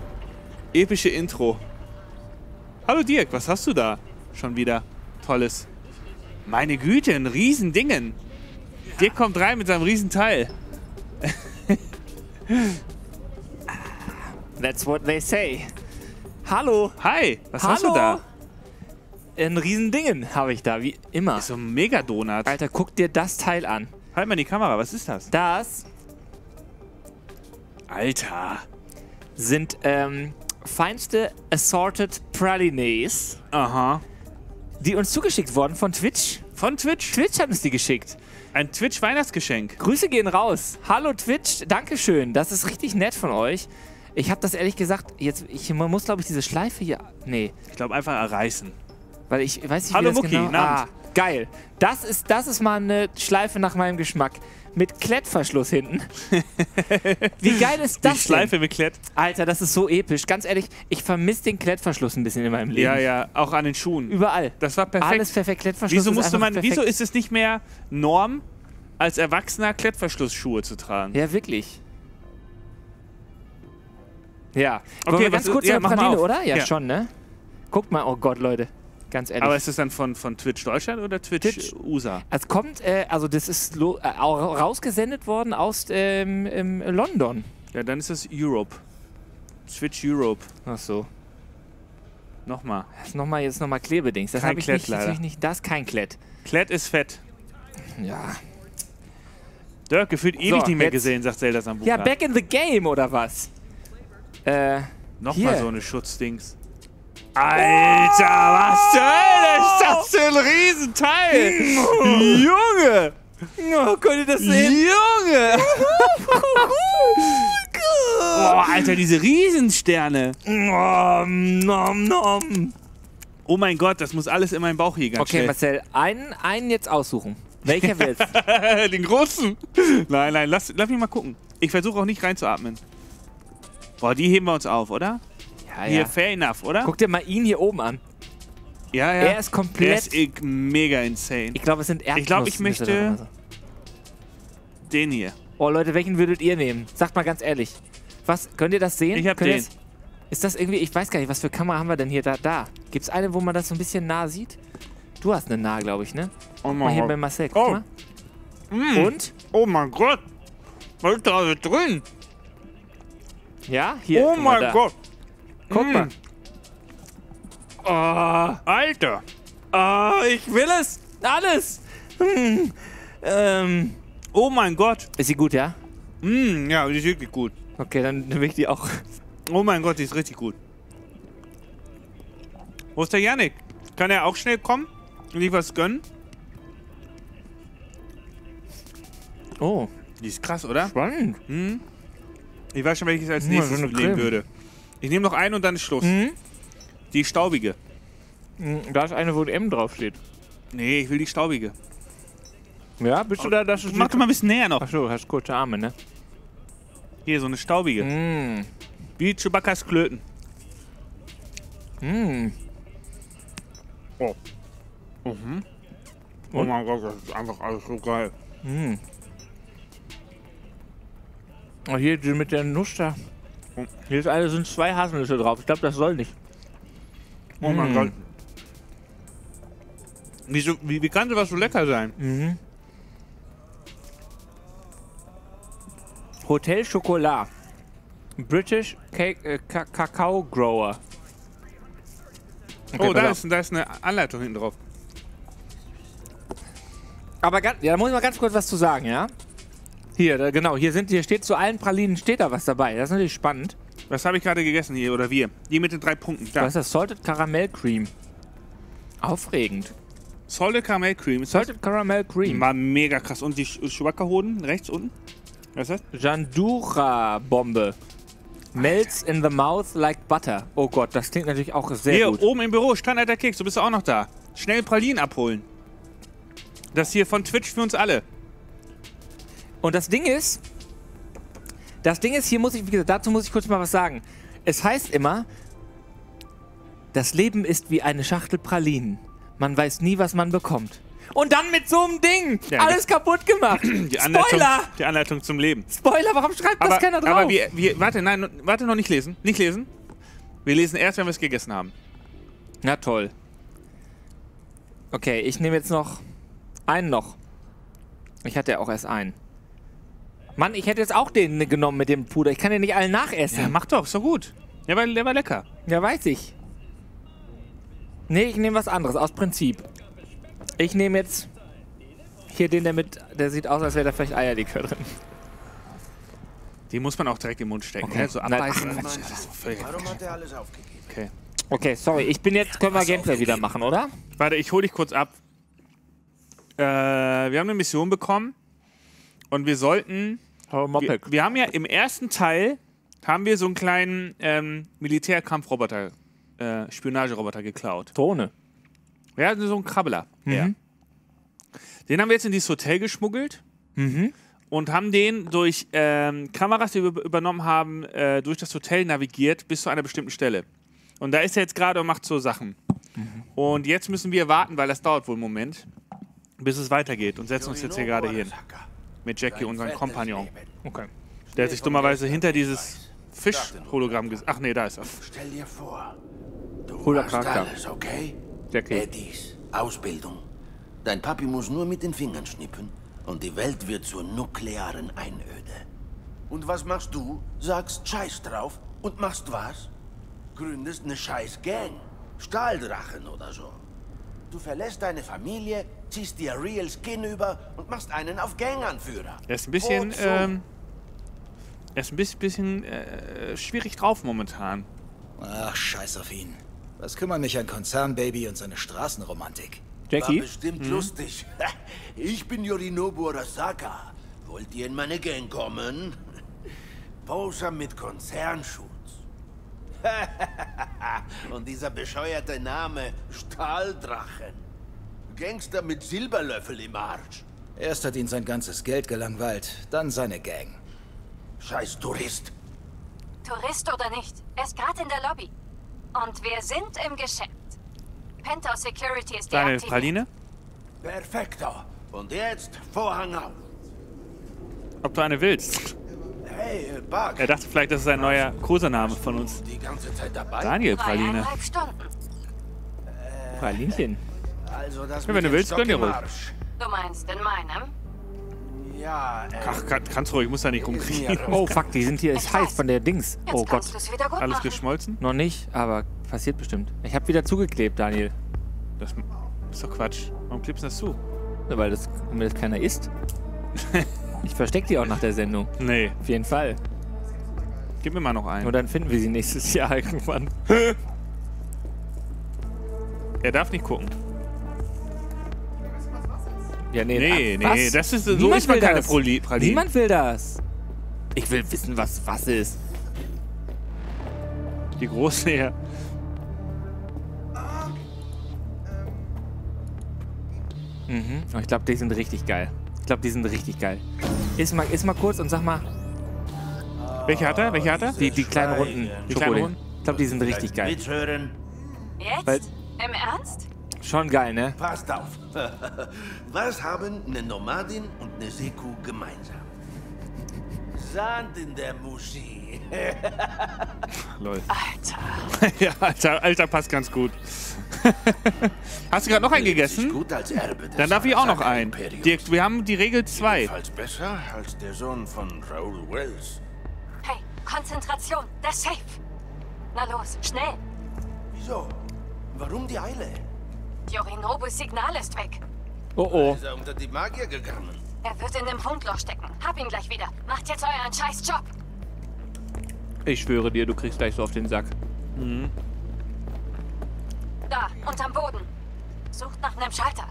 Epische Intro. Hallo Dirk, was hast du da? Schon wieder. Tolles. Meine Güte, ein Riesendingen. Dirk kommt rein mit seinem Riesenteil.
That's what they say. Hallo.
Hi, was
Hallo.
hast du da?
Ein Riesendingen habe ich da, wie immer.
So ein Megadonut.
Alter, guck dir das Teil an.
Halt mal die Kamera, was ist das?
Das
Alter.
sind ähm, feinste Assorted Pralines.
Aha.
Die uns zugeschickt wurden von Twitch.
Von Twitch?
Twitch hat uns die geschickt.
Ein Twitch-Weihnachtsgeschenk.
Grüße gehen raus. Hallo Twitch, Dankeschön. Das ist richtig nett von euch. Ich habe das ehrlich gesagt, jetzt, ich man muss glaube ich diese Schleife hier, nee.
Ich glaube einfach erreißen.
Weil ich weiß nicht,
Hallo
wie das
Mucki,
genau... Ah, geil. Das ist, das ist mal eine Schleife nach meinem Geschmack. Mit Klettverschluss hinten. Wie geil ist das
Die Schleife mit Klett.
Alter, das ist so episch. Ganz ehrlich, ich vermisse den Klettverschluss ein bisschen in meinem Leben.
Ja, ja, auch an den Schuhen.
Überall.
Das war perfekt.
Alles perfekt. Klettverschluss
Wieso
ist
musste man, wieso
perfekt.
ist es nicht mehr Norm, als Erwachsener Klettverschlussschuhe zu tragen?
Ja, wirklich. Ja.
Okay,
Wollen wir ganz
ist-
kurz
ja, mach mal
Praline, oder? Ja,
Ja.
schon, ne? Guckt mal, oh Gott, Leute. Ganz ehrlich.
Aber ist das dann von, von Twitch Deutschland oder Twitch,
Twitch.
USA?
Es kommt, äh, also das ist lo- äh, auch rausgesendet worden aus ähm, London.
Ja, dann ist es Europe. Twitch Europe.
Ach so.
Nochmal.
Das ist nochmal jetzt nochmal Klebedings. Das habe ich
Klett
nicht,
leider.
natürlich nicht. Das ist kein Klett.
Klett ist fett.
Ja.
Dirk, gefühlt ewig
So,
nicht mehr gesehen, sagt Zelda Sambuka.
Ja, back in the game oder was? Äh.
Nochmal
hier.
so eine Schutzdings. Alter, was zur Hölle ist das für ein Riesenteil? Junge!
Oh, könnt ihr das sehen?
Junge! Boah, Alter, diese Riesensterne.
Nom, nom, nom.
Oh mein Gott, das muss alles in meinen Bauch hier ganz
Okay,
schnell.
Marcel, einen, einen jetzt aussuchen. Welcher willst
Den großen. Nein, nein, lass, lass mich mal gucken. Ich versuche auch nicht reinzuatmen. Boah, die heben wir uns auf, oder?
Ja,
Hier, fair enough, oder?
Guck dir mal ihn hier oben an.
ja, ja.
Er ist komplett-
Der ist eh mega insane.
Ich glaube, es sind Erdnuss.
Ich glaube, ich möchte den hier.
Oh Leute, welchen würdet ihr nehmen? Sagt mal ganz ehrlich. Was, könnt ihr das sehen?
Ich hab
Könnt
den.
Das, ist das irgendwie, ich weiß gar nicht, was für Kamera haben wir denn hier da? da? Gibt es eine, wo man das so ein bisschen nah sieht? Du hast eine nah, glaube ich, ne?
Oh
Guck mal hier
Gott.
bei Marcel, guck
Oh.
mal.
Mm.
Und?
Oh mein Gott. Was ist da drin?
Ja, hier.
oh mein. Gott.
Guck
Mm.
mal.
Oh, Alter.
Oh, ich will es. Alles. Hm. Ähm.
Oh mein Gott.
Ist sie gut, ja?
Mm, ja, die ist wirklich gut.
Okay, dann will ich die auch.
Oh mein Gott, die ist richtig gut. Wo ist der Yannick? Kann er auch schnell kommen und sich was gönnen?
Oh.
Die ist krass, oder?
Spannend.
Hm? Ich weiß schon, welches als nächstes
eine
nehmen würde. Ich nehme noch einen und dann ist Schluss.
Mhm.
Die staubige.
Hm, Da ist eine, wo ein M draufsteht.
Nee, ich will die staubige.
Ja, bist du da? Das ist
Mach doch mal ein bisschen näher noch.
Achso, hast kurze Arme, ne?
Hier, so eine staubige.
Mm.
Wie Chewbacca's Klöten.
Mm.
Oh. Mhm. Oh
Und?
mein Gott, das ist einfach alles so geil.
Mm. Oh, hier die mit der Nuss da. Hier ist eine, sind zwei Haselnüsse drauf. Ich glaube, das soll nicht.
Oh mein
Mm.
Gott. Wieso, wie, wie kann sowas so lecker sein?
Mhm. Hotel Chocolat. British Cake, äh, Ka Kakao Grower.
oh,
pass
da ist, da ist eine Anleitung hinten drauf.
Aber ganz, ja, da muss ich mal ganz kurz was zu sagen, ja? Hier, da, genau, hier, sind, hier steht zu allen Pralinen steht da was dabei. Das ist natürlich spannend.
Was habe ich gerade gegessen hier oder wir? Die mit den drei Punkten. Da.
Was ist das? Salted Caramel Cream. Aufregend.
Salted Caramel Cream. Ist das?
Salted Caramel Cream.
War mega krass. Und die Sch- Chewbacca-Hoden rechts unten? Was ist das?
Jandura Bombe. Melts in the mouth like butter. Oh Gott, das klingt natürlich auch sehr
hier
gut.
oben im Büro, Standalter Keks, du bist auch noch da. Schnell Pralinen abholen. Das hier von Twitch für uns alle.
Und das Ding ist, das Ding ist, hier muss ich, wie gesagt, dazu muss ich kurz mal was sagen. Es heißt immer, das Leben ist wie eine Schachtel Pralinen. Man weiß nie, was man bekommt. Und dann mit so einem Ding
Ja,
alles kaputt gemacht.
Die Anleitung,
Spoiler!
die Anleitung zum Leben.
Spoiler, warum schreibt das
Aber,
keiner drauf?
aber wir, wir, warte, nein, warte noch nicht lesen. Nicht lesen. Wir lesen erst, wenn wir es gegessen haben.
Na toll. Okay, ich nehme jetzt noch einen noch. Ich hatte ja auch erst einen. Mann, ich hätte jetzt auch den genommen mit dem Puder. Ich kann den nicht allen nachessen.
Ja, mach doch, ist doch gut. Der war, der war lecker.
Ja, weiß ich. Nee, ich nehme was anderes, aus Prinzip. Ich nehme jetzt hier den, der mit, der sieht aus, als wäre da vielleicht Eierlikör drin.
Die muss man auch direkt im Mund stecken.
Okay.
Ne? So
Nein.
abbeißen.
Ach,
Das ist völlig-
Warum hat er alles aufgegeben?
Okay.
Okay, sorry, ich bin jetzt, können wir Gameplay wieder machen, oder?
Warte, ich hole dich kurz ab. Äh, wir haben eine Mission bekommen und wir sollten. Wir, wir haben ja im ersten Teil haben wir so einen kleinen ähm, Militärkampfroboter, äh, Spionageroboter geklaut.
Drohne.
Ja, so ein Krabbler.
Mhm.
Ja. Den haben wir jetzt in dieses Hotel geschmuggelt
Mhm.
und haben den durch ähm, Kameras, die wir über- übernommen haben, äh, durch das Hotel navigiert bis zu einer bestimmten Stelle. Und da ist er jetzt gerade und macht so Sachen. Und jetzt müssen wir warten, weil das dauert wohl einen Moment, bis es weitergeht. Und setzen uns jetzt hier gerade hin. Mit Jackie, unseren Kompagnon.
Okay.
Der hat sich dummerweise hinter dieses Fisch-Hologramm ges... Ach nee, da ist er.
Stell dir vor, du
Cooler Charakter.
alles, okay?
Jackie.
Eddies, Ausbildung. Dein Papi muss nur mit den Fingern schnippen und die Welt wird zur nuklearen Einöde. Und was machst du? Sagst Scheiß drauf und machst was? Gründest eine scheiß Gang. Stahldrachen oder so. Du verlässt deine Familie, ziehst dir Real Skin über und machst einen auf Ganganführer.
Er ist ein bisschen, ähm, er ist ein bisschen, bisschen äh, schwierig drauf momentan.
Ach, scheiß auf ihn. Was kümmern mich ein Konzernbaby und seine Straßenromantik?
War bestimmt lustig. Ich bin Yorinobu Arasaka. Wollt ihr in meine Gang kommen? Poser mit Konzernschutz. Und dieser bescheuerte Name Stahldrachen. Gangster mit Silberlöffel im Arsch.
Erst hat ihn sein ganzes Geld gelangweilt, dann seine Gang.
Scheiß Tourist.
Tourist oder nicht, er ist gerade in der Lobby. Und wir sind im Geschäft. Penthouse Security ist
Deine
deaktiviert.
Praline?
Perfekto. Und jetzt Vorhang auf.
Ob du eine willst?
Hey, Buck.
Er dachte vielleicht, das ist ein neuer Kosename von uns.
Die ganze Zeit dabei?
Daniel Praline.
Stunden.
Pralinchen.
Also das
Ja, wenn du willst, gönn dir ruhig.
Du meinst in meinem?
Ja, äh,
Ach, kann, kannst ruhig, muss da nicht rumkriegen.
Oh fuck, die sind hier ist heiß von der Dings. Oh Gott.
Alles
machen.
geschmolzen?
Noch nicht, aber passiert bestimmt. Ich habe wieder zugeklebt, Daniel.
Das ist doch Quatsch. Warum klebst du das zu?
Ja, Weil das, mir das keiner isst. ich versteck die auch nach der Sendung.
Nee.
Auf jeden Fall.
Gib mir mal noch einen.
Und dann finden wir sie nächstes Jahr irgendwann.
Er darf nicht gucken.
Ja, nee,
Nee,
ach,
nee,
was?
das ist- so
Niemand
isst man
will
keine
das.
Pralinen.
Niemand will das. Ich will wissen, was was ist.
Die große her.
Mhm. Oh, ich glaube, die sind richtig geil. Ich glaube, die sind richtig geil. Iss mal, iss mal kurz und sag mal.
Welche hat er? Welche hat er?
Die, die kleinen runden
Die kleinen runden?
Ich glaube, die sind richtig geil.
Witz hören.
Jetzt?
Weil-
Im Ernst?
Schon geil, ne?
Passt auf. Was haben eine Nomadin und eine Seku gemeinsam? Sand in der Muschi.
Lol.
Alter.
ja, Alter, Alter, passt ganz gut. Hast du gerade noch einen gegessen?
Gut als Erbe des
Dann darf ich auch noch einen. Die, wir haben die Regel 2.
Jedenfalls besser als der Sohn von Raoul Wells.
Hey, Konzentration, der Safe. Na los, schnell.
Wieso? Warum die Eile?
Yorinobus Signal ist weg.
Oh oh.
Ist er unter die Magier gegangen?
Er wird in dem Funkloch stecken. Hab ihn gleich wieder. Macht jetzt euren scheiß Job.
Ich schwöre dir, du kriegst gleich so auf den Sack.
Mhm.
Da, unterm Boden. Sucht nach einem Schalter.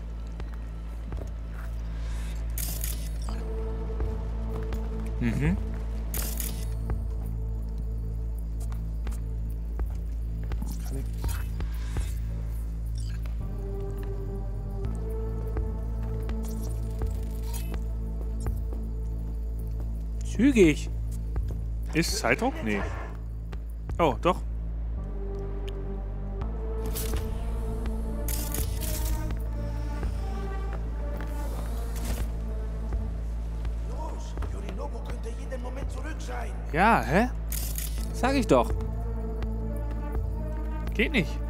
Mhm. Zügig.
Ist Zeitdruck? Nee. Oh, doch.
Los, Yorinobu könnte jeden Moment zurück sein.
Ja, hä?
Sag ich doch.
Geht nicht.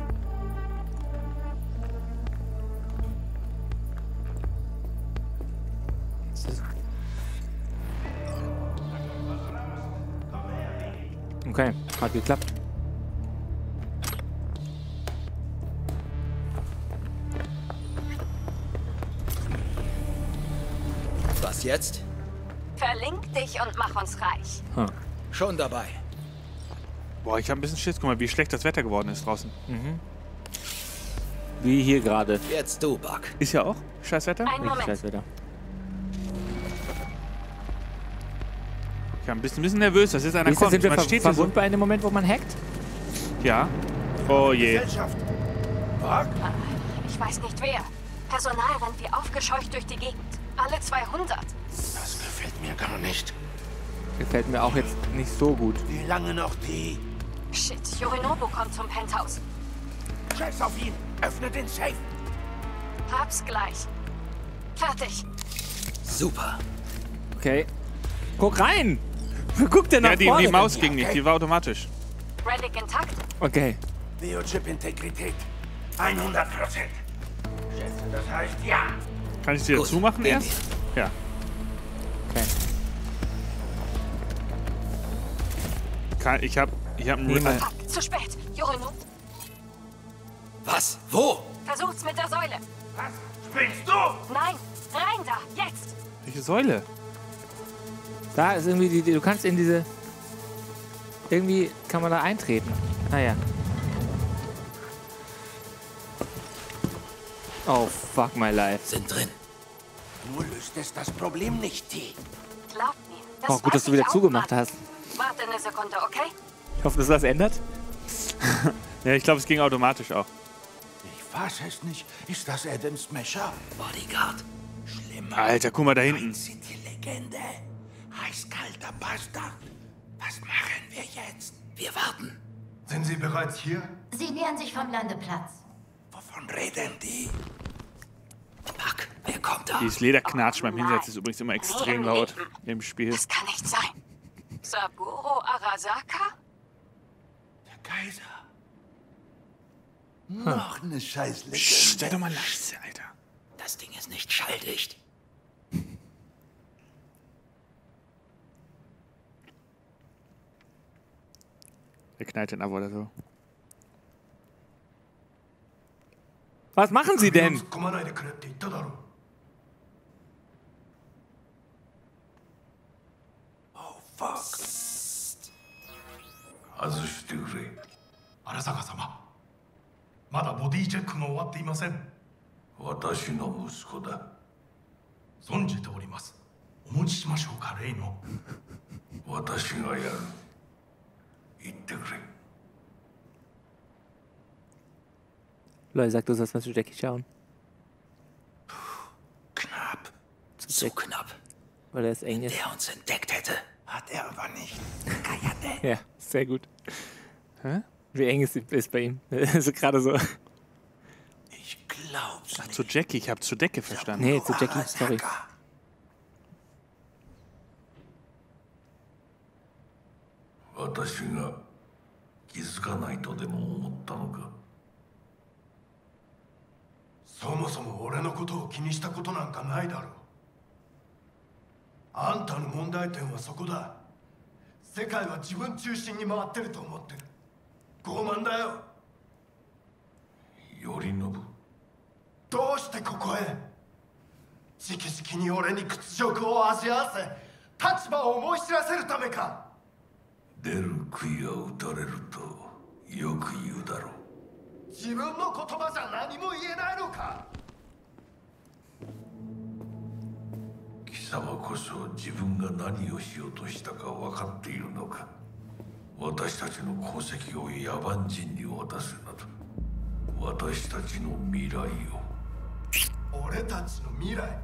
Okay, hat geklappt.
Was jetzt?
Verlink dich und mach uns reich.
Hm.
Schon dabei.
Boah, ich habe ein bisschen Schiss. Guck mal, wie schlecht das Wetter geworden ist draußen.
Mhm. Wie hier gerade.
Jetzt du, Buck.
Ist ja auch scheiß Wetter.
Ein Moment.
scheiß Wetter.
Ich bin ein bisschen, bisschen nervös. Das ist einer
das,
kommt.
sind wir
Man
ver
steht hier so.
verwundbar in dem Moment, wo man hackt?
Ja. Oh je.
Ich weiß nicht wer. Personal rennt wie aufgescheucht durch die Gegend. Alle 200.
Das gefällt mir gar nicht.
Gefällt mir auch jetzt nicht so gut.
Wie lange noch die?
Shit, Yorinobu kommt zum Penthouse.
Scheiß auf ihn. Öffne den Safe.
Hab's gleich. Fertig.
Super.
Okay. Guck rein! Guck dir nach
Ja, die,
vorne.
die Maus ging nicht. Die war automatisch.
Relic intakt.
Okay.
Biochip-Integrität. 100 Prozent. Schätze, das heißt ja.
Kann ich die dazu machen
gib
erst? Ja. Okay. Kann, ich hab, ich hab nur eine.
Zu spät. Jorino,
Was? Wo?
versucht's mit der Säule.
Was? Spinnst du?
Nein, rein da, jetzt.
Welche Säule?
Da ist irgendwie die, die du kannst in diese. Irgendwie kann man da eintreten. Naja. Oh, fuck my life.
Sind drin.
Nur löst es das Problem nicht, T.
Glaub mir. Das
Oh, gut,
weiß
dass du
ich
wieder zugemacht hast.
Warte eine Sekunde, okay?
Ich hoffe, dass das ändert.
Ja, ich glaube, es ging automatisch auch.
Ich fass es nicht. Ist das Adam Smasher?
Bodyguard.
Schlimmer.
Alter, guck mal da hinten.
City-Legende. Eiskalter Bastard. Was machen wir jetzt?
Wir warten.
Sind Sie bereits hier?
Sie nähern sich vom Landeplatz.
Wovon reden die?
Pack, wer kommt da?
Dieses Lederknatsch beim Hinsatz ist übrigens immer extrem laut im Spiel.
Das kann nicht sein. Saburo Arasaka?
Der Kaiser. Noch eine.
Psst, sei doch mal leise, Alter.
Das Ding ist nicht schalldicht.
Der knallt den ab oder so.
Was machen sie denn?
突っ込まないでくれって言っただろう
Oh, fuck.
外してくれ荒坂様まだボディチェックが終わっていません私の息子だ存じておりますお持ちしましょうかレイの私がやる言ってくれ
Leute, sag du sollst mal zu Jackie schauen.
Knapp.
Zu
So
Jack,
knapp.
weil er ist Englisch.
Der uns entdeckt hätte.
Hat er aber nicht.
Ja, sehr gut. Hä? Wie eng ist, ist bei ihm? Also gerade so.
Ich glaub's
Ach, zu Jackie, ich habe zur Decke verstanden.
Nee, zu Jackie, sorry.
私が気づかないとでも思ったのか？そもそも俺のことを気にしたことなんかないだろう。あんたの問題点はそこだ。世界は自分中心に回ってると思ってる。傲慢だよ。頼信？どうしてここへ？直々に俺に屈辱を味わわせ立場を思い知らせるためか出る杭は打たれるとよく言うだろう。自分の言葉じゃ何も言えないのか？貴様こそ自分が何をしようとしたか分かっているのか？私たちの功績を野蛮人に渡すなど。私たちの未来を。俺たちの未来？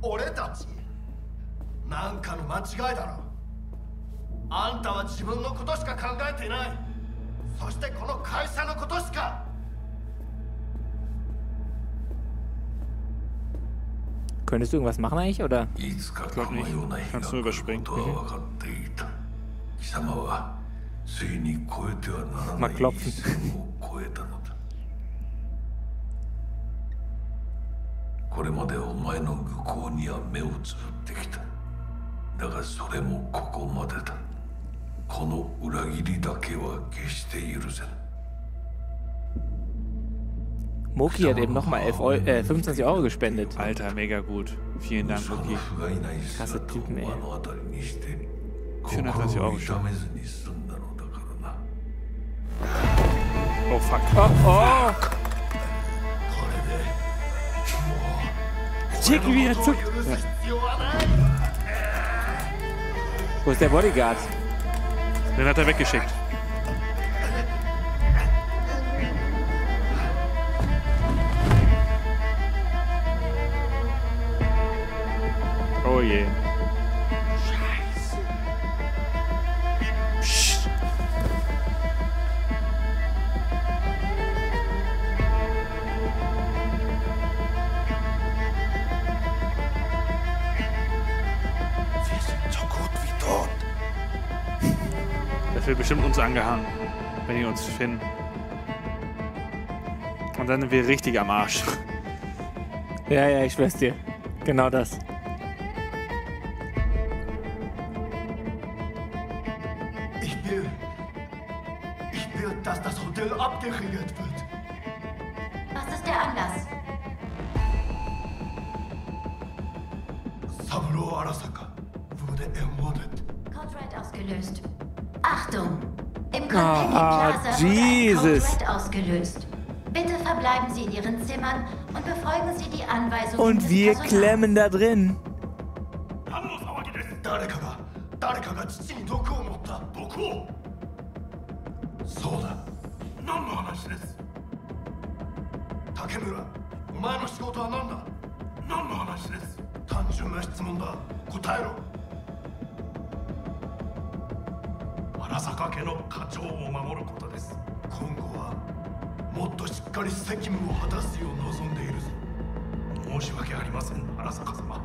俺たち？なんかの間違いだろあんたは自分のことしか考えていないそしてこの会社のことしか
Könntest du irgendwas machen eigentlich, oder?
Ich glaube nicht. Kannst
du
überspringen.
Okay.
Mal klopfen.
da がそれもここまでだこの裏切りだけは決して許せぬ
Moki hat eben nochmal äh, 25 Euro gespendet.
Alter, mega gut. Vielen Dank,
その
Muki.
不甲斐ない
Krasse
姿を
Typen,
目
ey.
の当たりにして心
430
を
Euro
痛めずに済んだのだからな
Oh, fuck.
Oh, oh!
これで
Jackie wieder zu.
許す必要はない
Wo ist der Bodyguard?
Den hat er weggeschickt. Oh je. Wird bestimmt uns angehangen, wenn die uns finden. Und dann sind wir richtig am Arsch.
Ja, ja, ich schwör's dir. Genau das. Ah,
wurde
Jesus.
ausgelöst. Bitte verbleiben Sie in Ihren Zimmern und befolgen Sie die Anweisungen
Und
des
wir
Personals.
klemmen da drin.
花坂家の課長を守ることです今後はもっとしっかり責務を果たすよう望んでいるぞ申し訳ありません花坂様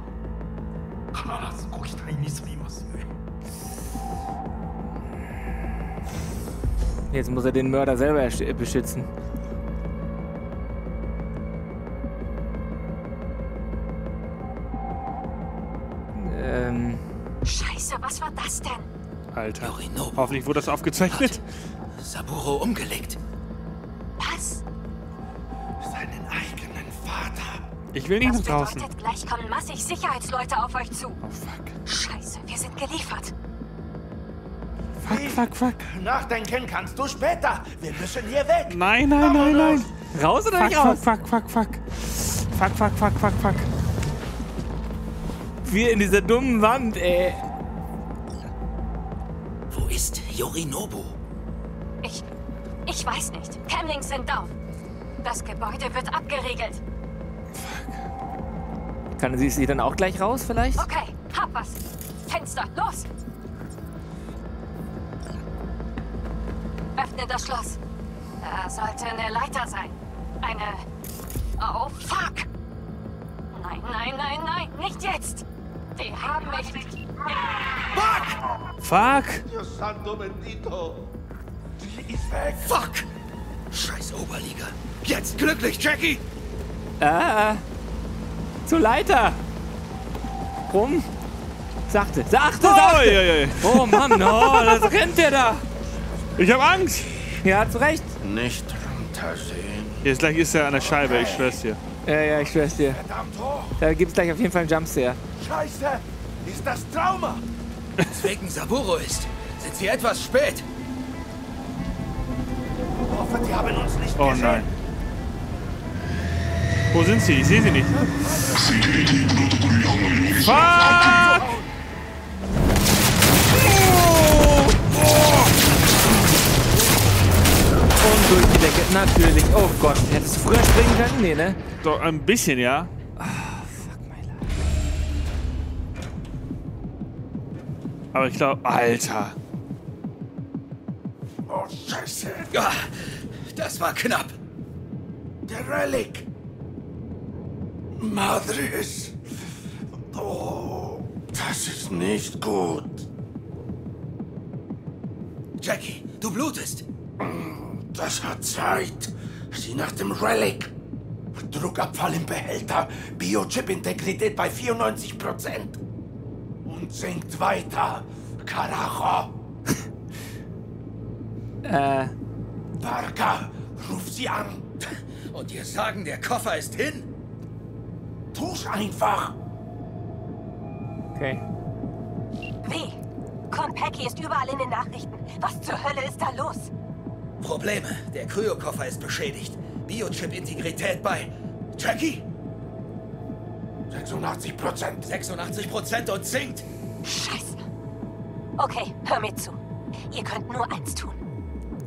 必ずご期待に沿いますゆえ
Jetzt muss er den Mörder selber beschützen. Ähm.
Scheiße, was war das denn?
Alter. Hoffentlich wurde das aufgezeichnet.
Saburo umgelegt.
Was?
Seinen eigenen Vater.
Ich will nicht
Das
nach draußen.
bedeutet, gleich kommen massig Sicherheitsleute auf euch zu. Oh fuck. Scheiße, wir sind geliefert.
Fuck, fuck, fuck.
Nachdenken kannst du später. Wir müssen hier weg.
Nein, nein, nein, nein.
Raus oder
fuck,
nicht raus?
Fuck, fuck, fuck, fuck. Fuck, fuck, fuck, fuck, fuck.
wir in dieser dummen Wand, ey.
Yorinobu?
Ich. Ich weiß nicht. Camlings sind down. Das Gebäude wird abgeriegelt.
Kann sie sie dann auch gleich raus, vielleicht?
Okay, hab was. Fenster, los! Öffne das Schloss. Da sollte eine Leiter sein. Eine. Oh, fuck! Nein, nein, nein, nein, nicht jetzt! Die haben mich.
Fuck!
Dios santo bendito.
Die ist weg.
Fuck! Scheiß Oberliga. Jetzt glücklich, Jackie!
Ah. Zur Leiter. Rum. Sachte. Sachte,
Oh,
sachte.
ja.
Oh Mann, oh, das rennt der da.
Ich hab Angst.
Ja, zu Recht.
Nicht runtersehen.
Jetzt gleich ist er an der Scheibe, ich schwör's dir.
Ja, ja, ich schwör's dir.
Verdammt hoch.
Da gibt's gleich auf jeden Fall einen Jumpscare.
Scheiße. Ist das Trauma?
Wegen Saburo ist. Sind sie etwas spät?
Ich hoffe, die haben uns nicht
Oh
gesehen.
nein. Wo sind sie? Ich sehe sie nicht. Fuck!
Und durch die Decke. Natürlich. Oh Gott. Hättest du früher springen können? Nee, ne?
Doch, ein bisschen, ja. Aber ich glaube, Alter.
Oh, Scheiße.
Ja, das war knapp.
Der Relic. Madres. Oh, das ist nicht gut.
Jackie, du blutest.
Das hat Zeit. Sieh nach dem Relic. Druckabfall im Behälter. Biochip-Integrität bei 94 Prozent. Und sinkt weiter. Carajo.
Äh.
Parker, ruf sie an.
Und ihr sagen, der Koffer ist hin?
Tu's einfach.
Okay.
Wie? Konpeki ist überall in den Nachrichten. Was zur Hölle ist da los?
Probleme. Der Kryokoffer ist beschädigt. Biochip-Integrität bei. Jackie?
86 Prozent.
86 Prozent und sinkt.
Scheiße. Okay, hör mir zu. Ihr könnt nur eins tun.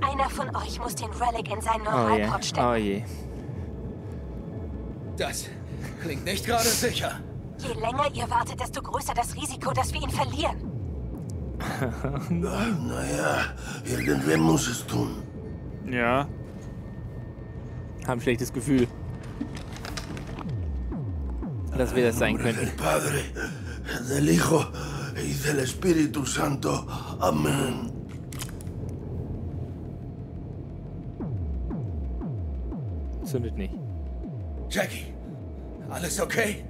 Einer von euch muss den Relic in seinen
Oh je.
Neuralport stecken.
Oh je.
Das klingt nicht gerade sicher.
Je länger ihr wartet, desto größer das Risiko, dass wir ihn verlieren.
Naja, irgendwer muss es tun.
Ja.
Haben schlechtes Gefühl. Dass wir das sein könnten.
Padre, del Hijo y del Espíritu Santo.
zündet nicht.
Jackie, alles okay?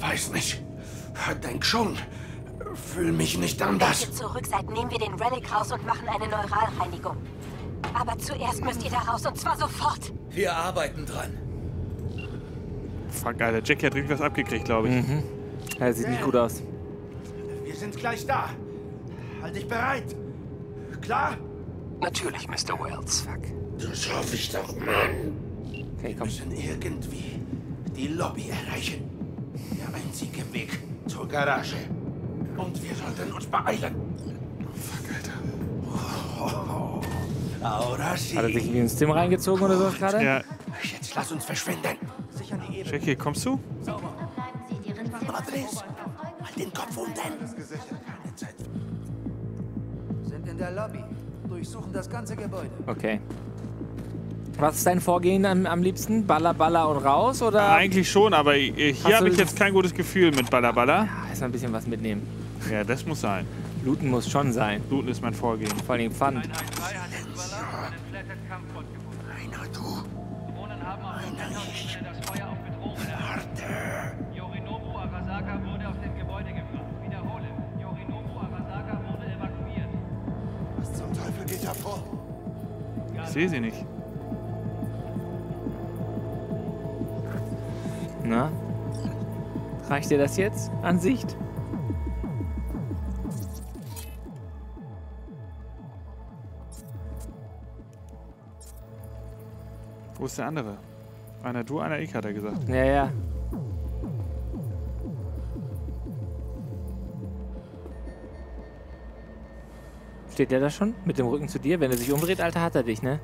Weiß nicht. Denk schon. Fühl mich nicht
Wenn
anders.
ihr zurück seid, nehmen wir den Relic raus und machen eine Neuralreinigung. Aber zuerst müsst ihr da raus und zwar sofort.
Wir arbeiten dran.
Fuck, Alter. Jackie hat richtig was abgekriegt, glaube ich.
Mhm. Ja, sieht nicht gut aus.
Wir sind gleich da. Halt dich bereit. Klar?
Natürlich, Mr. Wells. Fuck.
Das hoffe ich doch, Mann.
Okay,
Wir müssen irgendwie die Lobby erreichen. Der einzige Weg zur Garage. Und wir sollten uns beeilen. Fuck, Alter. Ahora sí.
Hat er sich irgendwie ins Zimmer reingezogen oder sowas gerade?
Ja.
Jetzt lass uns verschwinden. Sicher die Ebene.
Jackie, kommst du?
Madres, halt den Kopf unten.
Sind in der Lobby. Durchsuchen das ganze Gebäude.
Okay. Was ist dein Vorgehen am, am liebsten? Baller, Baller und raus oder?
Eigentlich schon, aber hier habe ich jetzt kein gutes Gefühl mit Baller Baller.
Ja, erstmal ein bisschen was mitnehmen.
Ja, das muss sein.
Looten muss schon sein.
Looten ist mein Vorgehen.
Vor allem Pfand.
Einer du.
Drohnen haben eröffnet. Yorinobu Arasaka wurde aus dem Gebäude gebracht. Wiederhole, Yorinobu Arasaka wurde evakuiert.
Was zum Teufel geht da vor?
Ich sehe sie nicht.
Na? Reicht dir das jetzt an Sicht?
Wo ist der andere? Einer du, einer ich, hat er gesagt.
Ja, ja. Steht der da schon? Mit dem Rücken zu dir? Wenn er sich umdreht, Alter, hat er dich, ne?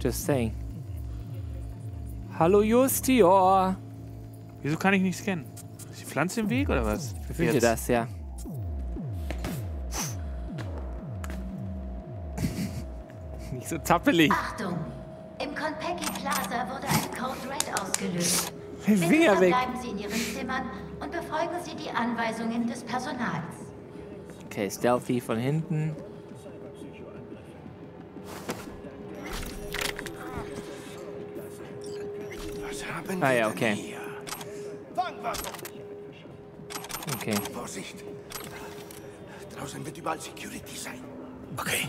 Just saying. Hallo Justior.
Wieso kann ich nicht scannen? Ist die Pflanze im Weg oder was?
Ich befürchte das, ja. Nicht so zappelig.
Achtung! Im Konpeki Plaza wurde ein Code Red ausgelöst.
Finger weg.
verbleiben Sie in Ihren Zimmern und befolgen Sie die Anweisungen des Personals.
Okay, stealthy von hinten.
Was haben
Ah ja, okay.
hier?
Okay.
Vorsicht. Draußen wird überall Security sein. Okay.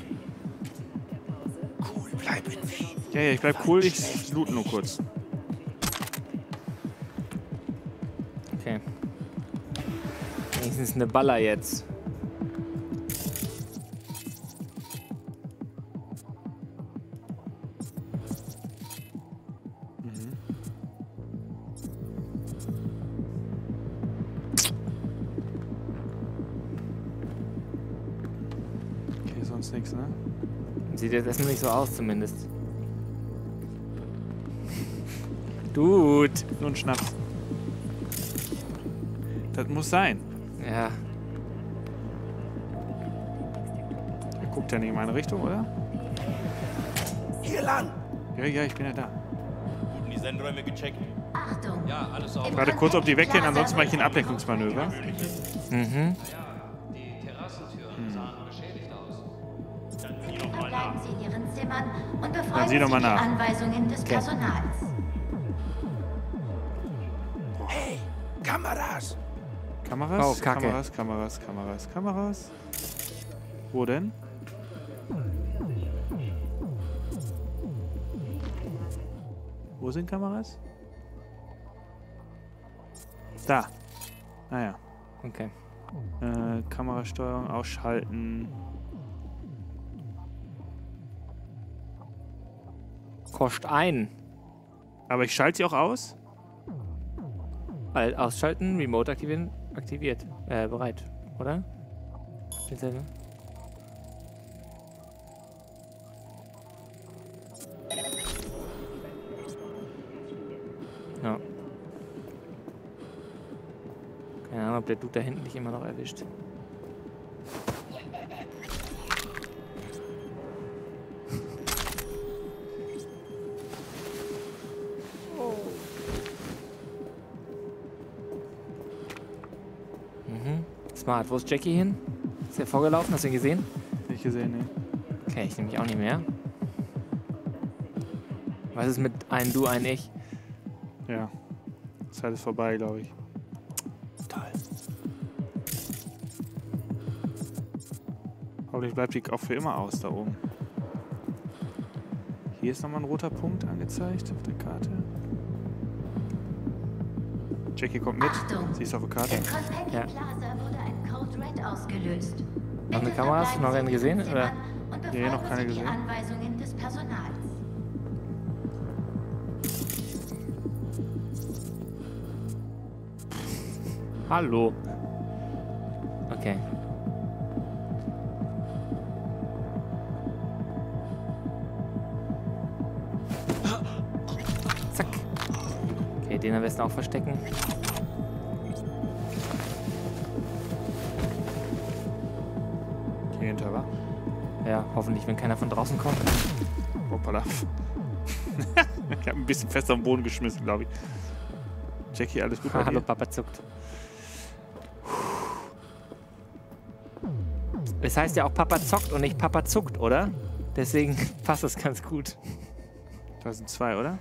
Cool, bleib in Wien.
Ja, ja, ich bleib cool, ich loot nur kurz.
Okay. Wenigstens eine Baller jetzt. Sieht jetzt erstmal nicht so aus, zumindest. Dude.
Nur ein Schnaps. Das muss sein.
Ja.
Er guckt ja nicht in meine Richtung, oder?
Hier lang.
Ja, ja, ich bin ja da.
Wurden die Sendräume gecheckt?
Achtung!
Ja, alles sauber.
Warte kurz, ob die weggehen, ansonsten mache ich ein Ablenkungsmanöver.
Mhm.
Die
Zimmern und befolgen Sie
doch mal
die
nach.
Anweisungen des
Okay.
Personals.
Hey, Kameras.
Kameras,
Oh, Kacke.
Kameras, Kameras, Kameras, Kameras. Wo denn? Wo sind Kameras? Da. Naja.
Okay.
Äh, Kamerasteuerung ausschalten.
Kostet ein.
Aber ich schalte sie auch aus?
Alt ausschalten, Remote aktivieren, aktiviert. Äh, bereit, oder? Bitte. Ja. Keine Ahnung, ob der Dude da hinten dich immer noch erwischt. Smart. Wo ist Jackie hin? Ist er vorgelaufen? Hast du ihn gesehen?
nicht gesehen, ne?
Okay, ich nehme mich auch nicht mehr. Was ist mit ein Du, ein Ich?
Ja. Zeit ist vorbei, glaube ich.
Toll.
Hoffentlich bleibt die auch für immer aus da oben. Hier ist nochmal ein roter Punkt angezeigt auf der Karte. Jackie kommt mit. Sie ist auf der Karte.
Im ausgelöst.
Noch eine Kamera? Hast du noch eine gesehen? Oder?
Und
Nee, noch keine gesehen.
Anweisungen des Personals.
Hallo. Okay. Zack. Okay, den am besten auch verstecken. Hoffentlich, wenn keiner von draußen kommt.
Hoppala. ich habe ein bisschen fest am Boden geschmissen, glaube ich. Jackie, alles gut bei
Hallo? Papa zuckt. Es heißt ja auch Papa zockt und nicht Papa zuckt, oder? Deswegen passt das ganz gut.
Da sind zwei, oder?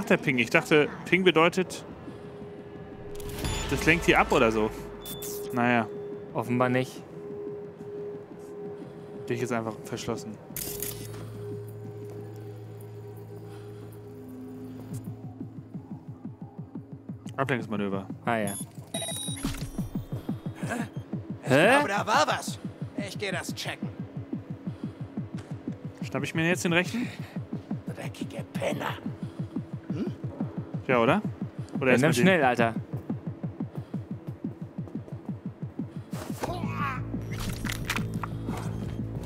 Gemacht, der Ping? Ich dachte, Ping bedeutet, das lenkt hier ab oder so. Naja.
Offenbar nicht.
Dich ist einfach verschlossen. Ablenkungsmanöver.
Ah ja.
Hä? Aber da war was. Ich gehe das checken.
Schnapp ich mir jetzt den rechten?
Dreckige Penner.
Ja, oder? Oder
Ja, nimm schnell, Alter.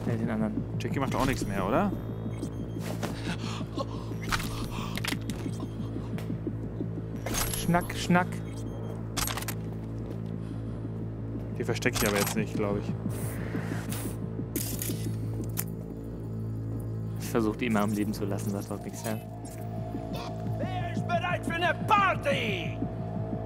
Ja, den anderen.
Jackie macht auch nichts mehr, oder?
Schnack, schnack.
Die verstecke ich aber jetzt nicht, glaube ich.
Ich versuche die immer am Leben zu lassen, das wird nichts her.
Für eine Party?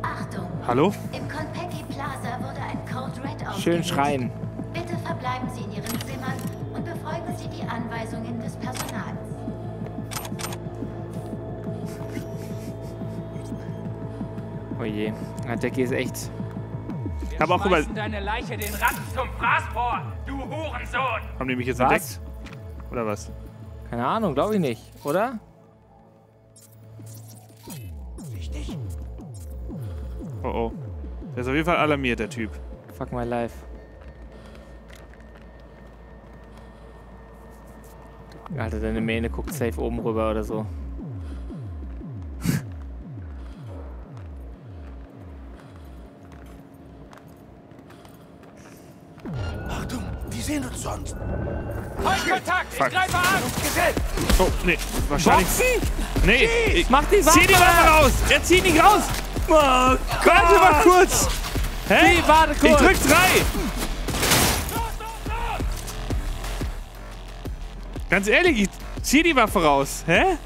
Achtung!
Hallo?
Im Konpeki Plaza wurde ein Code Red ausgelöst.
Schön schreien.
Bitte verbleiben Sie in Ihren Zimmern und befolgen Sie die Anweisungen des Personals.
Oh je. Ja, Jackie ist echt.
Ich habe auch über...
Deine Leiche den Ratten zum Fraß vor, du Hurensohn!
Haben die mich jetzt
Was?
entdeckt? Oder was?
Keine Ahnung, glaube ich nicht, oder?
Oh oh. Der ist auf jeden Fall alarmiert, der Typ.
Fuck my life. Alter, deine Mähne guckt safe oben rüber oder so.
Achtung, die sehen uns sonst.
Vollkontakt! Ich
Fuck.
greife an!
Oh, nee. Wahrscheinlich...
Boxen!
Nee, ich,
Mach die
zieh die
Waffe!
Waffe raus! Er zieht nicht raus!
Oh
Warte mal kurz! Hä?
Nee, warte
Ich
kurz.
drück drei! Ganz ehrlich, ich zieh die Waffe raus. Hä?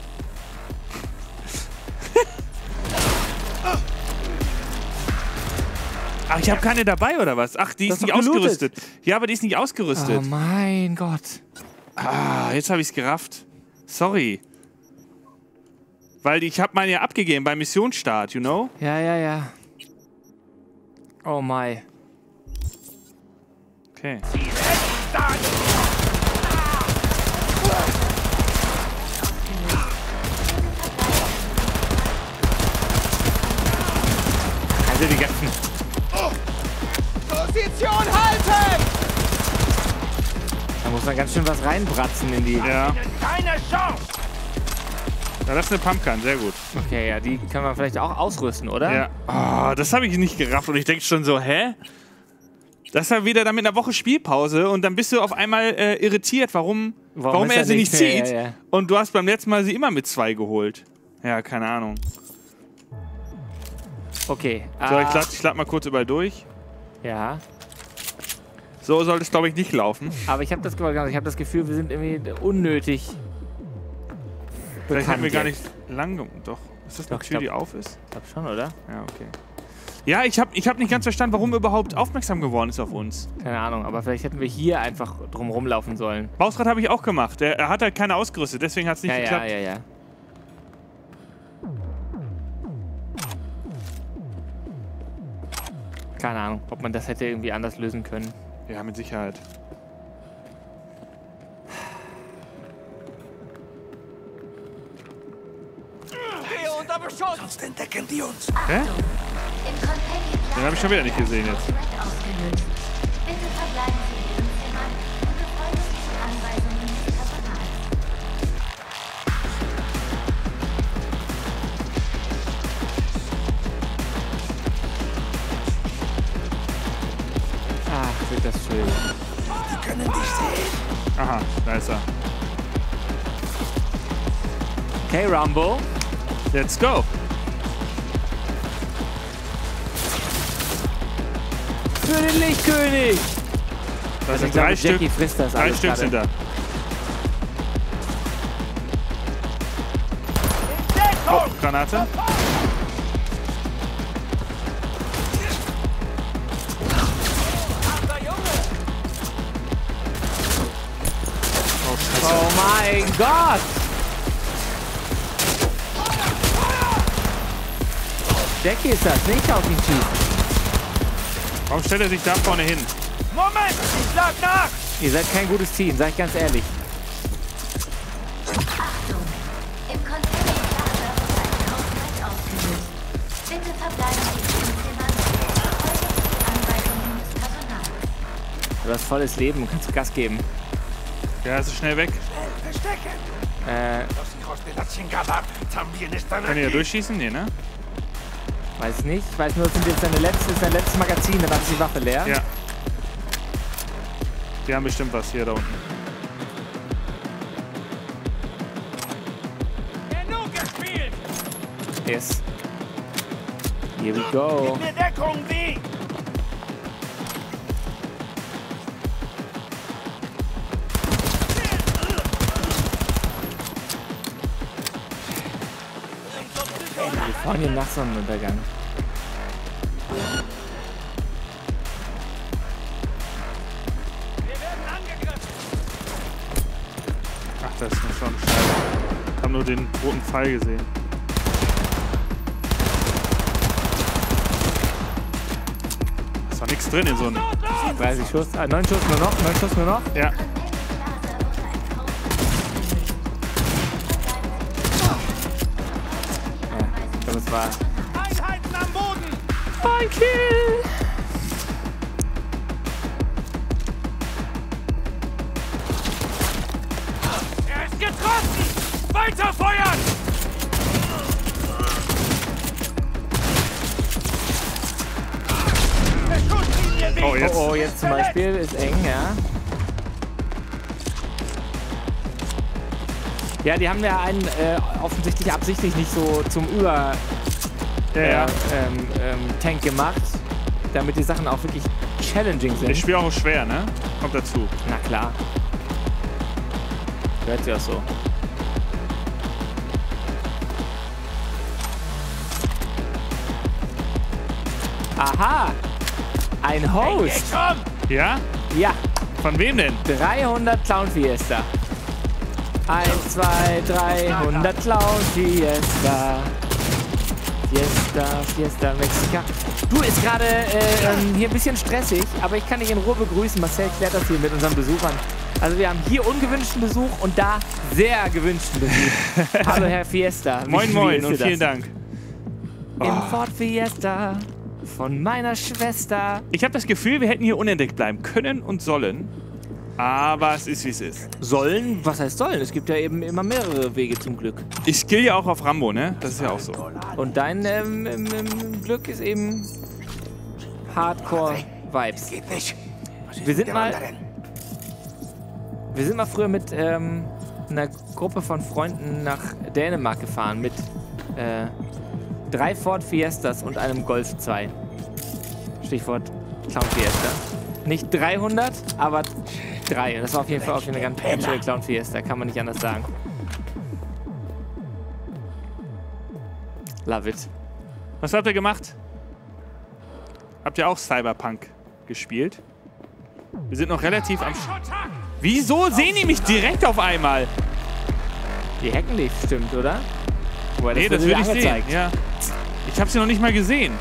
Ach, ich habe keine dabei oder was? Ach, die ist nicht ausgerüstet. Ja, aber die ist nicht ausgerüstet.
Oh mein Gott.
Ah, jetzt habe ich's gerafft. Sorry. Weil ich habe meine ja abgegeben beim Missionsstart, you know?
Ja, ja, ja. Oh my.
Okay. Also die ganzen...
Position halten!
Da muss man ganz schön was reinbratzen in die.
Ja.
Keine Chance!
Ja, das ist eine Pumpgun, sehr gut.
Okay, ja, die kann man vielleicht auch ausrüsten, oder?
Ja. Oh, das habe ich nicht gerafft und ich denke schon so, hä? Das war wieder dann mit einer Woche Spielpause und dann bist du auf einmal äh, irritiert, warum, warum,
Warum
er sie nicht zieht.
ja, ja.
Und du hast beim letzten Mal sie immer mit zwei geholt. Ja, keine Ahnung.
Okay.
So, ich
ah,
lade ich lad mal kurz überall durch.
Ja.
So soll es, glaube ich, nicht laufen.
Aber ich habe das, hab das Gefühl, wir sind irgendwie unnötig.
Vielleicht hätten wir gar nicht lang. Doch. Ist das eine
Doch, ich
Tür, die
glaub-
auf ist?
Ich glaube schon, oder?
Ja, okay. Ja, ich habe ich hab nicht ganz verstanden, warum er überhaupt aufmerksam geworden ist auf uns.
Keine Ahnung, aber vielleicht hätten wir hier einfach drum rumlaufen sollen.
Bausrad habe ich auch gemacht. Er, er hat halt keine ausgerüstet, deswegen hat es nicht
ja,
geklappt.
ja, ja, ja. Keine Ahnung, ob man das hätte irgendwie anders lösen können.
Ja, mit Sicherheit.
Unter Beschuss!
Sonst entdecken die uns.
Hä? Den habe ich schon wieder nicht gesehen jetzt.
Bitte verbleiben Sie
wird das schön.
Die können dich sehen.
Aha, da ist er.
Okay, Rumble.
Let's go.
Für den Lichtkönig!
Da
ich
sind
glaube,
drei Stück.
Frisst das
drei Stück
gerade.
sind da. Oh, Granate. Oh
mein Gott! Jackie ist das, nicht auf ihn schießen.
Warum stellt er sich da vorne hin?
Moment! Ich schlag nach!
Ihr seid kein gutes Team, sag ich ganz ehrlich. Du hast volles Leben, kannst Gas geben.
Ja, ist schnell weg.
Äh,
Kann ich da durchschießen? Nee, ne?
Weiß ich nicht. Ich weiß nur, es sind jetzt deine letzte, ist dein letztes Magazin, dann ist die Waffe leer.
Ja. Die haben bestimmt was hier da unten.
Genug gespielt!
Yes. Here we go.
Mir Deckung, wie?
Fahren hier nach Sonnenuntergang.
Ach, das ist mir schon scheiße. Ich habe nur den roten Pfeil gesehen. Ist doch nichts drin in so einem.
30 Schuss, ah, 9 Schuss nur noch, 9 Schuss nur noch.
Ja,
war
Einheiten am Boden!
ein Kill.
Er ist getroffen! Weiter feuern!
Oh, jetzt.
Oh, oh, jetzt zum Beispiel ist eng, ja. Ja, die haben ja einen äh, offensichtlich absichtlich nicht so zum Über
Ja,
äh,
ja.
ähm, ähm, Tank gemacht, damit die Sachen auch wirklich challenging sind.
Das Spiel auch schwer, ne? Kommt dazu.
Na klar. Hört sich auch so. Aha! Ein Host!
Ja?
Ja,
Von wem denn?
300 Clown Fiesta. 1, 2, 300 Clown Fiesta. Fiesta, Fiesta, Mexica. Du, ist gerade äh, ähm, hier ein bisschen stressig, aber ich kann dich in Ruhe begrüßen. Marcel klärt das hier mit unseren Besuchern. Also wir haben hier ungewünschten Besuch und da sehr gewünschten Besuch. Hallo Herr Fiesta. Wie-
Moin, moin und
dir
vielen
das?
Dank.
Im Ford Fiesta von meiner Schwester.
Ich habe das Gefühl, wir hätten hier unentdeckt bleiben können und sollen. Aber es ist, wie es ist.
Sollen? Was heißt sollen? Es gibt ja eben immer mehrere Wege zum Glück.
Ich skill ja auch auf Rambo, ne? Das ist ja auch so.
Und dein ähm, ähm, ähm, Glück ist eben Hardcore-Vibes.
Geht nicht.
Wir sind mal-? Wir sind mal früher mit ähm, einer Gruppe von Freunden nach Dänemark gefahren mit äh, drei Ford Fiestas und einem Golf 2. Stichwort Clown Fiesta. Nicht 300, aber drei. Das war auf jeden Fall auch eine ganz schöne Clown Fiesta, kann man nicht anders sagen. Love it.
Was habt ihr gemacht? Habt ihr auch Cyberpunk gespielt? Wir sind noch relativ am... Sch Wieso sehen die mich direkt auf einmal?
Die hacken dich bestimmt, oder? Wobei,
nee, das würde ich sehen. Ja. Ich habe sie noch nicht mal gesehen.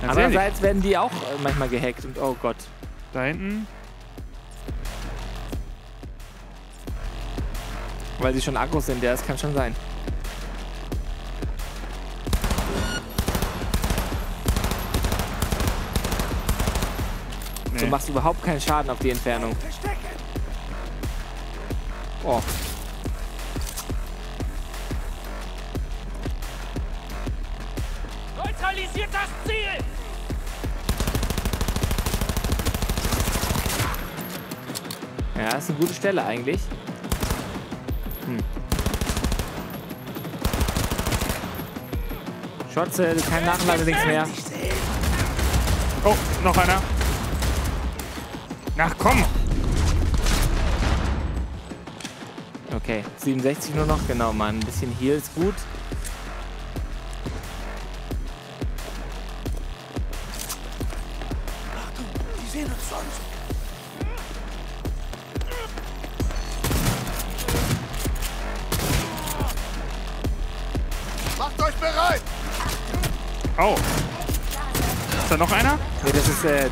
Ganz ehrlich.
Andererseits werden die auch äh, manchmal gehackt und oh Gott.
Da hinten.
Weil sie schon aggro sind, ja, das kann schon sein. Du
Nee.
machst überhaupt keinen Schaden auf die Entfernung. Oh.
Neutralisiert das Ziel!
Ja, ist eine gute Stelle eigentlich. Schotze, kein Nachladen links mehr.
Oh, noch einer. Ach komm.
Okay, 67 nur noch, genau, Mann. Ein bisschen Heal ist gut.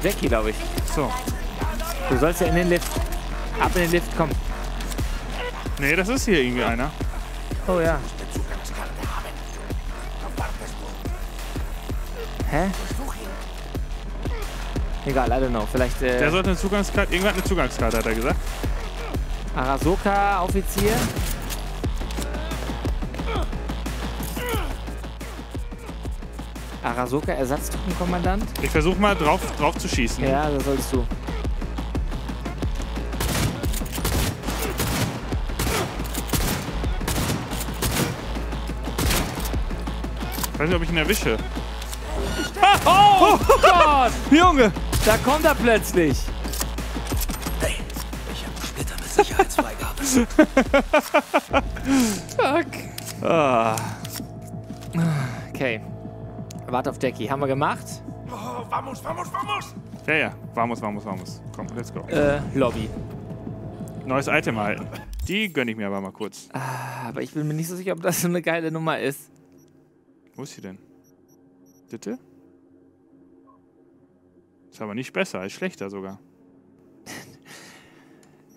Jackie, glaube ich.
So.
Du sollst ja in den Lift. Ab in den Lift, komm.
Nee, das ist hier irgendwie einer.
Oh ja. Hä? Egal, I don't know. Vielleicht äh,
Der sollte eine Zugangskarte. Irgendwann eine Zugangskarte, hat er gesagt.
Arasoka Offizier. Arasoka Ersatztruppenkommandant.
Ich versuche mal drauf, drauf zu schießen.
Ja, das solltest du.
Ich weiß nicht, ob ich ihn erwische.
Oh, Gott!
Junge!
Da kommt er plötzlich.
Hey, ich habe Splitter mit Sicherheitsfreigabe.
Fuck. Ah.
Okay. Warte auf Jackie. Haben wir gemacht?
Oh, vamos, vamos, vamos!
Ja, ja. Vamos, vamos, vamos. Komm, let's go.
Äh, Lobby.
Neues Item erhalten. Die gönne ich mir aber mal kurz.
Ah, Aber ich bin mir nicht so sicher, ob das so eine geile Nummer ist.
Wo ist sie denn? Bitte? Ist aber nicht besser, ist schlechter sogar.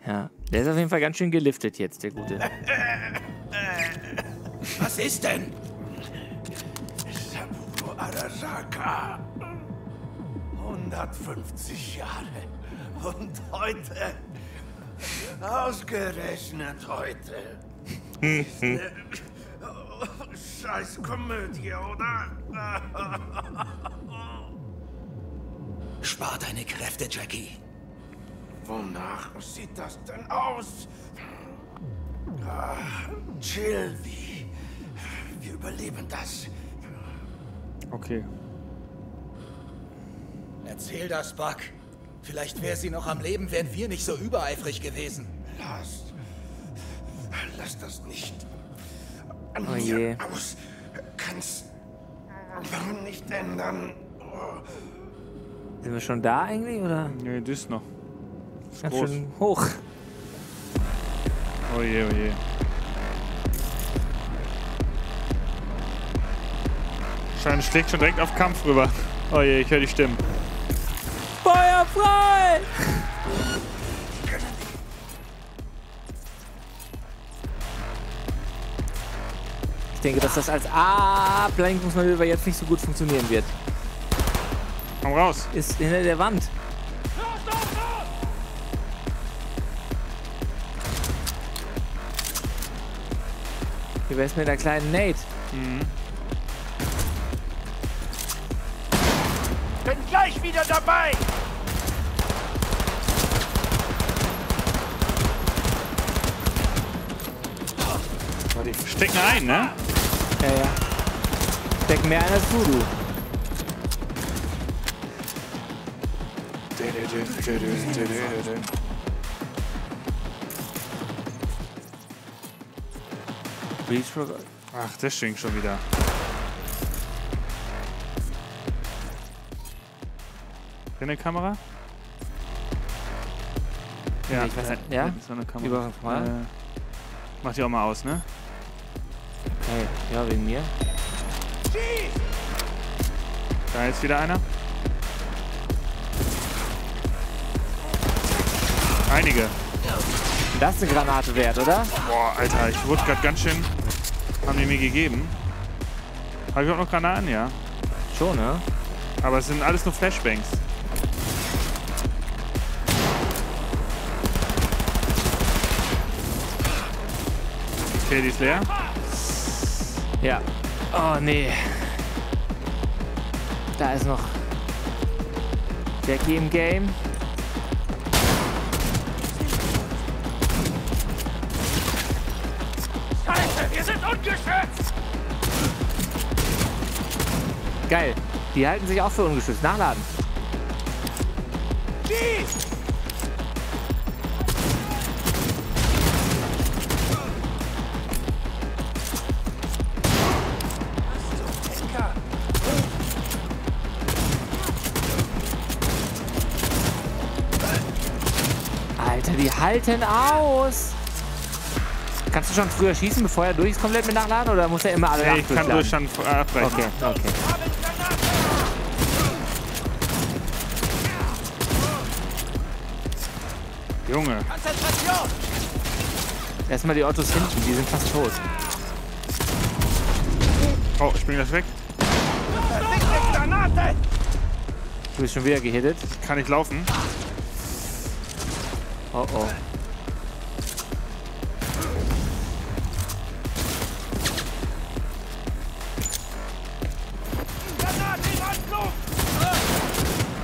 Ja. Der ist auf jeden Fall ganz schön geliftet jetzt, der Gute.
Was ist denn? Arasaka. 150 Jahre. Und heute. Ausgerechnet heute. Ist ne Scheiß Komödie, oder?
Spar deine Kräfte, Jackie.
Wonach sieht das denn aus? Ah, chill, wie. Wir überleben das.
Okay.
Erzähl das, Buck. Vielleicht wäre sie noch am Leben, wären wir nicht so übereifrig gewesen.
Lass. Lass das nicht. An
Oh
mir
je.
aus. Kannst du nicht ändern.
Sind wir schon da eigentlich, oder?
Nee, das noch. Ist
Ganz
groß.
schön hoch.
Oh je, oh je. Schein schlägt schon direkt auf Kampf rüber. Oh je, ich höre die Stimmen.
Feuer frei! Ich denke, dass das als Ablenkungsmanöver jetzt nicht so gut funktionieren wird.
Komm raus.
Ist hinter der Wand. Wie wär's mit der kleinen Nate?
Mhm.
Bin gleich wieder dabei!
Stecken ein, ne?
Ja, ja. Stecken mehr ein als Voodoo.
Beach Ach, das stinkt schon wieder. Eine Kamera? Ja,
Ich weiß
ja,
nicht. Ja?
so eine Kamera.
Überwachungskamera?
Äh, mach die auch mal aus, ne?
Okay, ja, wegen mir.
Da ist wieder einer. Einige.
Das ist eine Granate wert, oder?
Boah, Alter, ich wurde gerade ganz schön. Haben die mir gegeben. Habe ich auch noch Granaten, ja.
Schon, ne?
Aber es sind alles nur Flashbangs. Okay, die ist leer.
Ja. Oh, nee. Da ist noch Jackie im Game.
Scheiße, wir sind ungeschützt!
Geil. Die halten sich auch für ungeschützt. Nachladen.
Schieß!
Halten aus. Kannst du schon früher schießen, bevor er durch ist komplett mit Nachladen? Oder muss er immer alle
Nee, ich kann
durchladen?
Durchstand äh, abbrechen.
Okay, okay.
Junge.
Erstmal die Autos hinten, die sind fast tot.
Oh, ich spring das weg.
Du bist schon wieder gehittet.
Kann ich laufen?
Oh oh.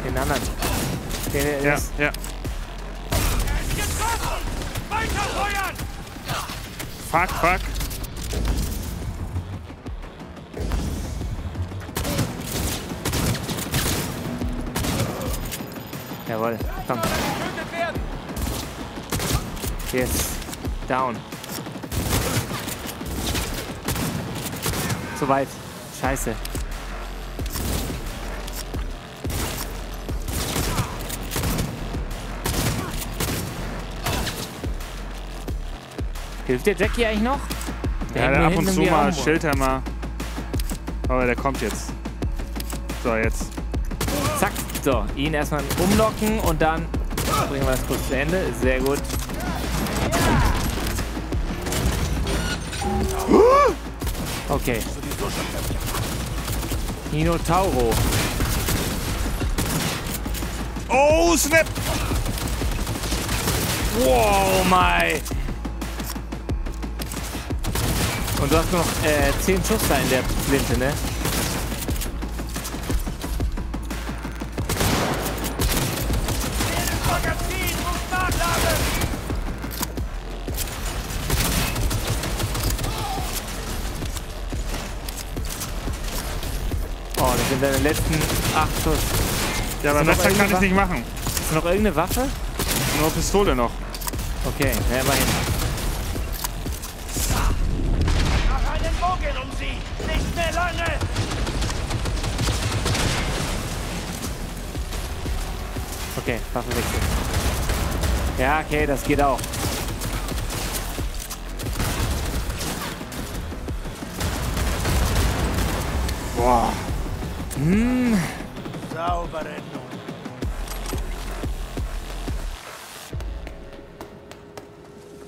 Den anderen. Den,
Ja,
ist-
ja. Fuck, fuck.
Jawohl. Komm. Yes. Down. Zu weit. Scheiße. Hilft der Jackie eigentlich noch? Der
Ja, der ab und zu mal
rum.
schillt er mal. Aber der kommt jetzt. So, jetzt.
Zack. So, ihn erstmal umlocken und dann bringen wir das kurz zu Ende. Sehr gut. Okay. Minotauro.
Oh, Snap!
Wow, my. Und du hast noch äh, 10 Schuss da in der Flinte, ne? Das sind deine letzten 8 Schuss.
Ja, aber besser kann ich nicht machen.
Du noch irgendeine Waffe?
Nur Pistole noch.
Okay, ja, immerhin.
Mach einen Bogen um sie! Nicht mehr lange!
Okay, Waffe wechseln. Ja, okay, das geht auch. Hm.
Saubere.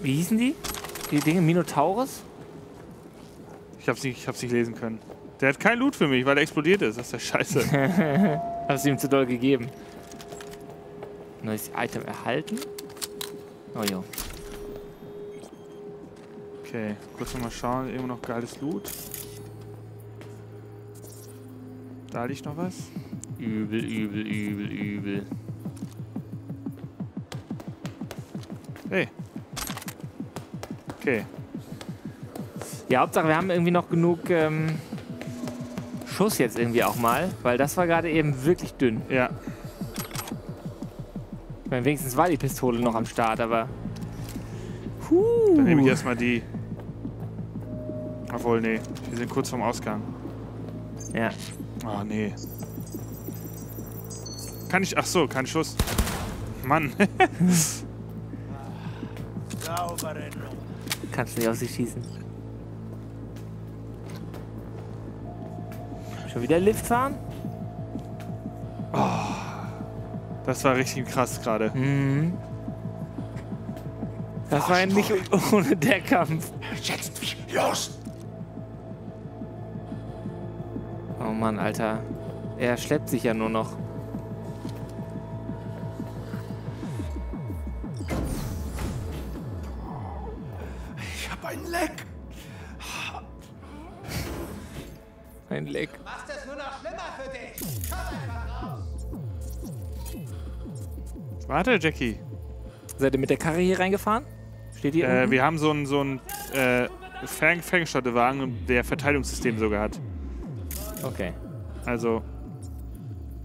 Wie hießen die? Die Dinge Minotaurus?
Ich hab's nicht, ich hab's nicht lesen können. Der hat kein Loot für mich, weil er explodiert ist. Das ist ja scheiße.
Hast du ihm zu doll gegeben. Neues Item erhalten. Oh jo.
Okay, kurz noch mal schauen. Immer noch geiles Loot. Da liegt noch was.
Übel, übel, übel, übel.
Hey. Okay.
Ja, Hauptsache, wir haben irgendwie noch genug ähm, Schuss jetzt irgendwie auch mal, weil das war gerade eben wirklich dünn.
Ja.
Ich meine, wenigstens war die Pistole noch am Start, aber.
Dann nehme ich erstmal die. Obwohl, nee. Wir sind kurz vorm Ausgang.
Ja.
Oh, nee. Kann ich. Ach so, kein Schuss. Mann.
Kannst nicht auf sie schießen. Schon wieder Lift fahren?
Das war richtig krass gerade.
Mhm. Das war ja nicht ohne der Kampf.
Jetzt los!
Oh Mann, Alter. Er schleppt sich ja nur noch.
Ich hab ein Leck!
Ein Leck.
Machst es nur noch schlimmer für dich. Komm einfach raus.
Warte, Jackie.
Seid ihr mit der Karre hier reingefahren? Steht hier
Äh,
unten?
wir haben so einen so einen, äh, Fang Fangschottewagen, der Verteidigungssystem sogar hat.
Okay.
Also,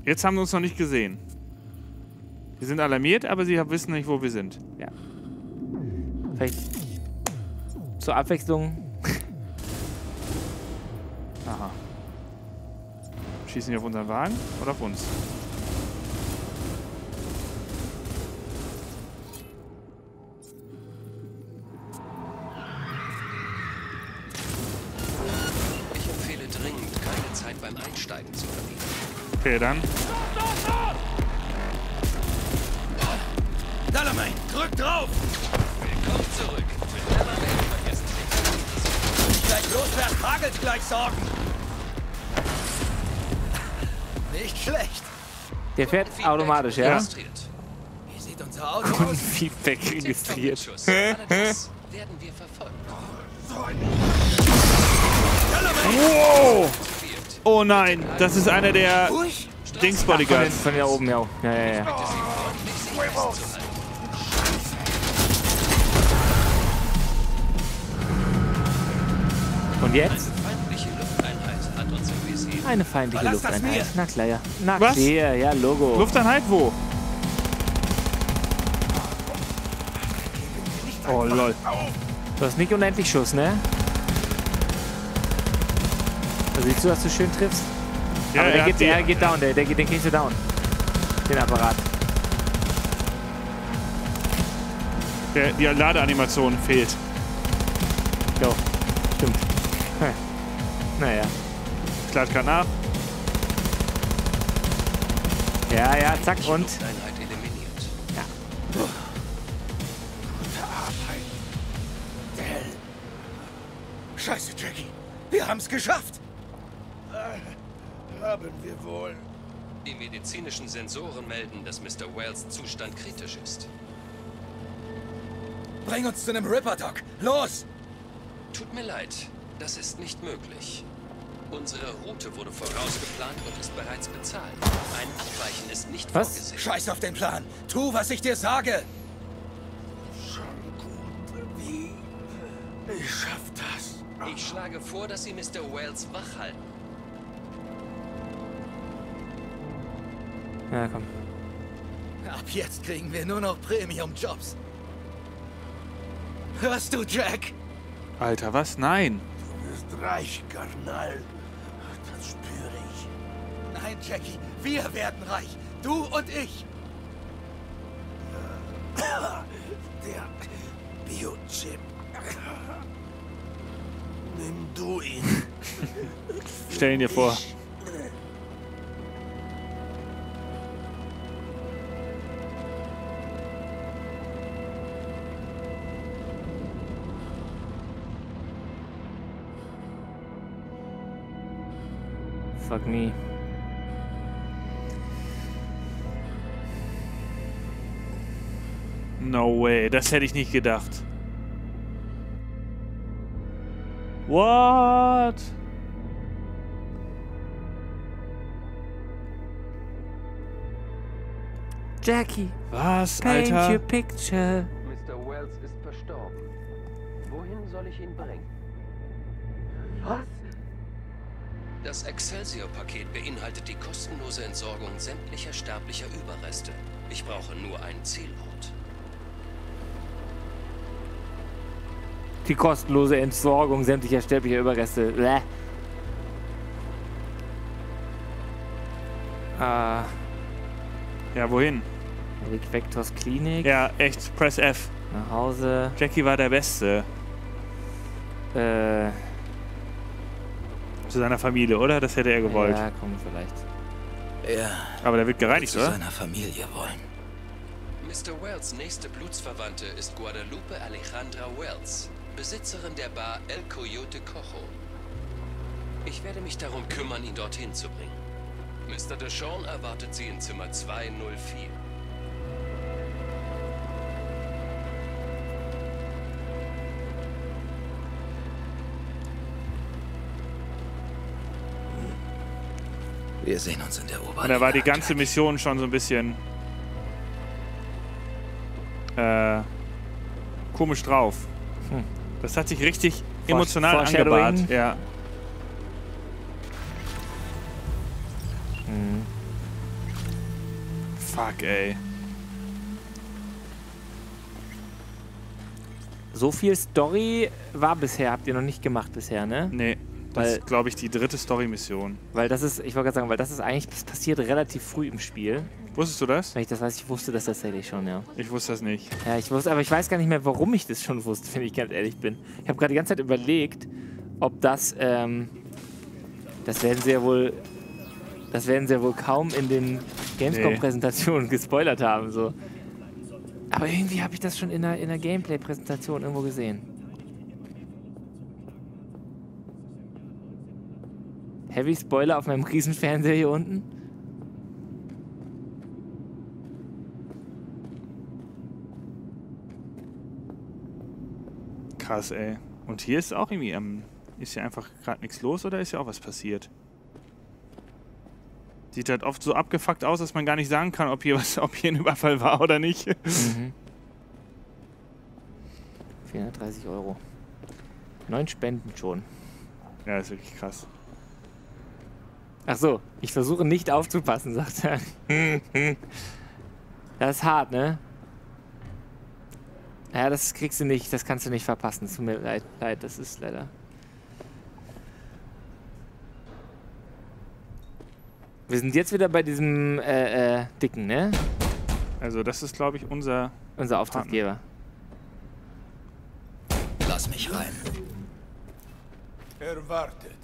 jetzt haben wir uns noch nicht gesehen. Wir sind alarmiert, aber sie wissen nicht, wo wir sind.
Ja. Vielleicht zur Abwechslung.
Aha. Schießen die auf unseren Wagen oder auf uns? Okay, dann.
Dallermein, drück drauf!
Willkommen zurück. Für Delamain vergessen Sie
Gleich loswärts, hagelt gleich Sorgen! Nicht schlecht.
Der fährt automatisch, ja?
Wie sieht unser Auto aus?
Kundenfeedback registriert.
Werden wir verfolgt.
Wow! Oh nein, das ist einer der Dings
Von, da oben, ja. Ja, ja, ja. Und jetzt? Eine feindliche Lufteinheit. Na klar, ja. Na
Was?
klar, ja, Logo.
Lufteinheit wo? Oh lol.
Du hast nicht unendlich Schuss, ne? Da siehst du, dass du schön triffst?
Ja,
Aber
er
der geht,
die-
der geht down, der, der, geht- den kriegst du down. Den Apparat.
Der, die Ladeanimation fehlt.
Jo, stimmt. Hm. Naja.
Ich lade gerade nach.
Ja, ja, zack und. Ja.
Gute Arbeit. Dell. Scheiße, Jackie. Wir haben's geschafft. Haben wir wohl.
Die medizinischen Sensoren melden, dass Mr. Wells Zustand kritisch ist.
Bring uns zu einem Ripper, Doc. Los!
Tut mir leid, das ist nicht möglich. Unsere Route wurde vorausgeplant und ist bereits bezahlt. Ein Abweichen ist nicht
Was?
vorgesehen.
Scheiß auf den Plan. Tu, was ich dir sage. Schon gut. Wie? Ich schaff das.
Ich schlage vor, dass Sie Mr. Wells wach halten.
Ja, komm.
Ab jetzt kriegen wir nur noch Premium-Jobs. Hörst du, Jack?
Alter, was? Nein.
Du bist reich, Karnal. Das spüre ich. Nein, Jackie, wir werden reich. Du und ich. Der Biochip. Nimm du ihn.
Stell ihn dir vor. Das hätte ich nicht gedacht. What?
Jackie.
Was,
Paint
Alter?
your picture.
Mr. Wells ist verstorben. Wohin soll ich ihn bringen? Was?
Das Excelsior-Paket beinhaltet die kostenlose Entsorgung sämtlicher sterblicher Überreste. Ich brauche nur einen Zielort.
Die kostenlose Entsorgung sämtlicher sterblicher Überreste. Bäh. Äh,
Ja, wohin?
Rick Vectors Klinik.
Ja, echt. Press F.
Nach Hause.
Jackie war der Beste.
Äh,
Zu seiner Familie, oder? Das hätte er gewollt.
Ja, komm, vielleicht.
Er
Aber der wird gereinigt,
zu
oder?
seiner Familie wollen.
Mr. Wells nächste Blutsverwandte ist Guadalupe Alejandra Wells, Besitzerin der Bar El Coyote Cojo. Ich werde mich darum kümmern, ihn dorthin zu bringen. Mr. Deshawn erwartet Sie in Zimmer 204.
Wir sehen uns in der Oberliga.
Und da war die ganze Mission schon so ein bisschen äh, komisch drauf.
Hm.
Das hat sich richtig emotional angebahnt. Ja.
Mhm.
Fuck, ey.
So viel Story war bisher, habt ihr noch nicht gemacht bisher, ne?
Nee. Das
Weil-
ist, glaube ich, die dritte Story-Mission.
Weil das ist, ich wollte gerade sagen, weil das ist eigentlich, das passiert relativ früh im Spiel.
Wusstest du das?
Wenn ich das weiß, ich wusste das tatsächlich schon, ja.
Ich wusste das nicht.
Ja, ich wusste, aber ich weiß gar nicht mehr, warum ich das schon wusste, wenn ich ganz ehrlich bin. Ich habe gerade die ganze Zeit überlegt, ob das, ähm, das werden sie ja wohl, das werden sie ja wohl kaum in den Gamescom-Präsentationen gespoilert haben, so. Aber irgendwie habe ich das schon in der, in der Gameplay-Präsentation irgendwo gesehen. Heavy Spoiler auf meinem Riesenfernseher hier unten.
Krass, ey. Und hier ist auch irgendwie, ähm, ist hier einfach gerade nichts los oder ist hier auch was passiert? Sieht halt oft so abgefuckt aus, dass man gar nicht sagen kann, ob hier was, ob hier ein Überfall war oder nicht.
Mhm. 430 Euro. Neun Spenden schon.
Ja, ist wirklich krass.
Ach so, ich versuche nicht aufzupassen, sagt er. das ist hart, ne? Ja, das kriegst du nicht, das kannst du nicht verpassen. Es tut mir leid, leid, das ist leider. Wir sind jetzt wieder bei diesem äh, äh, Dicken, ne?
Also das ist, glaube ich, unser...
Unser Auftraggeber.
Lass mich rein.
Er wartet.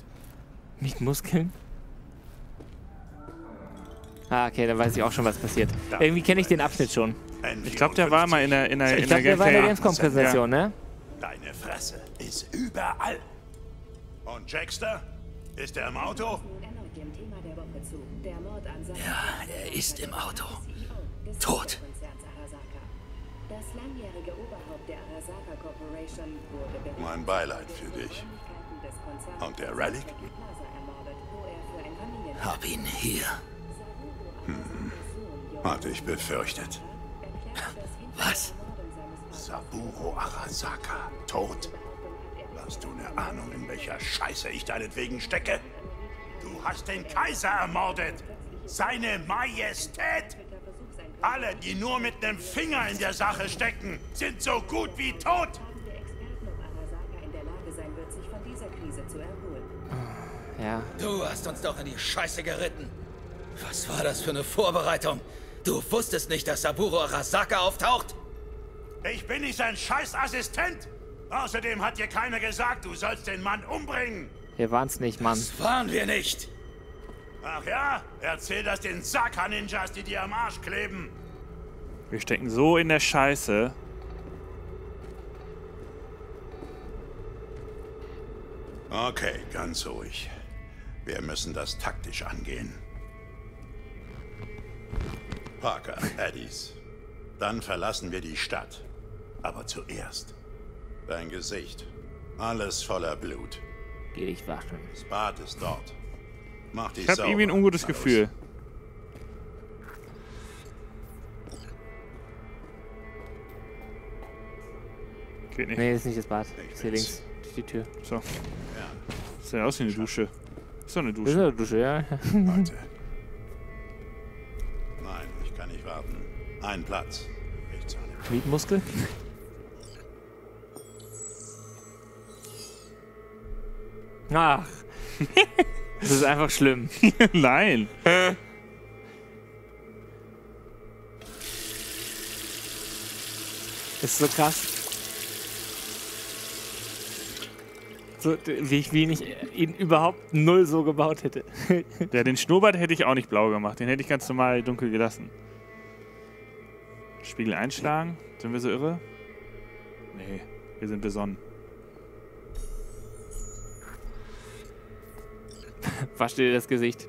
Mit Muskeln? Ah, okay, dann weiß ich auch schon, was passiert. Irgendwie kenne ich den Abschnitt schon.
Ich glaube, der war mal in der, in der,
Ich
in
glaube,
der
der war in der. Gamescom-Präsentation, ne?
Deine Fresse ist überall. Und Jackster? Ist er im Auto?
Ja, er ist im Auto. Tot.
Mein Beileid für dich. Und der Relic?
Hab ihn hier.
Hm. Hatte ich befürchtet.
Was?
Saburo Arasaka tot? Hast du eine Ahnung, in welcher Scheiße ich deinetwegen stecke? Du hast den Kaiser ermordet! Seine Majestät! Alle, die nur mit nem Finger in der Sache stecken, sind so gut wie tot!
Ja.
Du hast uns doch in die Scheiße geritten. Was war das für eine Vorbereitung? Du wusstest nicht, dass Saburo Arasaka auftaucht?
Ich bin nicht sein Scheißassistent! Außerdem hat dir keiner gesagt, du sollst den Mann umbringen!
Wir waren's nicht, Mann.
Das waren wir nicht.
Ach ja? Erzähl das den Saka-Ninjas, die dir am Arsch kleben!
Wir stecken so in der Scheiße.
Okay, ganz ruhig. Wir müssen das taktisch angehen. Parker, Eddies. Dann verlassen wir die Stadt. Aber zuerst. Dein Gesicht. Alles voller Blut.
Geh dich waschen.
Das Bad ist dort. Mach dich
Ich habe
sauber.
irgendwie ein ungutes. Gefühl. Geht nicht.
Nee, das ist nicht das Bad. ist hier links. Durch die Tür.
So. Sieht ja aus wie eine Dusche. Ist doch eine
Das ist
Dusche.
eine Dusche, ja.
Warte. Ein Platz. Ich zahle.
Mietmuskel? Ach. Das ist einfach schlimm.
Nein.
Das ist so krass. So, wie ich, wie ich ihn überhaupt null so gebaut hätte.
Ja, den Schnurrbart hätte ich auch nicht blau gemacht. Den hätte ich ganz normal dunkel gelassen. Spiegel einschlagen. Sind wir so irre? Nee, wir sind besonnen.
Wasch dir das Gesicht.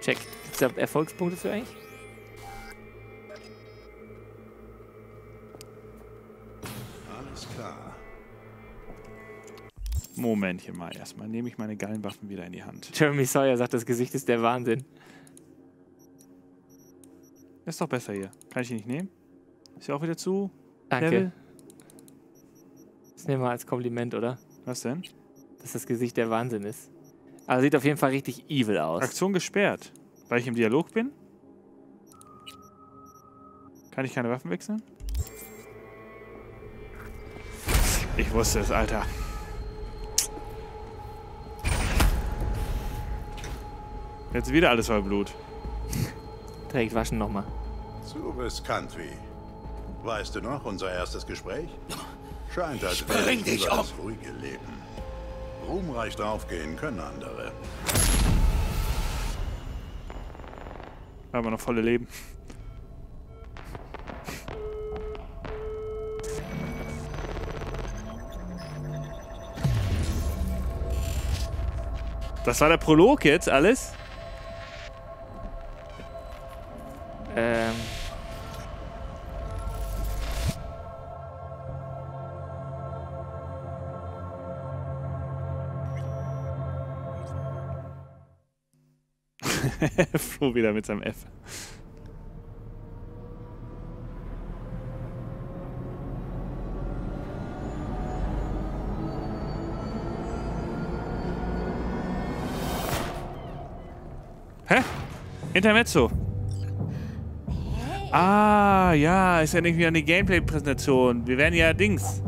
Check. Gibt's da Erfolgspunkte für eigentlich?
Alles klar.
Momentchen mal. Erstmal nehme ich meine geilen Waffen wieder in die Hand.
Jeremy Sawyer sagt, das Gesicht ist der Wahnsinn.
Ist doch besser hier. Kann ich ihn nicht nehmen? Ist ja auch wieder zu.
Danke.
Level?
Das nehmen wir als Kompliment, oder?
Was denn?
Dass das Gesicht der Wahnsinn ist. Aber sieht auf jeden Fall richtig evil aus.
Aktion gesperrt. Weil ich im Dialog bin? Kann ich keine Waffen wechseln? Ich wusste es, Alter. Jetzt wieder alles voll Blut.
Direkt waschen nochmal.
Zu riskant wie. Weißt du noch, unser erstes Gespräch? Scheint, als wäre
dich um.
das ruhige Leben. Ruhmreich draufgehen können andere.
Aber noch volle Leben. Das war der Prolog jetzt, alles? Flo wieder mit seinem F. Hä? Intermezzo. Ah, ja, ist ja irgendwie eine Gameplay-Präsentation. Wir werden ja Dings.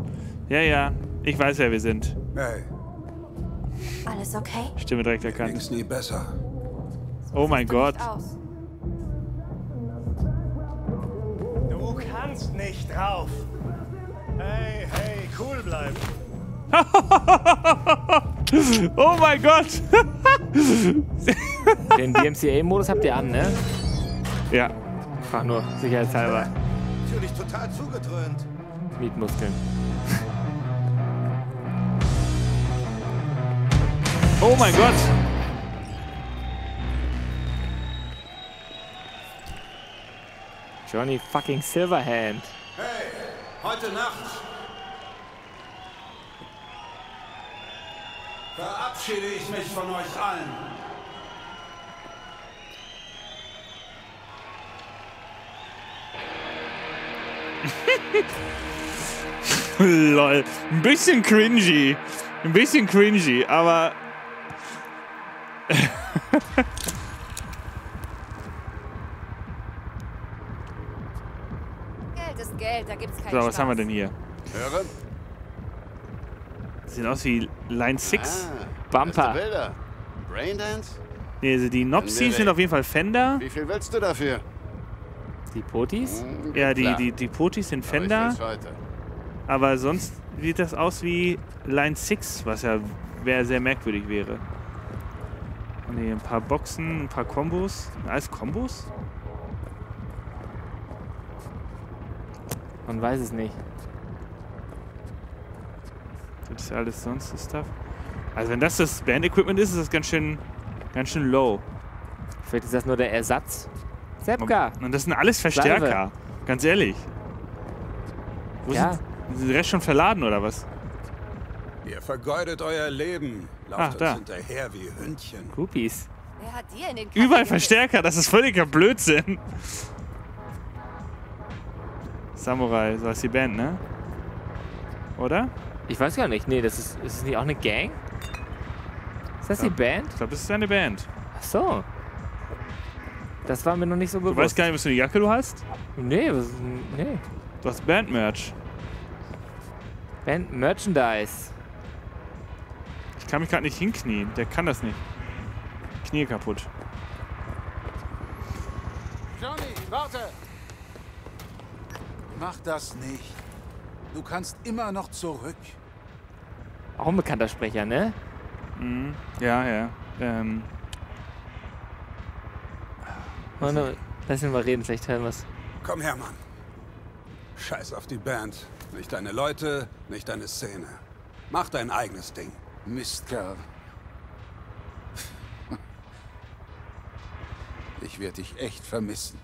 Ja, ja, ich weiß, wer wir sind.
Hey,
Alles okay?
Stimme direkt erkannt.
ging's nie besser.
Oh mein Gott.
Du kannst nicht drauf. Hey, hey, cool bleiben.
oh mein Gott.
Den DMCA-Modus habt ihr an, ne?
Ja.
Einfach nur, sicherheitshalber.
Natürlich total zugedröhnt.
Mietmuskeln.
Oh mein Gott.
Johnny fucking Silverhand.
Hey, heute Nacht verabschiede ich mich von euch allen.
Lol. Ein bisschen cringy. Ein bisschen cringy, aber.
Geld da gibt's keinen
so, was
Spaß.
haben wir denn hier?
Höre?
Sieht aus wie Line 6.
Ah,
Bumper.
Braindance?
Nee, also die Nopsies
Andere.
sind auf jeden Fall Fender.
Wie viel willst du dafür?
Die Potis?
Hm,
Ja, die, die, die Potis sind
Aber
Fender.
heute.
Aber sonst sieht das aus wie Line 6, was ja sehr merkwürdig wäre. Und hier ein paar Boxen, ein paar Kombos. Alles Kombos?
Man weiß es nicht.
Das ist alles sonst das Stuff. Also wenn das das Band-Equipment ist, ist das ganz schön, ganz schön low.
Vielleicht ist das nur der Ersatz. Sepka.
Und das sind alles Verstärker.
Salve.
Ganz ehrlich. Wo
Ja.
sind, sind die Rest schon verladen oder was?
Ihr vergeudet euer Leben Lauft
Ach,
uns
da.
hinterher wie Hündchen.
Groupies.
Wer hat dir in den
Überall Verstärker, das ist völliger Blödsinn. Samurai, so heißt die Band, ne? Oder?
Ich weiß gar nicht. Nee, das ist, ist es nicht auch eine Gang? Ist das die Band?
Ich glaube, das ist eine Band.
Ach so. Das war mir noch nicht so
Du
bewusst.
weißt gar nicht, was für eine Jacke du hast?
Nee, was, nee.
Du hast Band-Merch.
Band Merchandise.
Ich kann mich gerade nicht hinknien. Der kann das nicht. Knie kaputt.
Johnny, warte! Mach das nicht. Du kannst immer noch zurück.
Auch ein bekannter Sprecher, ne?
Mhm. Ja, ja. Ähm,
Oh, ne, lass ihn mal reden, vielleicht hören wir's.
Komm her, Mann. Scheiß auf die Band. Nicht deine Leute, nicht deine Szene. Mach dein eigenes Ding.
Mistkerl. Ich werde dich echt vermissen.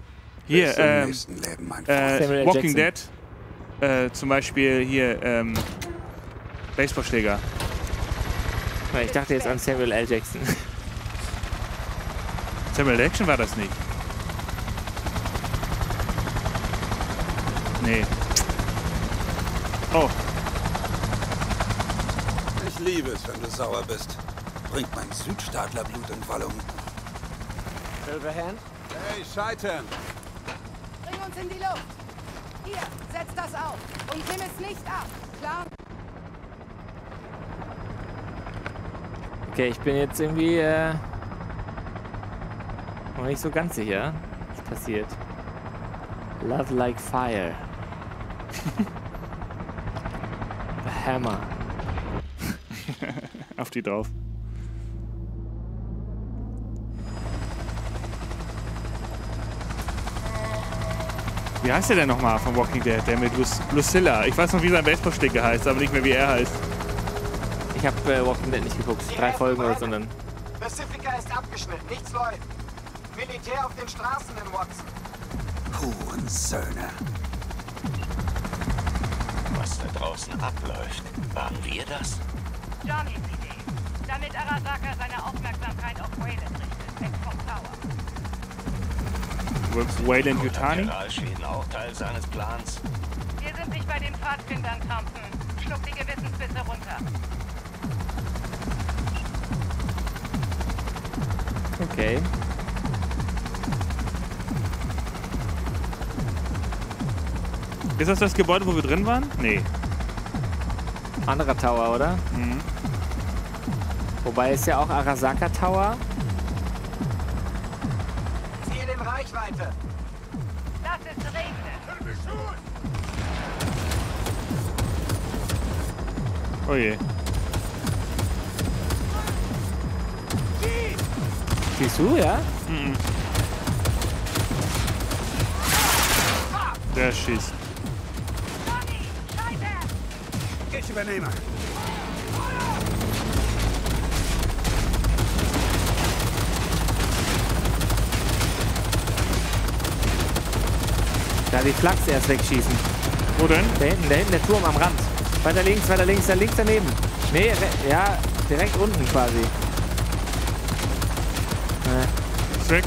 Hier, ähm,
mein
äh. Walking
Jackson.
Dead. Äh, zum Beispiel hier, ähm, Baseballschläger.
Ich dachte jetzt an Samuel L. Jackson.
Samuel L. Jackson war das nicht. Nee. Oh,
Ich liebe es, wenn du sauer bist. Bringt mein Südstaatlerblut in Wallung.
Silverhand?
Hey, Scheitern!
Uns in die Luft. Hier, setz das auf und nimm es nicht ab. Klar?
Okay, ich bin jetzt irgendwie äh, noch nicht so ganz sicher, was passiert. Love like fire. The Hammer.
auf die drauf. Wie heißt der denn nochmal von Walking Dead? Der mit Lus Lucilla. Ich weiß noch, wie sein Baseballschläger heißt, aber nicht mehr, wie er heißt.
Ich habe äh, Walking Dead nicht geguckt. Drei Folgen oder so.
Pacifica ist abgeschnitten, nichts läuft. Militär auf den Straßen in Watson.
Hurensöhne.
Was da draußen abläuft, waren wir das?
Johnny's Idee. Damit Arasaka seine Aufmerksamkeit auf Wayland richtet, weg vom Tower.
Wayland Yutani?
Generalschäden auch Teil seines Plans.
Wir sind nicht bei den Pfadfindern, Thompson. Schluck die Gewissensbisse runter.
Okay.
Ist das das Gebäude, wo wir drin waren? Nee.
Anderer Tower, oder?
Mhm.
Wobei ist ja auch Arasaka Tower.
Ziel Reichweite.
Lass es regnen.
Oh je.
Siehst du, ja?
Mhm. Der schießt.
Ich übernehme.
Da die Flachs erst wegschießen.
Wo denn?
Da hinten, da hinten, der Turm am Rand. Weiter links, weiter links, da links daneben. Nee, ja, direkt unten quasi. Äh,
Ist weg.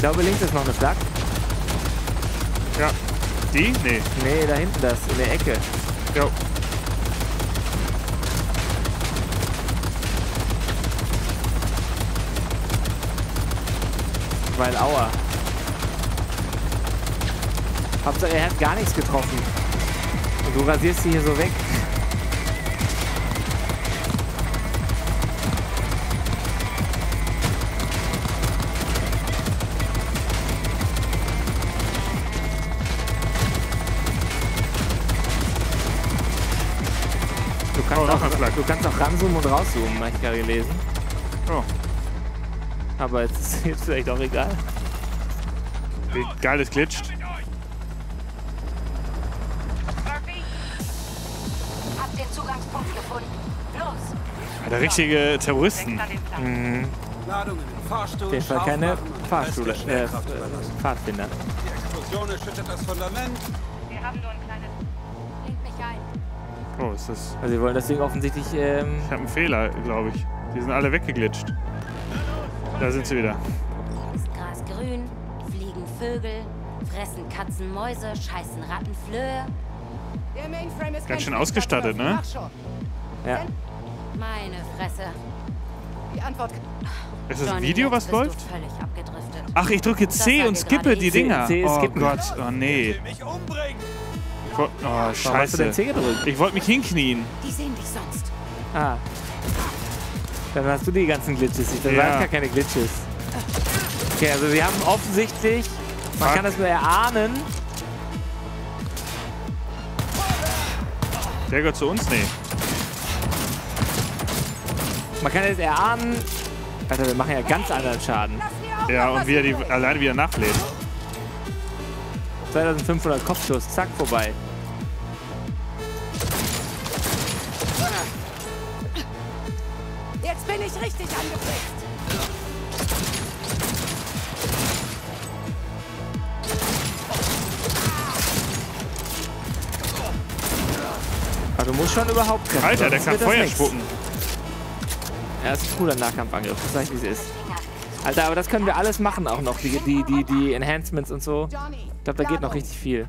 ich glaube, links ist noch eine Flak.
Ja. Die? Nee.
Nee, da hinten das, in der Ecke.
Jo.
Weil Aua. Hauptsache, er hat gar nichts getroffen. Und du rasierst sie hier so weg. Du kannst,
Oh,
auch, du kannst auch ranzoomen und rauszoomen, habe ich gerade gelesen.
Oh.
Aber jetzt jetzt vielleicht auch egal.
Wie geil, es glitscht.
Hab den Zugangspunkt gefunden. Los!
Alter, richtige Terroristen.
Mhm.
Fahrstuhl.
Jeden Fall keine Fahrschule,
der
äh. Pfadfinder.
Die Explosion erschüttert das Fundament.
Wir haben nur ein kleines...
Bringt mich ein.
Oh, ist das.
Also wir wollen das Ding offensichtlich. Ähm,
Ich habe einen Fehler, glaube ich. Die sind alle weggeglitscht. Da sind sie wieder.
Ist Gras grün, fliegen Vögel, fressen Katzen Mäuse, scheißen Ratten Flöhe.
Der Mainframe ist
Ganz schön ausgestattet, ne?
ja.
Meine Fresse.
Die Antwort.
Ist das ein Video, was läuft? Ach, ich drücke C und skippe die. Dinger.
C
Oh. Gott, oh nee. Oh, scheiße. Ich wollte mich hinknien.
Die sehen dich sonst.
Ah. Dann hast du die ganzen Glitches. Ich, das
Ja.
waren gar keine Glitches. Okay, also sie haben offensichtlich, man
Fuck.
kann das nur erahnen.
Der gehört zu uns? Nee.
Man kann jetzt erahnen. Alter, wir machen ja ganz anderen Schaden.
Ja, und wie er die alleine wieder nachlädt.
2500 Kopfschuss, zack, vorbei. Musst schon überhaupt treffen.
Alter, der kann
das
Feuer spucken.
Ja, ist ein cooler Nahkampfangriff, das sag ich, wie es ist. Alter, aber das können wir alles machen auch noch, die, die, die, die Enhancements und so. Ich glaube, da geht noch richtig viel.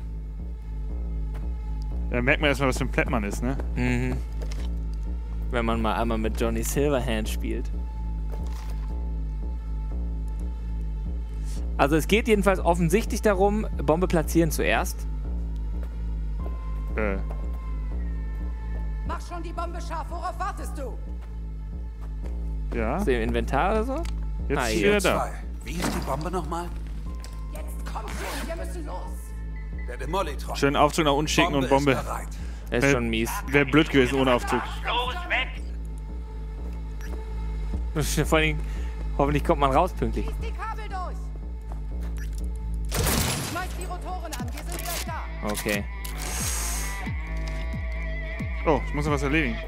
Da merkt man erstmal, was für ein Plättmann ist, ne?
Mhm. Wenn man mal einmal mit Johnny Silverhand spielt. Also es geht jedenfalls offensichtlich darum, Bombe platzieren zuerst.
Äh.
Mach schon die Bombe scharf. Worauf wartest du?
Ja.
Ist der im Inventar oder so?
Jetzt
Ah,
ist
hier.
da.
Zwei. Wie ist die Bombe nochmal?
Jetzt komm schon. Wir müssen los.
Der Demolitron.
Schön Aufzug nach unten schicken und
Bombe ist
ist schon mies.
Wäre blöd gewesen ohne Aufzug.
Los, weg!
Vor allem, hoffentlich kommt man raus pünktlich.
Schieß die Kabel durch. Schmeiß die Rotoren an. Wir sind gleich da.
Okay.
Oh, ich muss noch was erledigen.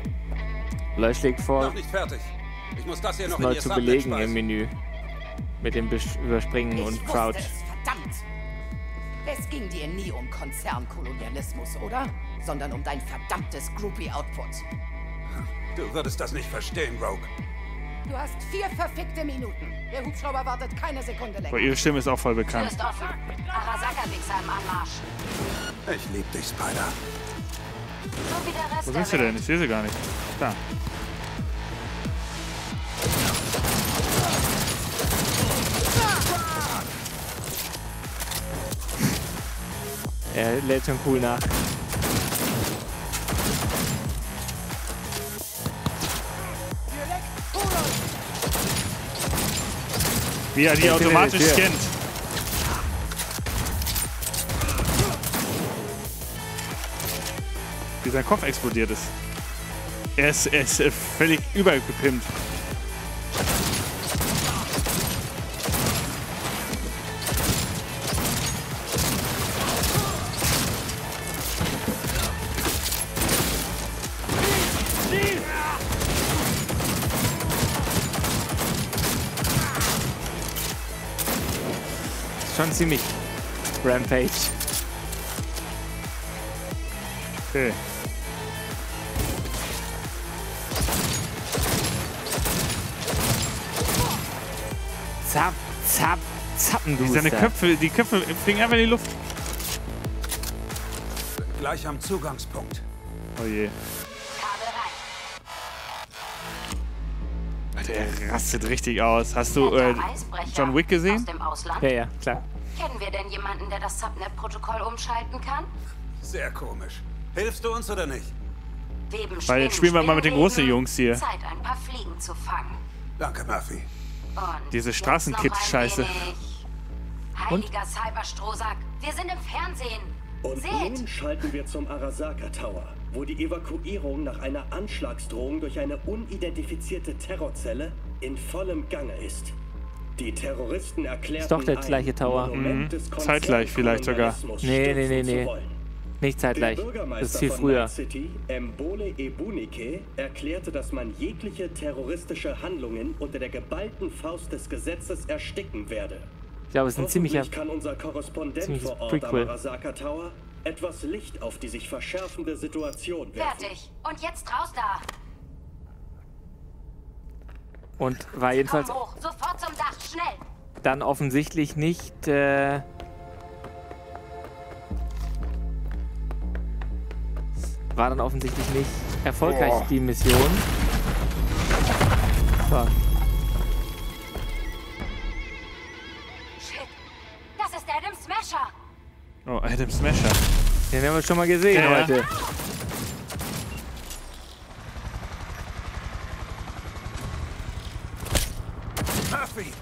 Leuch schlägt vor,
Noch nicht fertig. Ich muss das hier noch
neu zu belegen im. Menü. Mit dem Besch Überspringen
Ich
und Crouch.
es, verdammt. Es ging dir nie um Konzernkolonialismus, oder? Sondern um dein verdammtes Groupie-Output.
Du würdest das nicht verstehen, Rogue.
Du hast vier verfickte Minuten. Der Hubschrauber wartet keine Sekunde
Aber
länger.
ihre Stimme ist auch voll bekannt.
Arasaka-Wichser im Anmarsch.
Ich lieb dich, Spider.
Wo sind sie denn? Ich sehe sie gar nicht. Da.
Er lädt schon cool nach.
Wie er die automatisch
Tür.
Sein Kopf explodiert ist. Er ist, er ist äh, völlig übergepimpt.
Schon ziemlich Rampage.
Okay.
Zappen du.
Seine Köpfe, die Köpfe fliegen einfach in die Luft.
Gleich am Zugangspunkt.
Oh je. Alter, er rastet richtig aus. Hast du äh, John Wick
Aus
gesehen?
Ja, ja, klar.
Kennen wir denn jemanden, der das Subnet-Protokoll umschalten kann?
Sehr komisch. Hilfst du uns oder nicht?
Weben
Weil jetzt spielen wir mal mit den großen Jungs hier.
Zeit, ein paar Fliegen zu fangen.
Danke, Murphy.
Und
Diese Straßenkids-Scheiße.
Heiliger Cyberstrohsack, wir sind im Fernsehen.
Und
Seht!
nun schalten wir zum Arasaka Tower, wo die Evakuierung nach einer Anschlagsdrohung durch eine unidentifizierte Terrorzelle in vollem Gange ist. Die Terroristen erklärten
Ist doch der gleiche Tower.
Mhm.
des
Zeitgleich vielleicht sogar.
Nee, nee, nee, nee.
wollen.
Nicht zeitgleich. Das ist viel früher.
City, Mbole Ebunike, erklärte, dass man jegliche terroristische Handlungen unter der geballten Faust des Gesetzes ersticken werde.
Ich glaube, es ist ein ziemlicher.
Kann unser Korrespondent
ziemliches
vor Ort
Prequel.
Tower Etwas Licht auf die sich verschärfende Situation werfen.
Fertig. Und jetzt raus da.
Und war jedenfalls
Komm hoch. Sofort zum Dach. Schnell.
dann offensichtlich nicht. Äh, war dann offensichtlich nicht erfolgreich
Boah.
die Mission. So.
Adam Smasher.
Oh, Adam Smasher.
Den haben wir schon mal gesehen
Ja.
heute.
Murphy!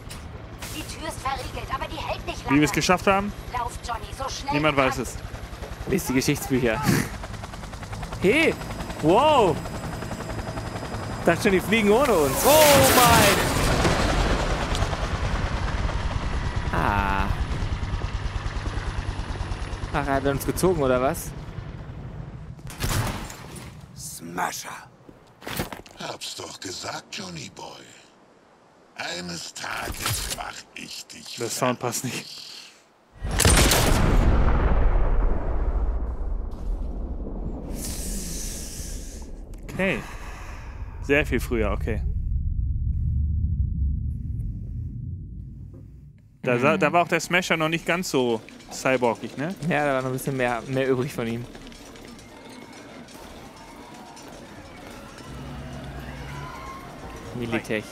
Die Tür ist verriegelt, aber die hält nicht
Wie
lange.
wir es geschafft haben,
Lauf, Johnny, so schnell
niemand weiß es.
Lies die Geschichtsbücher. Hey! Wow! Dachte schon, die fliegen ohne uns. Oh mein! Ah. Ach, er hat uns gezogen, oder was?
Smasher!
Hab's doch gesagt, Johnny Boy. Eines Tages mach ich dich.
Der Sound passt nicht. Okay. Sehr viel früher, okay. Da, da war auch der Smasher noch nicht ganz so cyborgig, ne?
Ja, da war noch ein bisschen mehr, mehr übrig von ihm. Militech.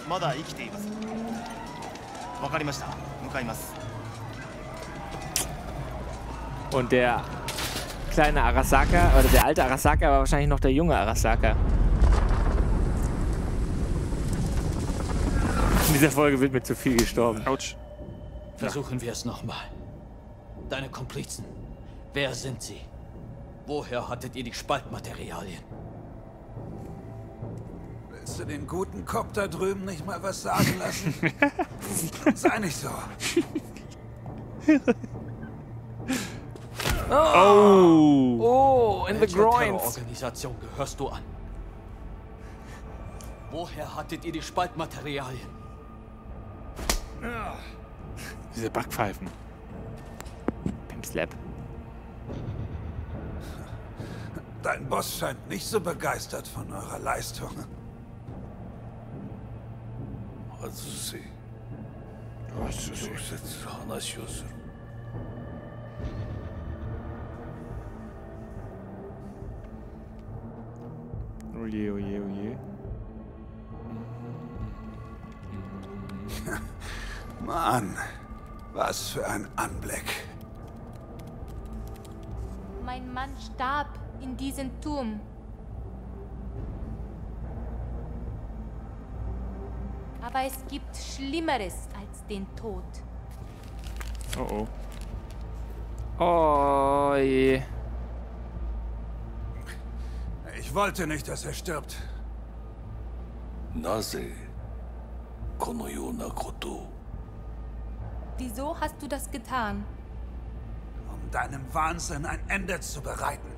Und der kleine Arasaka, oder der alte Arasaka war wahrscheinlich noch der junge Arasaka. In dieser Folge wird mir zu viel gestorben.
Autsch.
Versuchen wir es nochmal. Deine Komplizen. Wer sind sie? Woher hattet ihr die Spaltmaterialien?
Willst du den guten Kopf da drüben nicht mal was sagen lassen? Sei nicht so.
Oh!
Oh, in the
Welcher
groins.
Terrororganisation gehörst du an? Woher hattet ihr die Spaltmaterialien?
Diese Backpfeifen
im
Dein Boss scheint nicht so begeistert von eurer Leistung.
Azusi. Azusi.
Oje, oje, oje.
Mann, was für ein Anblick
mein Mann starb in diesem Turm. Aber es gibt Schlimmeres als den Tod.
Oh oh.
Oh je.
Ich wollte nicht, dass er stirbt.
Nase. Konoyona koto.
Wieso hast du das getan?
deinem Wahnsinn ein Ende zu bereiten.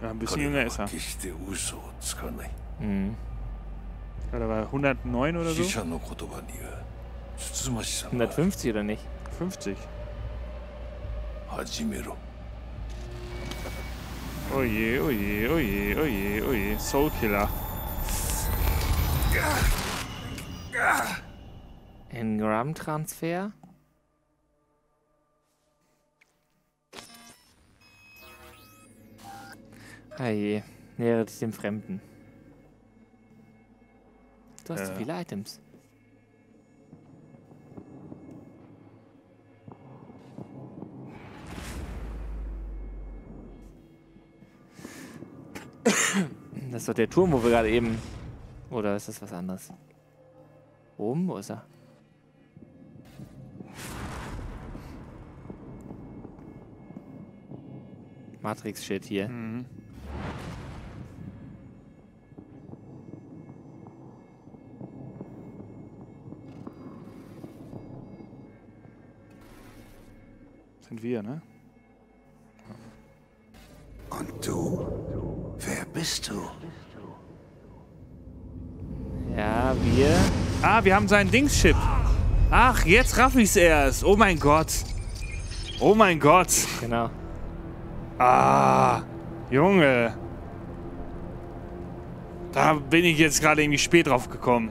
Ja, ah, ein bisschen jünger ist er.
Mhm. Oder war 109 oder
so?
150 oder nicht? 50. Hajimiro. Oje,
oje, oje, oje, oje, Soul 始めろおいえおい
えおい
え
おいえ
おいえソウキラ
Engram-Transfer? Ah nähere dich dem Fremden. Du hast
äh.
viele Items. Das ist doch der Turm, wo wir gerade eben... Oder ist das was anderes? Oben? Wo ist er? Matrix-Shit hier.
Mhm. Sind wir, ne? bist du?
Ja, wir.
Ah, wir haben seinen Dingschip. Ach, jetzt raff ich's erst. Oh mein Gott. Oh mein Gott.
Genau.
Ah, Junge. Da bin ich jetzt gerade irgendwie spät drauf gekommen.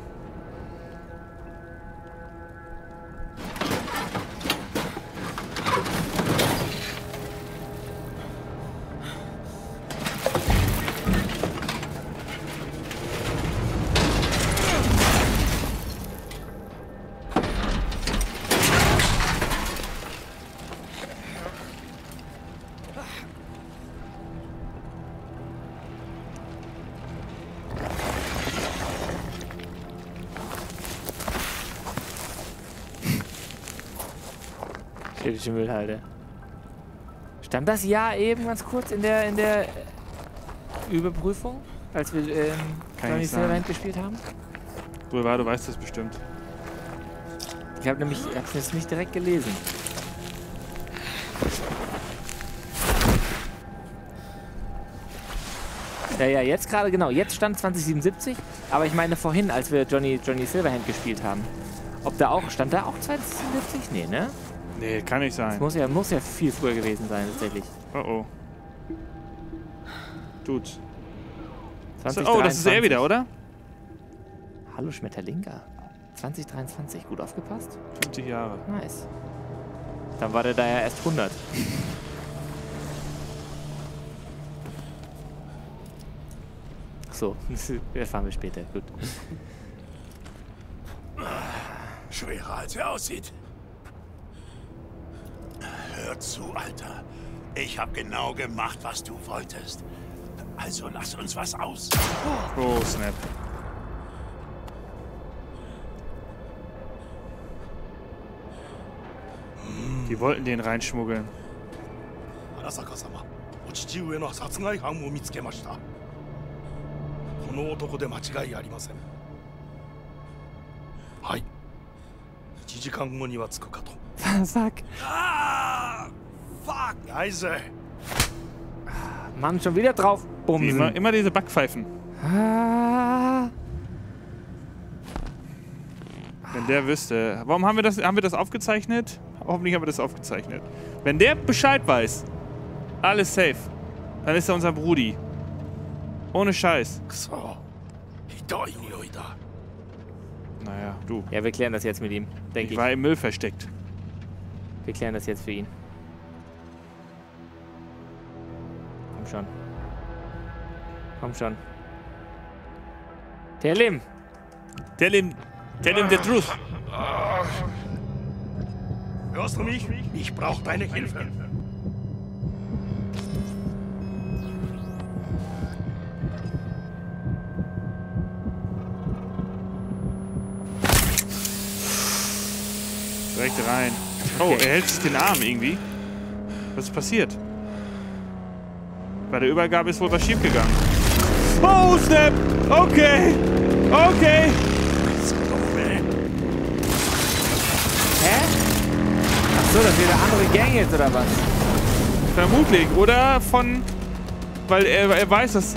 Städtische Müllhalde. Stand das ja eben ganz kurz in der in der Überprüfung, als wir ähm, Johnny. Silverhand gespielt haben?
Boulevard, du weißt das bestimmt.
Ich habe nämlich ich hab's jetzt nicht direkt gelesen. Ja, ja, jetzt gerade, genau. Jetzt stand 2077. Aber ich meine vorhin, als wir Johnny, Johnny Silverhand gespielt haben. Ob da auch, stand da auch 2077? Nee, ne?
Nee, kann nicht
Das
sein.
muss ja, muss ja viel früher gewesen sein, tatsächlich.
Oh oh. Dude.
2023.
Oh, das ist er wieder, oder?
Hallo Schmetterlinker. 2023, gut aufgepasst?
50 Jahre.
Nice. Dann war der da ja erst 100. Ach so, das erfahren wir später. Gut.
Schwerer als er aussieht. Hör zu, Alter. Ich habe genau gemacht, was du wolltest. Also lass uns was aus.
Oh, Snap. Die wollten den reinschmuggeln.
荒坂様お父上の殺害犯を見つけましたこの男で間違いありませんはい1時間後には着くかと
Fuck.
Fuck! Leise!
Mann, schon wieder drauf bumsen.
Immer, immer diese Backpfeifen.
Ah.
Wenn der wüsste. Warum haben wir das, haben wir das aufgezeichnet? Hoffentlich haben wir das aufgezeichnet. Wenn der Bescheid weiß, alles safe, dann ist er unser Brudi. Ohne Scheiß.
So.
Naja, du.
Ja, wir klären das jetzt mit ihm, denke
ich.
Ich
war im Müll versteckt.
Wir klären das jetzt für ihn. Schon. Komm schon. Tell him.
Tell him, tell him the truth.
Hörst du mich? Ich brauche deine Hilfe.
Direkt rein. Oh, er hält sich den Arm irgendwie. Was ist passiert? Bei der Übergabe ist wohl was schiefgegangen. Oh, Snap! Okay! Okay!
Hä? Ach so, das ist wieder andere Gang jetzt, oder was?
Vermutlich. Oder von... Weil er, er weiß, dass...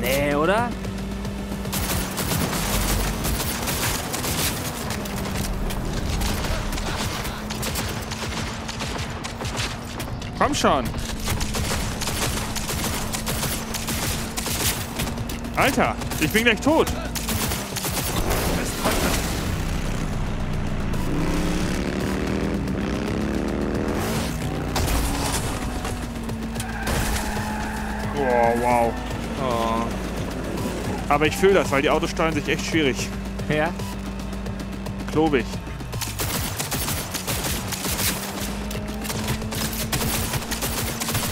Nee, oder?
Komm schon. Alter, ich bin gleich tot. Wow, wow.
Oh.
Aber ich fühle das, weil die Autos steuern sich echt schwierig.
Ja?
Klobig.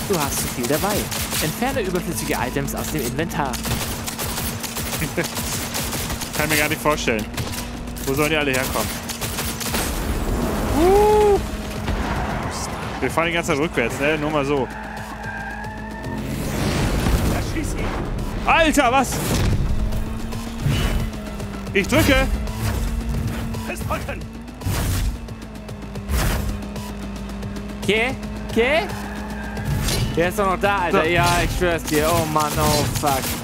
Du hast zu viel dabei. Entferne überflüssige Items aus dem Inventar.
Kann mir gar nicht vorstellen. Wo sollen die alle herkommen? Uh. Wir fahren die ganze Zeit rückwärts, ne? Nur mal so. Alter, was? Ich drücke.
Festhalten!
Okay? Okay? Der ist doch noch da, Alter.
So.
Ja, ich schwör's dir. Oh Mann, oh fuck.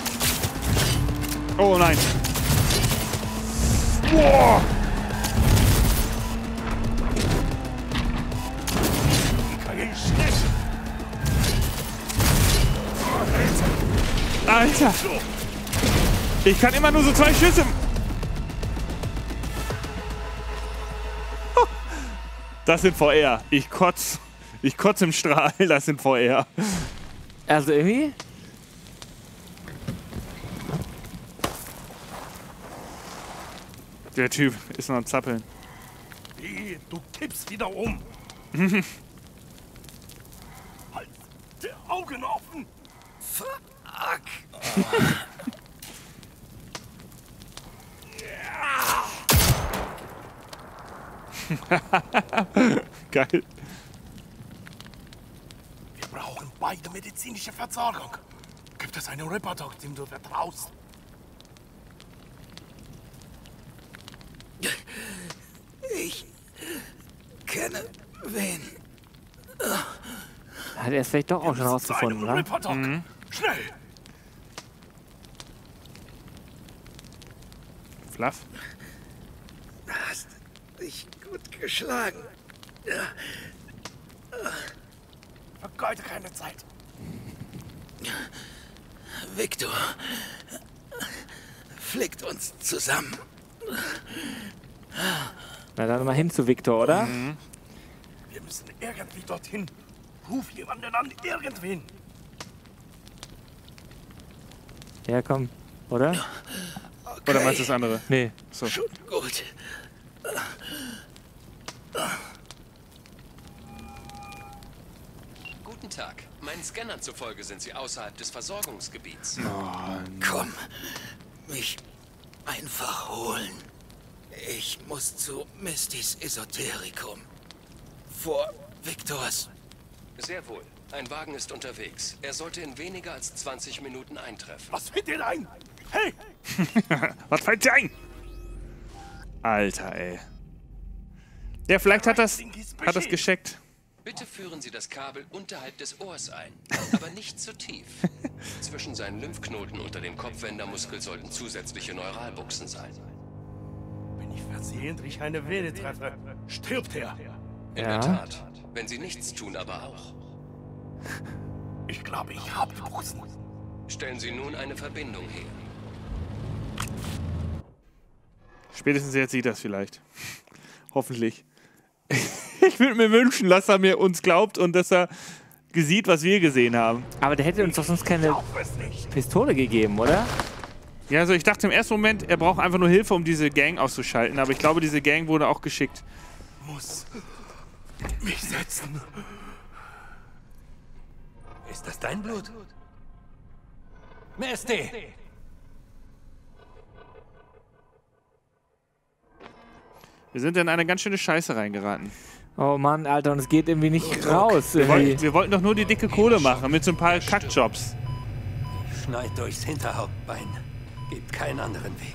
Oh nein. Boah! Alter! Ich kann immer nur so zwei Schüsse. Das sind VR. Ich kotz. Ich kotz im Strahl. Das sind VR.
Also irgendwie.
Der Typ ist noch am Zappeln.
Wie, du kippst wieder um. Halt die Augen offen.
Fuck.
Geil.
Wir brauchen beide medizinische Versorgung. Gibt es einen Reporter, dem du vertraust?
Ich kenne wen.
Hat er es vielleicht doch auch schon rausgefunden?
Reporter.
Mhm.
Schnell.
Fluff.
Du hast dich gut geschlagen. Ja.
Vergeude keine Zeit.
Victor flickt uns zusammen.
Na dann mal hin zu Victor, oder?
Mhm.
Wir müssen irgendwie dorthin. Ruf jemanden an, irgendwen.
Ja, komm. Oder?
Oder meinst du das andere?
Nee.
So.
Schon gut.
Guten Tag. Meinen Scannern zufolge sind Sie außerhalb des Versorgungsgebiets.
Komm, mich einfach holen. Ich muss zu Mistys Esoterikum. Vor Victors.
Sehr wohl. Ein Wagen ist unterwegs. Er sollte in weniger als 20 Minuten eintreffen.
Was fällt dir ein? Hey!
Was fällt dir ein? Alter, ey. Ja, vielleicht hat das, hat das gescheckt.
Bitte führen Sie das Kabel unterhalb des Ohrs ein, aber nicht zu tief. Zwischen seinen Lymphknoten unter dem Kopfwendermuskel sollten zusätzliche Neuralbuchsen sein.
Wenn ich versehentlich eine Vene treffe, stirbt er.
In
Ja.
der Tat. Wenn Sie nichts tun, aber auch.
Ich glaube, ich habe die Buchsen.
Stellen Sie nun eine Verbindung her.
Spätestens jetzt sieht das vielleicht. Hoffentlich. Ich würde mir wünschen, dass er mir uns glaubt und dass er sieht, was wir gesehen haben.
Aber der hätte uns doch sonst keine Pistole gegeben, oder?
Ja, also ich dachte im ersten Moment, er braucht einfach nur Hilfe, um diese Gang auszuschalten. Aber ich glaube, diese Gang wurde auch geschickt.
Muss mich setzen.
Ist das dein Blut? Misty!
Wir sind in eine ganz schöne Scheiße reingeraten.
Oh Mann, Alter, und es geht irgendwie nicht raus.
Wir
Irgendwie.
wollten, wir wollten doch nur die dicke Kohle machen mit so ein paar Kackjobs.
Schneid durchs Hinterhauptbein. Gibt keinen anderen Weg.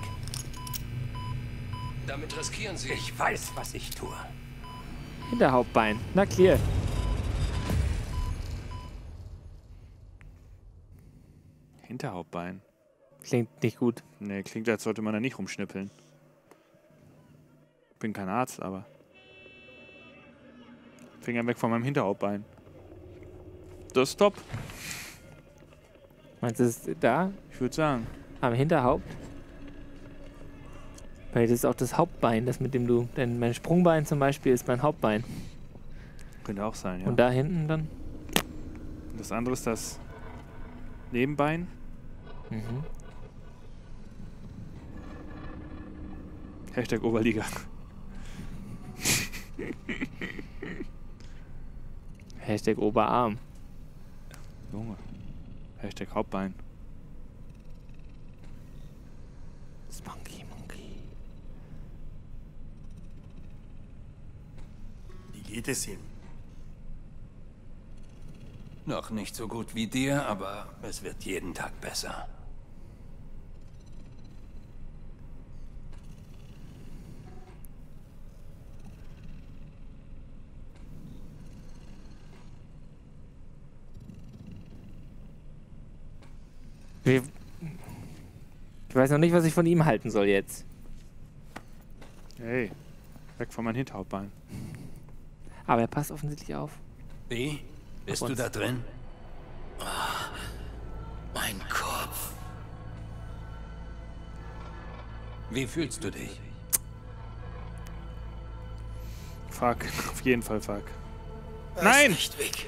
Damit riskieren Sie.
Ich weiß, was ich tue.
Hinterhauptbein. Na clear.
Hinterhauptbein.
Klingt nicht gut.
Nee, klingt, als sollte man da nicht rumschnippeln. Bin kein Arzt, aber. Finger weg von meinem Hinterhauptbein. Das ist top.
Meinst du, es ist da?
Ich würde sagen.
Am Hinterhaupt? Weil das ist auch das Hauptbein, das mit dem du. Denn mein Sprungbein zum Beispiel ist mein Hauptbein.
Könnte auch sein, ja.
Und da hinten dann?
Das andere ist das Nebenbein.
Mhm.
Hashtag Oberliga.
Hashtag Oberarm.
Junge. Hashtag Hauptbein.
Spunky Monkey.
Wie geht es ihm?
Noch nicht so gut wie dir, aber es wird jeden Tag besser.
Ich weiß noch nicht, was ich von ihm halten soll jetzt.
Hey, weg von meinem Hinterhauptbein.
Aber er passt offensichtlich auf.
Wie? Bist
Auf
du da drin?
Mein Kopf.
Wie fühlst du dich?
Fuck, auf jeden Fall fuck.
Er
Nein!
Ist nicht weg.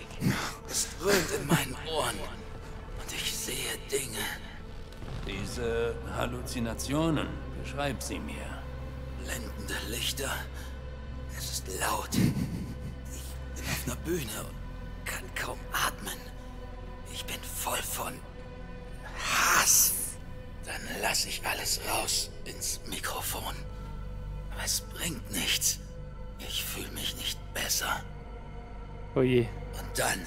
Es dröhnt in meinen Ohren. Sehe Dinge.
Diese Halluzinationen, beschreib sie mir.
Blendende Lichter. Es ist laut. Ich bin auf einer Bühne und kann kaum atmen. Ich bin voll von Hass. Dann lasse ich alles raus ins Mikrofon. Aber es bringt nichts. Ich fühle mich nicht besser.
Oh je.
Und dann,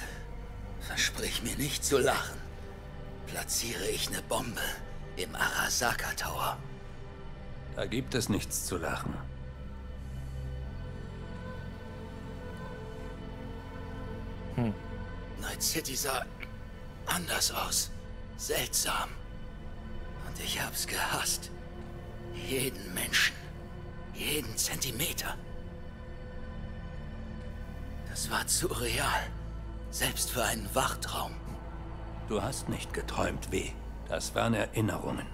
versprich mir nicht zu lachen, platziere ich eine Bombe im Arasaka Tower.
Da gibt es nichts zu lachen.
Hm.
Night City sah anders aus. Seltsam. Und ich hab's gehasst. Jeden Menschen. Jeden Zentimeter. Das war zu real. Selbst für einen Wachtraum.
Du hast nicht geträumt, weh. Das waren Erinnerungen.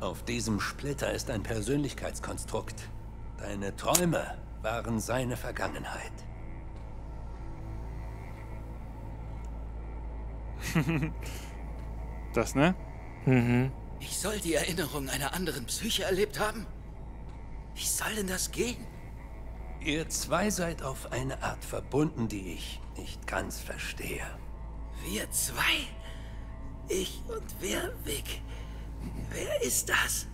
Auf diesem Splitter ist ein Persönlichkeitskonstrukt. Deine Träume waren seine Vergangenheit.
das, ne?
Mhm.
Ich soll die Erinnerung einer anderen Psyche erlebt haben? Wie soll denn das gehen?
Ihr zwei seid auf eine Art verbunden, die ich nicht ganz verstehe.
Wir zwei? Ich und wer, Vic? Wer ist das?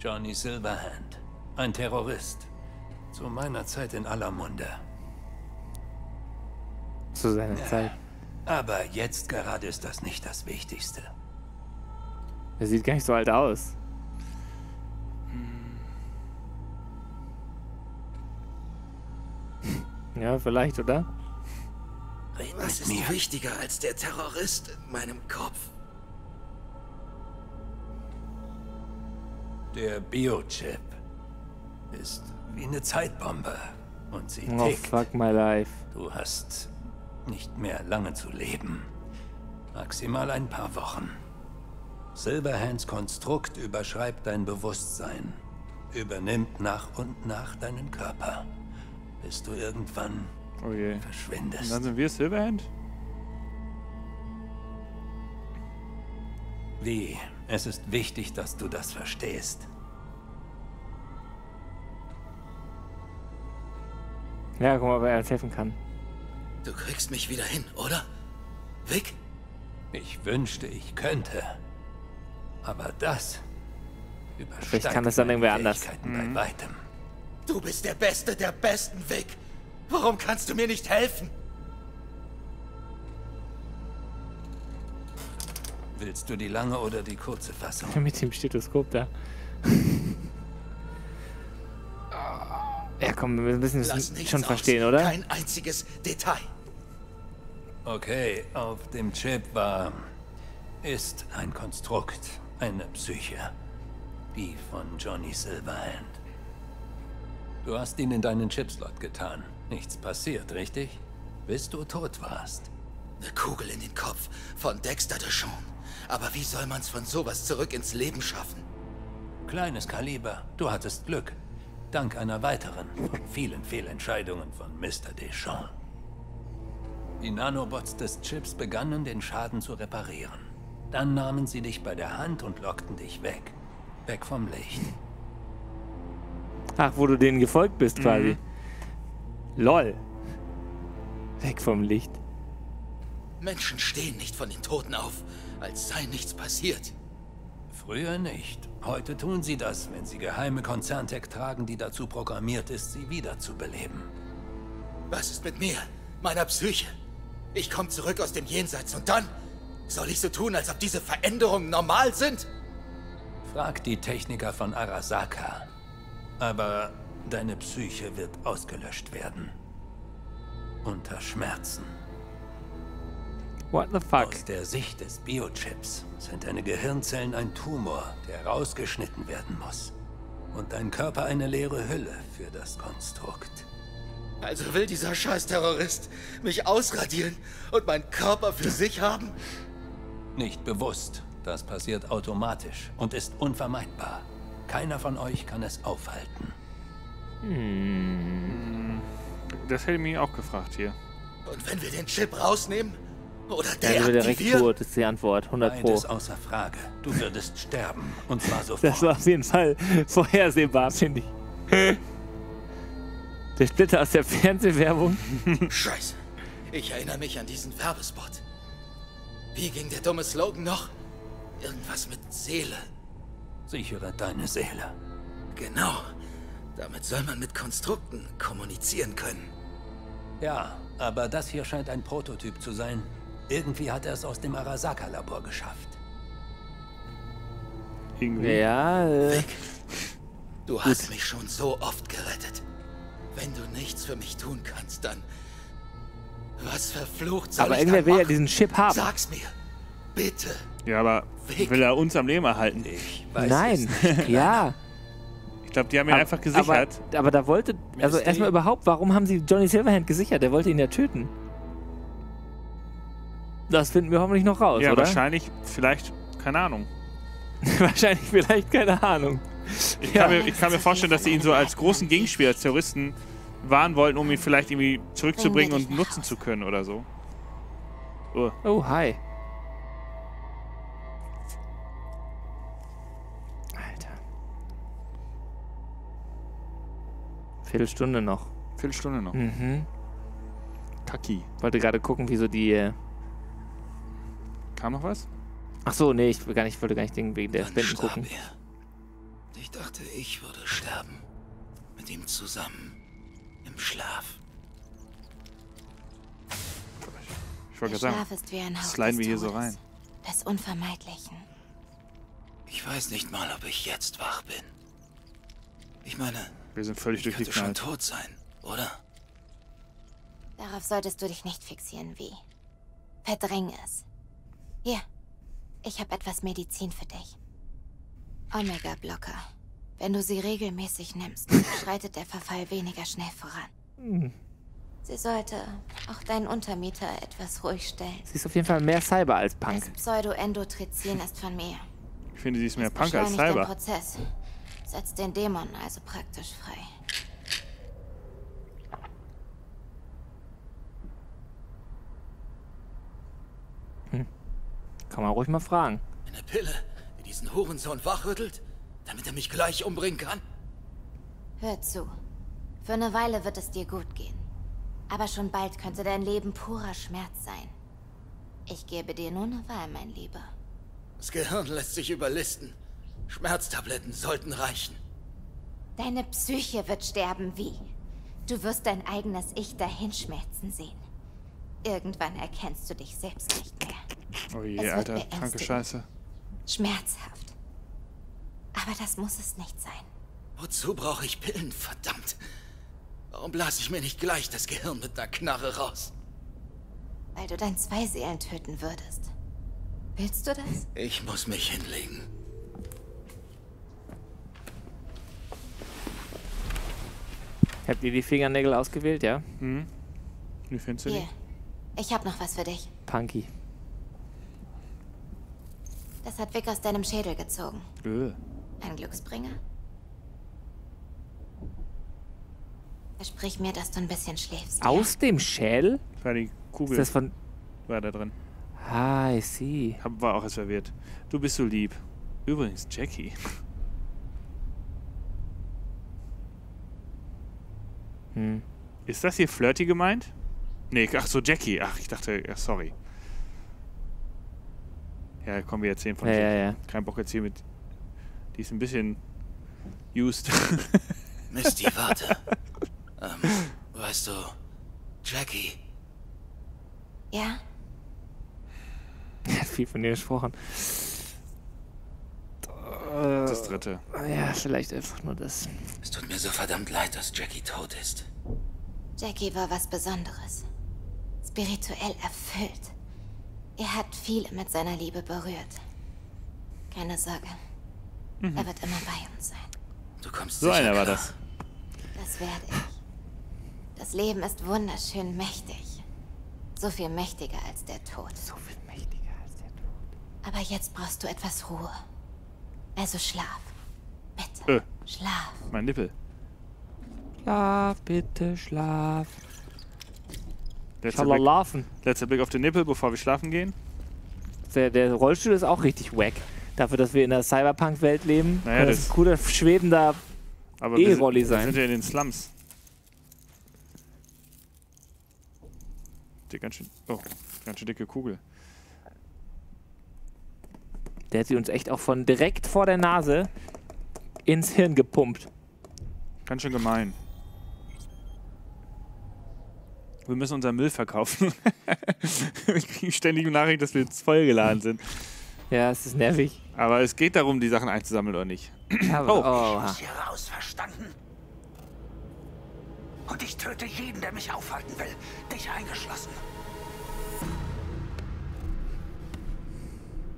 Johnny Silverhand, ein Terrorist. Zu meiner Zeit in aller Munde.
Zu seiner
Ja.
Zeit.
Aber jetzt gerade ist das nicht das Wichtigste.
Er sieht gar nicht so alt aus. Ja, vielleicht, oder?
Red Was ist wichtiger als der Terrorist in meinem Kopf?
Der Biochip ist wie eine Zeitbombe. Und sie
Oh,
tickt.
fuck my life.
Du hast nicht mehr lange zu leben. Maximal ein paar Wochen. Silverhands Konstrukt überschreibt dein Bewusstsein, übernimmt nach und nach deinen Körper, bis du irgendwann
Oh je.
verschwindest.
Und dann sind wir Silverhand?
Wie? Es ist wichtig, dass du das verstehst.
Ja, guck mal, ob er uns helfen kann.
Du kriegst mich wieder hin, oder? Vic?
Ich wünschte, ich könnte. Aber das übersteigt
Vielleicht kann das dann irgendwer anders.
Fähigkeiten
Mhm.
bei weitem.
Du bist der Beste der Besten, Vic. Warum kannst du mir nicht helfen?
Willst du die lange oder die kurze Fassung?
Mit dem Stethoskop da. Ja, komm, wir müssen es schon
aus.
verstehen, oder?
Kein einziges Detail.
Okay, auf dem Chip war... ist ein Konstrukt, eine Psyche. Die von Johnny Silverhand. Du hast ihn in deinen Chipslot getan. Nichts passiert, richtig? Bis du tot warst.
Eine Kugel in den Kopf von Dexter DeShawn. Aber wie soll man's von sowas zurück ins Leben schaffen?
Kleines Kaliber. Du hattest Glück. Dank einer weiteren von vielen Fehlentscheidungen von Mr. Deschamps. Die Nanobots des Chips begannen, den Schaden zu reparieren. Dann nahmen sie dich bei der Hand und lockten dich weg. Weg vom Licht.
Ach, wo du denen gefolgt bist, quasi. Lol. Weg vom Licht.
Menschen stehen nicht von den Toten auf, als sei nichts passiert.
Früher nicht. Heute tun sie das, wenn sie geheime Konzerntech tragen, die dazu programmiert ist, sie wiederzubeleben.
Was ist mit mir, meiner Psyche? Ich komme zurück aus dem Jenseits und dann soll ich so tun, als ob diese Veränderungen normal sind?
Frag die Techniker von Arasaka. Aber deine Psyche wird ausgelöscht werden. Unter Schmerzen.
What the fuck?
Aus der Sicht des Biochips sind deine Gehirnzellen ein Tumor, der rausgeschnitten werden muss. Und dein Körper eine leere Hülle für das Konstrukt.
Also will dieser Scheiß-Terrorist mich ausradieren und meinen Körper für sich haben?
Nicht bewusst. Das passiert automatisch und ist unvermeidbar. Keiner von euch kann es aufhalten.
Hm. Das hätte ich mich auch gefragt hier.
Und wenn wir den Chip rausnehmen? Oder
Der wäre direkt
deaktivieren?
tot, ist die Antwort. 100 Pro.
Beides außer Frage. Du würdest sterben. Und zwar sofort.
Das war auf jeden Fall vorhersehbar, finde ich. Der Splitter aus der Fernsehwerbung.
Scheiße. Ich erinnere mich an diesen Werbespot. Wie ging der dumme Slogan noch? Irgendwas mit Seele.
Sichere deine Seele.
Genau. Damit soll man mit Konstrukten kommunizieren können.
Ja, aber das hier scheint ein Prototyp zu sein. Irgendwie hat er es aus dem Arasaka-Labor geschafft.
Irgendwie.
Ja, äh,
Du hast mich schon so oft gerettet. Wenn du nichts für mich tun kannst, dann... Was verflucht soll
aber
ich
irgendwer will ja
machen?
diesen Chip haben.
Sag's mir. Bitte.
Ja, aber will er uns am Leben erhalten?
Ich
Nein, ja.
Ich glaube, die haben ihn
Ab-
einfach gesichert.
Aber, aber da wollte, also erstmal überhaupt, warum haben sie Johnny Silverhand gesichert? Der wollte ihn ja töten. Das finden wir hoffentlich noch raus,
ja,
oder?
wahrscheinlich, vielleicht, keine Ahnung.
wahrscheinlich, vielleicht, keine Ahnung.
Ich
Ja.
kann, mir, ich kann mir vorstellen, dass sie ihn so als großen Gegenspieler, als Terroristen warnen wollten, um ihn vielleicht irgendwie zurückzubringen und nutzen zu können oder so. Oh.
Oh, hi. Viertelstunde noch.
Viertelstunde noch.
Mhm.
Kaki.
Wollte gerade gucken, wie so die. Äh
Kam noch was?
Ach so, nee, ich will gar nicht, ich wollte gar nicht wegen wegen der Spenden gucken.
Ich dachte, ich würde sterben. Mit ihm zusammen. Im Schlaf.
Ich wollte
Der
gerade
Schlaf
sagen,
ist wie ein Hauch
sliden wir hier so
Todes.
rein.
Des Unvermeidlichen.
Ich weiß nicht mal, ob ich jetzt wach bin. Ich meine,
Wir sind völlig
ich könnte schon
durchgeknallt.
tot sein, oder?
Darauf solltest du dich nicht fixieren, wie. Verdräng es. Hier, ich habe etwas Medizin für dich. Omega-Blocker. Wenn du sie regelmäßig nimmst, schreitet der Verfall weniger schnell voran.
Hm.
Sie sollte auch deinen Untermieter etwas ruhig stellen.
Sie ist auf jeden Fall mehr Cyber als Punk.
Das Pseudoendotrizin ist von mir.
Ich finde, sie ist mehr Punk als
Beschleunigt den
Cyber.
Prozess. Setzt den Dämon also praktisch frei.
Kann man ruhig mal fragen.
Eine Pille, die diesen Hurensohn wachrüttelt, damit er mich gleich umbringen kann?
Hör zu. Für eine Weile wird es dir gut gehen. Aber schon bald könnte dein Leben purer Schmerz sein. Ich gebe dir nur eine Wahl, mein Lieber.
Das Gehirn lässt sich überlisten. Schmerztabletten sollten reichen.
Deine Psyche wird sterben wie? Du wirst dein eigenes Ich dahinschmelzen sehen. Irgendwann erkennst du dich selbst nicht mehr.
Oh
Es
je,
wird
Alter, kranke. Scheiße.
Schmerzhaft. Aber das muss es nicht sein.
Wozu brauche ich Pillen, verdammt? Warum blase ich mir nicht gleich das Gehirn mit einer Knarre raus?
Weil du dann zwei Seelen töten würdest. Willst du das?
Ich muss mich hinlegen.
Habt ihr die Fingernägel ausgewählt, ja?
Mhm. Wie findest du
Hier. Ich hab noch was für dich.
Punky.
Das hat Vic aus deinem Schädel gezogen.
die? Öh.
Ein Glücksbringer? Versprich mir, dass du ein bisschen schläfst.
Aus dem Schädel?
War die Kugel.
Ist das von.
War da drin.
Ah, I see.
Hab, war auch erst verwirrt. Du bist so lieb. Übrigens, Jackie.
Hm.
Ist das hier flirty gemeint? Nee, ach so, Jackie. Ach, ich dachte, ja, sorry. Ja, komm, wir erzählen von
Ja, ja, ja.
Kein Bock jetzt hier mit. Die ist ein bisschen used.
Misty, warte. ähm, weißt du, Jackie,
Ja?
Er hat viel von dir gesprochen.
Das dritte.
Ja, vielleicht einfach nur das.
es tut mir so verdammt leid, dass Jackie tot ist.
Jackie war was Besonderes. Spirituell erfüllt. Er hat viele mit seiner Liebe berührt. Keine Sorge.
Mhm.
Er wird immer bei uns sein.
Du kommst
So einer war das.
Das werde ich. Das Leben ist wunderschön mächtig. So viel mächtiger als der Tod. So viel mächtiger als der Tod. Aber jetzt brauchst du etwas Ruhe. Also schlaf. Bitte.
Äh,
Schlaf.
mein Nippel.
Schlaf, bitte, schlaf.
Letzter Blick,
Schalalafen.
letzter Blick auf den Nippel, bevor wir schlafen gehen.
Der, der Rollstuhl ist auch richtig wack. Dafür, dass wir in der Cyberpunk-Welt leben,
Naja, das-
das ein cooler, schwebender
wir
E-Rolli
Wir
sein.
sind ja in den Slums. Die ganz schön. Oh, ganz schön dicke Kugel.
Der hat sie uns echt auch von direkt vor der Nase ins Hirn gepumpt.
Ganz schön gemein. Wir müssen unseren Müll verkaufen. wir kriegen ständig Nachrichten, dass wir jetzt vollgeladen sind.
Ja, es ist nervig.
Aber es geht darum, die Sachen einzusammeln oder nicht.
Aber-
oh.
oh.
muss hier raus, verstanden? Und ich töte jeden, der mich aufhalten will. Dich eingeschlossen.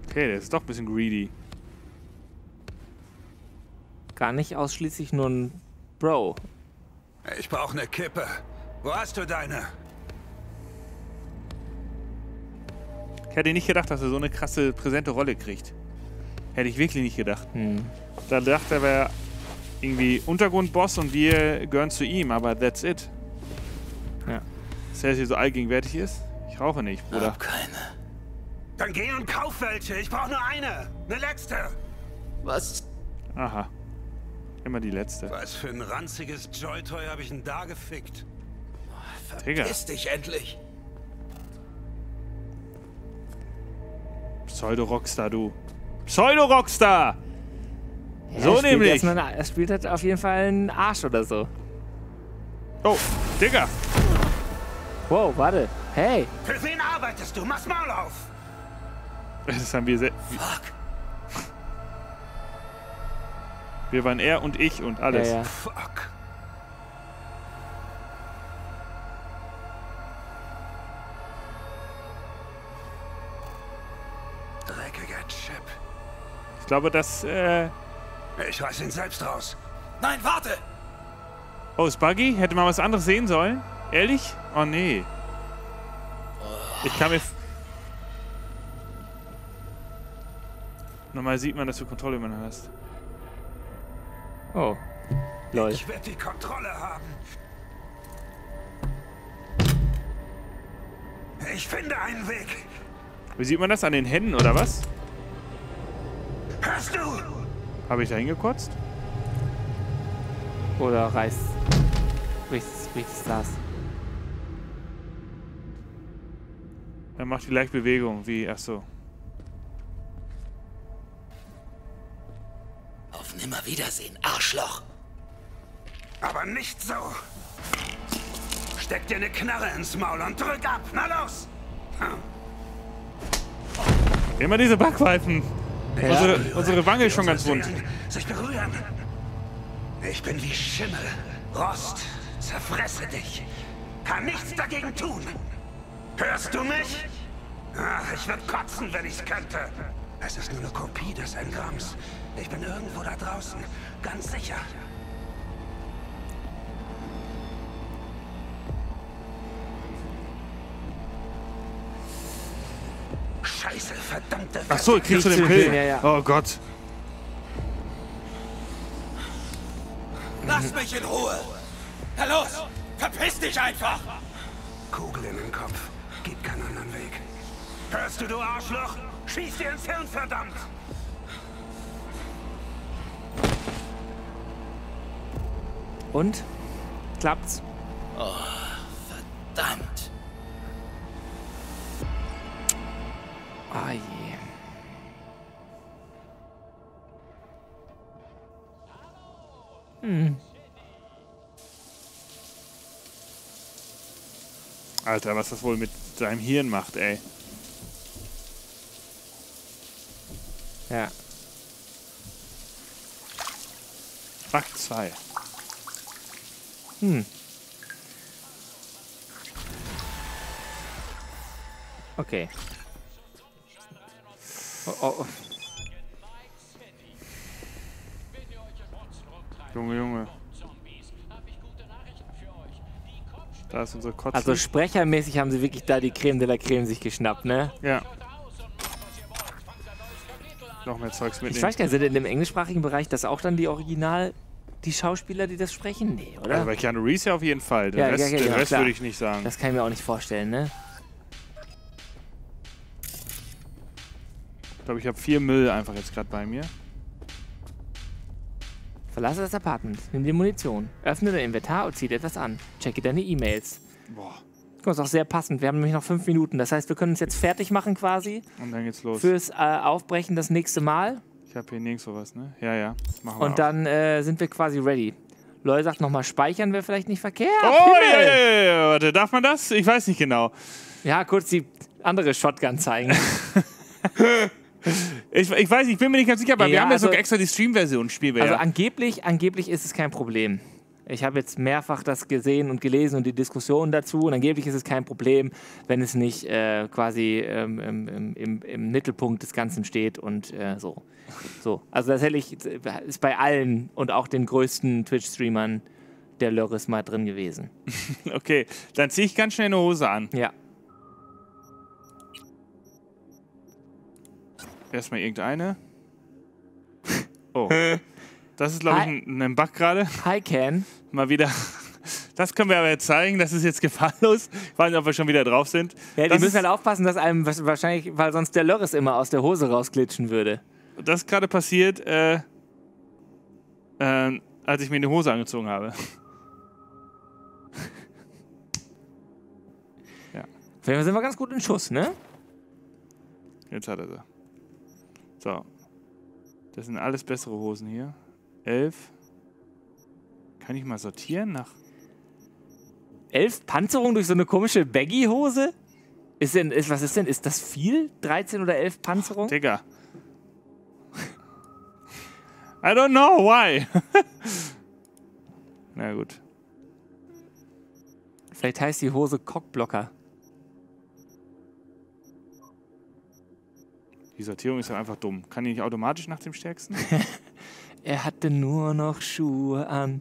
Okay, der ist doch ein bisschen greedy.
Gar nicht ausschließlich nur ein Bro.
Ich brauche eine Kippe. Wo hast du deine?
Ich hätte nicht gedacht, dass er so eine krasse, präsente Rolle kriegt. Hätte ich wirklich nicht gedacht.
Hm.
Da dachte er, wäre irgendwie Untergrundboss und wir gehören zu ihm, aber that's it.
Ja.
Dass er hier so allgegenwärtig ist? Ich rauche nicht, Bruder.
Hab keine.
Dann geh und kauf welche. Ich brauche nur eine. Eine letzte.
Was?
Aha. Immer die letzte.
Was für ein ranziges Joy-Toy habe ich denn da gefickt?
Digga.
Verpiss dich endlich.
Pseudo-Rockstar, du. Pseudo-Rockstar!
Ja,
so
er
nämlich.
erstmal eine- Er spielt halt auf jeden Fall einen Arsch oder so.
Oh, Digga.
Wow, warte. Hey.
Für wen arbeitest du? Mach's Maul auf!
Das haben wir sehr.
Fuck.
Wir waren er und ich und alles.
Ja, ja.
Fuck. Dreckiger Chip.
Ich glaube, das. Äh
Ich reiß ihn selbst raus.
Nein, warte!
oh, ist Buggy? Hätte man was anderes sehen sollen? Ehrlich? Oh, nee. Ich kann mir. Normal sieht man, dass du Kontrolle über ihn hast.
Oh. Lol.
Ich werde die Kontrolle haben. Ich finde einen Weg.
Wie sieht man das? An den Händen oder was?
Hörst du?
Habe ich da hingekotzt?
Oder reißt. Bricht das.
Er macht vielleicht Bewegung, wie. Ach so.
Auf Nimmerwiedersehen, Arschloch.
Aber nicht so. Steck dir eine Knarre ins Maul und drück ab. Na los!
Immer diese Backpfeifen.
Ja.
Unsere, unsere Wange ist schon ganz wund.
Sich berühren. Ich bin wie Schimmel. Rost. Zerfresse dich. Kann nichts dagegen tun. Hörst du mich? Ach, ich würde kotzen, wenn ich's könnte. Es ist nur eine Kopie des Engramms. Ich bin irgendwo da draußen. Ganz sicher. Scheiße, verdammte
Ach so, kriegst du den Pillen?
Ja, ja.
Oh Gott.
Lass mich in Ruhe! Na los! Verpiss dich einfach!
Kugel in den Kopf. Gibt keinen anderen Weg. Hörst du, du Arschloch? Schieß dir ins Hirn, verdammt!
Und? Klappt's?
Oh, verdammt.
Ah je. Hm.
Alter, was das wohl mit seinem Hirn macht, ey.
Ja.
Akt 2.
Hm. Okay. Oh, oh. oh.
Junge, Junge. Da ist unsere Kotze.
Also sprechermäßig haben sie wirklich da die Creme de la Creme sich geschnappt, ne?
Ja. Noch mehr Zeugs mitnehmen.
Ich weiß gar nicht, sind in dem englischsprachigen Bereich das auch dann die Original, die Schauspieler, die das sprechen? Nee, oder?
Also bei Keanu Reeves ja auf jeden Fall. Den
Ja,
Rest,
ja, ja,
den Rest würde ich nicht sagen.
Das kann ich mir auch nicht vorstellen, ne?
Ich glaube, ich habe viel Müll einfach jetzt gerade bei mir.
Verlasse das Apartment, nimm die Munition, öffne dein Inventar und zieh dir etwas an. Checke deine E-Mails.
Boah.
Guck mal, ist auch sehr passend. Wir haben nämlich noch fünf Minuten. Das heißt, wir können uns jetzt fertig machen quasi
Und dann geht's los.
fürs äh, Aufbrechen das nächste Mal.
Ich habe hier nirgendwo was, ne? Ja, ja. Machen wir
Und
auch.
dann äh, sind wir quasi ready. Loy sagt nochmal, speichern wäre vielleicht nicht verkehrt.
Oh, ja, ja, ja, warte, darf man das? Ich weiß nicht genau.
Ja, kurz die andere Shotgun zeigen.
Ich, ich weiß, ich bin mir nicht ganz sicher, aber wir
Ja,
haben ja
also-
sogar extra die Stream-Version, spielen wir
Also
ja.
angeblich, angeblich ist es kein Problem. Ich habe jetzt mehrfach das gesehen und gelesen und die Diskussion dazu. Und angeblich ist es kein Problem, wenn es nicht äh, quasi ähm, im, im, im, Mittelpunkt des Ganzen steht und äh, so. so. Also tatsächlich ist bei allen und auch den größten Twitch-Streamern der Lörres mal drin gewesen.
Okay, dann ziehe ich ganz schnell eine Hose an.
Ja.
Erstmal irgendeine. Oh. Das ist, glaube ich, ein, ein Bug gerade.
Hi, Ken.
Mal wieder. Das können wir aber jetzt zeigen. Das ist jetzt gefahrlos. Ich weiß nicht, ob wir schon wieder drauf sind.
Ja, die
das
müssen
ist,
halt aufpassen, dass einem wahrscheinlich, weil sonst der Lörres immer aus der Hose rausglitschen würde.
das ist gerade passiert, äh, äh, als ich mir eine Hose angezogen habe. ja,
Fall sind wir ganz gut in Schuss, ne?
jetzt hat er sie. So. Das sind alles bessere Hosen hier. Elf. Kann ich mal sortieren nach.
Elf Panzerungen durch so eine komische Baggy-Hose? Ist denn, ist, was ist denn? Ist das viel? 13 oder 11 Panzerungen?
Digga. I don't know why. Na gut.
Vielleicht heißt die Hose Cockblocker.
Die Sortierung ist ja einfach dumm. Kann die nicht automatisch nach dem stärksten?
Er hatte nur noch Schuhe an.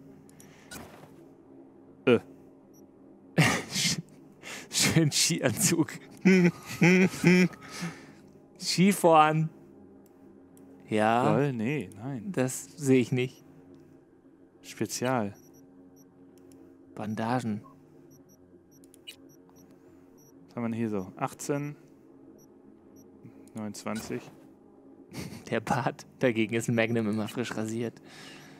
Äh.
Schön Skianzug. Skifahren. Ja.
Lol, nee, nein.
Das sehe ich nicht.
Spezial.
Bandagen.
Was haben wir denn hier so? 18. 29.
Der Bart. Dagegen ist ein Magnum immer frisch rasiert.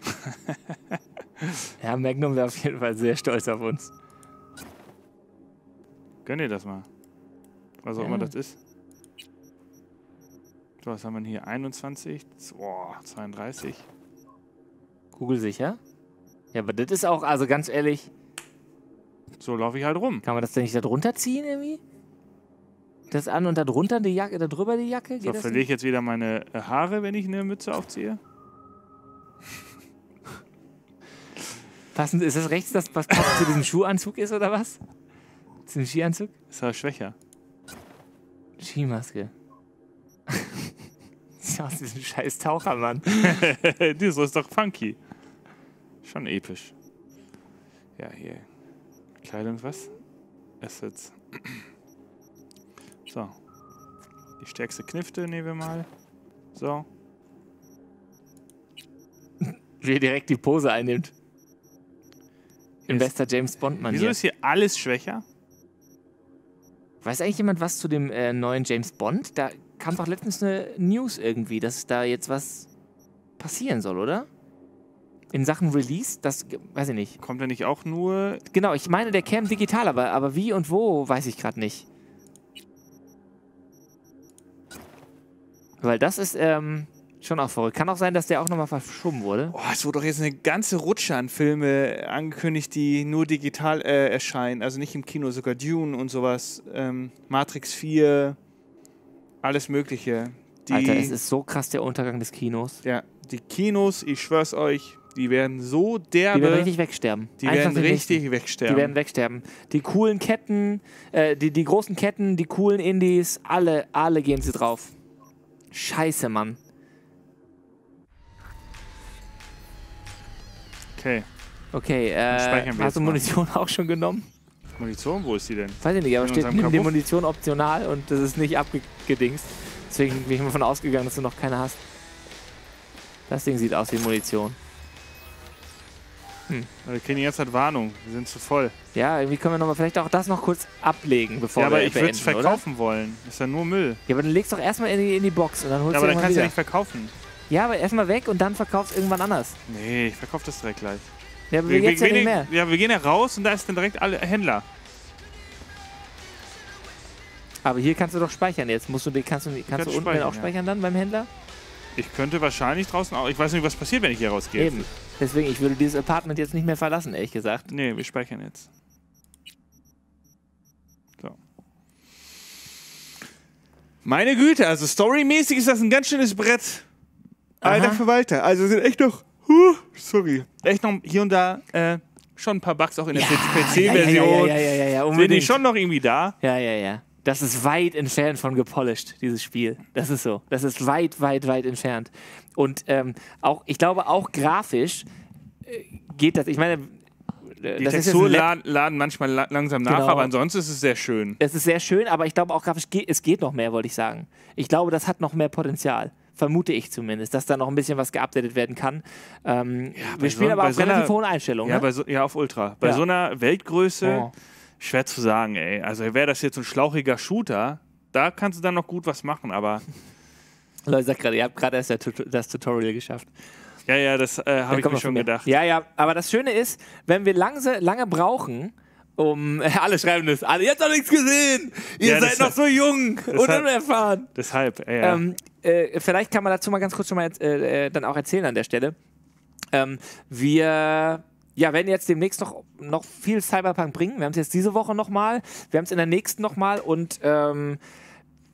ja, Magnum wäre auf jeden Fall sehr stolz auf uns.
Gönn dir das mal. Was auch
Ja.
immer das ist. So, was haben wir denn hier? 21. Boah, 32.
Kugelsicher? Ja, aber das ist auch, also ganz ehrlich.
So laufe ich halt rum.
Kann man das denn nicht da drunter ziehen irgendwie? Das an und da drunter die Jacke, da drüber die Jacke? Geht
So,
das
verliere ich jetzt wieder meine äh, Haare, wenn ich eine Mütze aufziehe?
Passend, ist das rechts das, was passend zu diesem Schuhanzug ist oder was? Zu dem Skianzug?
Ist halt schwächer.
Skimaske. Sieht aus wie ein scheiß Tauchermann.
So ist doch funky. Schon episch. Ja, hier. Kleidung, was? Assets. So. Die stärkste Knifte nehmen wir mal. So.
Wie er direkt die Pose einnimmt. In
Ist-
bester James Bond-Manier.
Wieso ist hier alles schwächer?
Weiß eigentlich jemand was zu dem äh, neuen James Bond? Da kam doch letztens eine News irgendwie, dass da jetzt was passieren soll, oder? In Sachen Release? Das weiß ich nicht.
Kommt er nicht auch nur.
Genau, ich meine, der käme digital, aber, aber wie und wo, weiß ich gerade nicht. Weil das ist ähm, schon auch verrückt. Kann auch sein, dass der auch nochmal verschoben wurde.
Oh, es wurde doch jetzt eine ganze Rutsche an Filme angekündigt, die nur digital äh, erscheinen. Also nicht im Kino, sogar Dune und sowas. Ähm, Matrix 4, alles Mögliche. Die,
Alter, es ist so krass der Untergang des Kinos.
Ja, die Kinos, ich schwör's euch, die werden so derbe.
Die werden richtig wegsterben.
Die
Einfach
werden
den
richtig
nächsten.
wegsterben.
Die werden wegsterben. Die coolen Ketten, äh, die, die großen Ketten, die coolen Indies, alle, alle gehen sie drauf. Scheiße, Mann.
Okay.
Okay, äh, hast du
mal.
Munition auch schon genommen?
Munition, wo ist die denn?
Weiß ich nicht, aber
In
steht neben der? Munition optional und das ist nicht abgedingst. Deswegen bin ich mal davon ausgegangen, dass du noch keine hast. Das Ding sieht aus wie Munition. Hm.
Wir kriegen die ganze Zeit Warnung. Wir sind zu voll.
Ja, irgendwie können wir noch mal vielleicht auch das noch kurz ablegen, bevor
ja, aber
wir
ich würde es
beenden,
verkaufen wollen. Ist ja nur Müll.
Oder? Ja, aber dann legst doch erstmal in die, in die Box und dann holst
Ja, aber
du
dann
irgendwann
kannst du ja nicht verkaufen.
Ja, aber erstmal weg und dann verkaufst irgendwann anders.
Nee, ich verkaufe das direkt gleich.
Ja, aber jetzt ja
gehen,
nicht mehr.
Ja, wir gehen ja raus und da ist dann direkt alle Händler.
Aber hier kannst du doch speichern jetzt. Musst du, kannst du, kannst
kann
du unten
speichern,
auch
ja.
speichern dann beim Händler?
Ich könnte wahrscheinlich draußen auch. Ich weiß nicht, was passiert, wenn ich hier rausgehe.
Eben. Deswegen, ich würde dieses Apartment jetzt nicht mehr verlassen, ehrlich gesagt.
Nee, wir speichern jetzt. So. Meine Güte, also storymäßig ist das ein ganz schönes Brett. Alter
Aha.
Verwalter. Also sind echt noch. Huh, sorry. Echt noch hier und da äh, schon ein paar Bugs auch in der
Ja,
PC-Version.
ja, ja, ja, ja, ja, ja,
Sind die
unbedingt.
schon noch irgendwie da?
Ja, ja, ja. Das ist weit entfernt von gepolished, dieses Spiel. Das ist so. Das ist weit, weit, weit entfernt. Und ähm, auch, ich glaube, auch grafisch äh, geht das. Ich meine, äh,
Die
das Lab-
laden, laden manchmal la langsam nach,
Genau.
aber ansonsten ist es sehr schön.
Es ist sehr schön, aber ich glaube auch grafisch, ge es geht noch mehr, wollte ich sagen. Ich glaube, das hat noch mehr Potenzial. Vermute ich zumindest, dass da noch ein bisschen was geupdatet werden kann. Ähm,
Bei
wir spielen
so-
aber auf
so einer-
relativ hohen Einstellungen.
Ja,
ne?
so, ja, auf Ultra. Bei
Ja.
so einer Weltgröße,
Oh.
Schwer zu sagen, ey. Also wäre das jetzt ein schlauchiger Shooter, da kannst du dann noch gut was machen, aber.
Leute, sagt gerade, ihr habt gerade erst das Tutorial geschafft.
Ja, ja, das äh, habe ich mir schon
mir.
gedacht.
Ja, ja, aber das Schöne ist, wenn wir lange, lange brauchen, um. Alle schreiben das, alle, ihr habt doch nichts gesehen! Ihr
Ja,
seid noch so jung und unerfahren!
Deshalb, äh, ja.
Ähm, äh, vielleicht kann man dazu mal ganz kurz schon mal äh, äh, dann auch erzählen an der Stelle. Ähm, wir ja, werden jetzt demnächst noch, noch viel Cyberpunk bringen. Wir haben es jetzt diese Woche nochmal, wir haben es in der nächsten nochmal und ähm,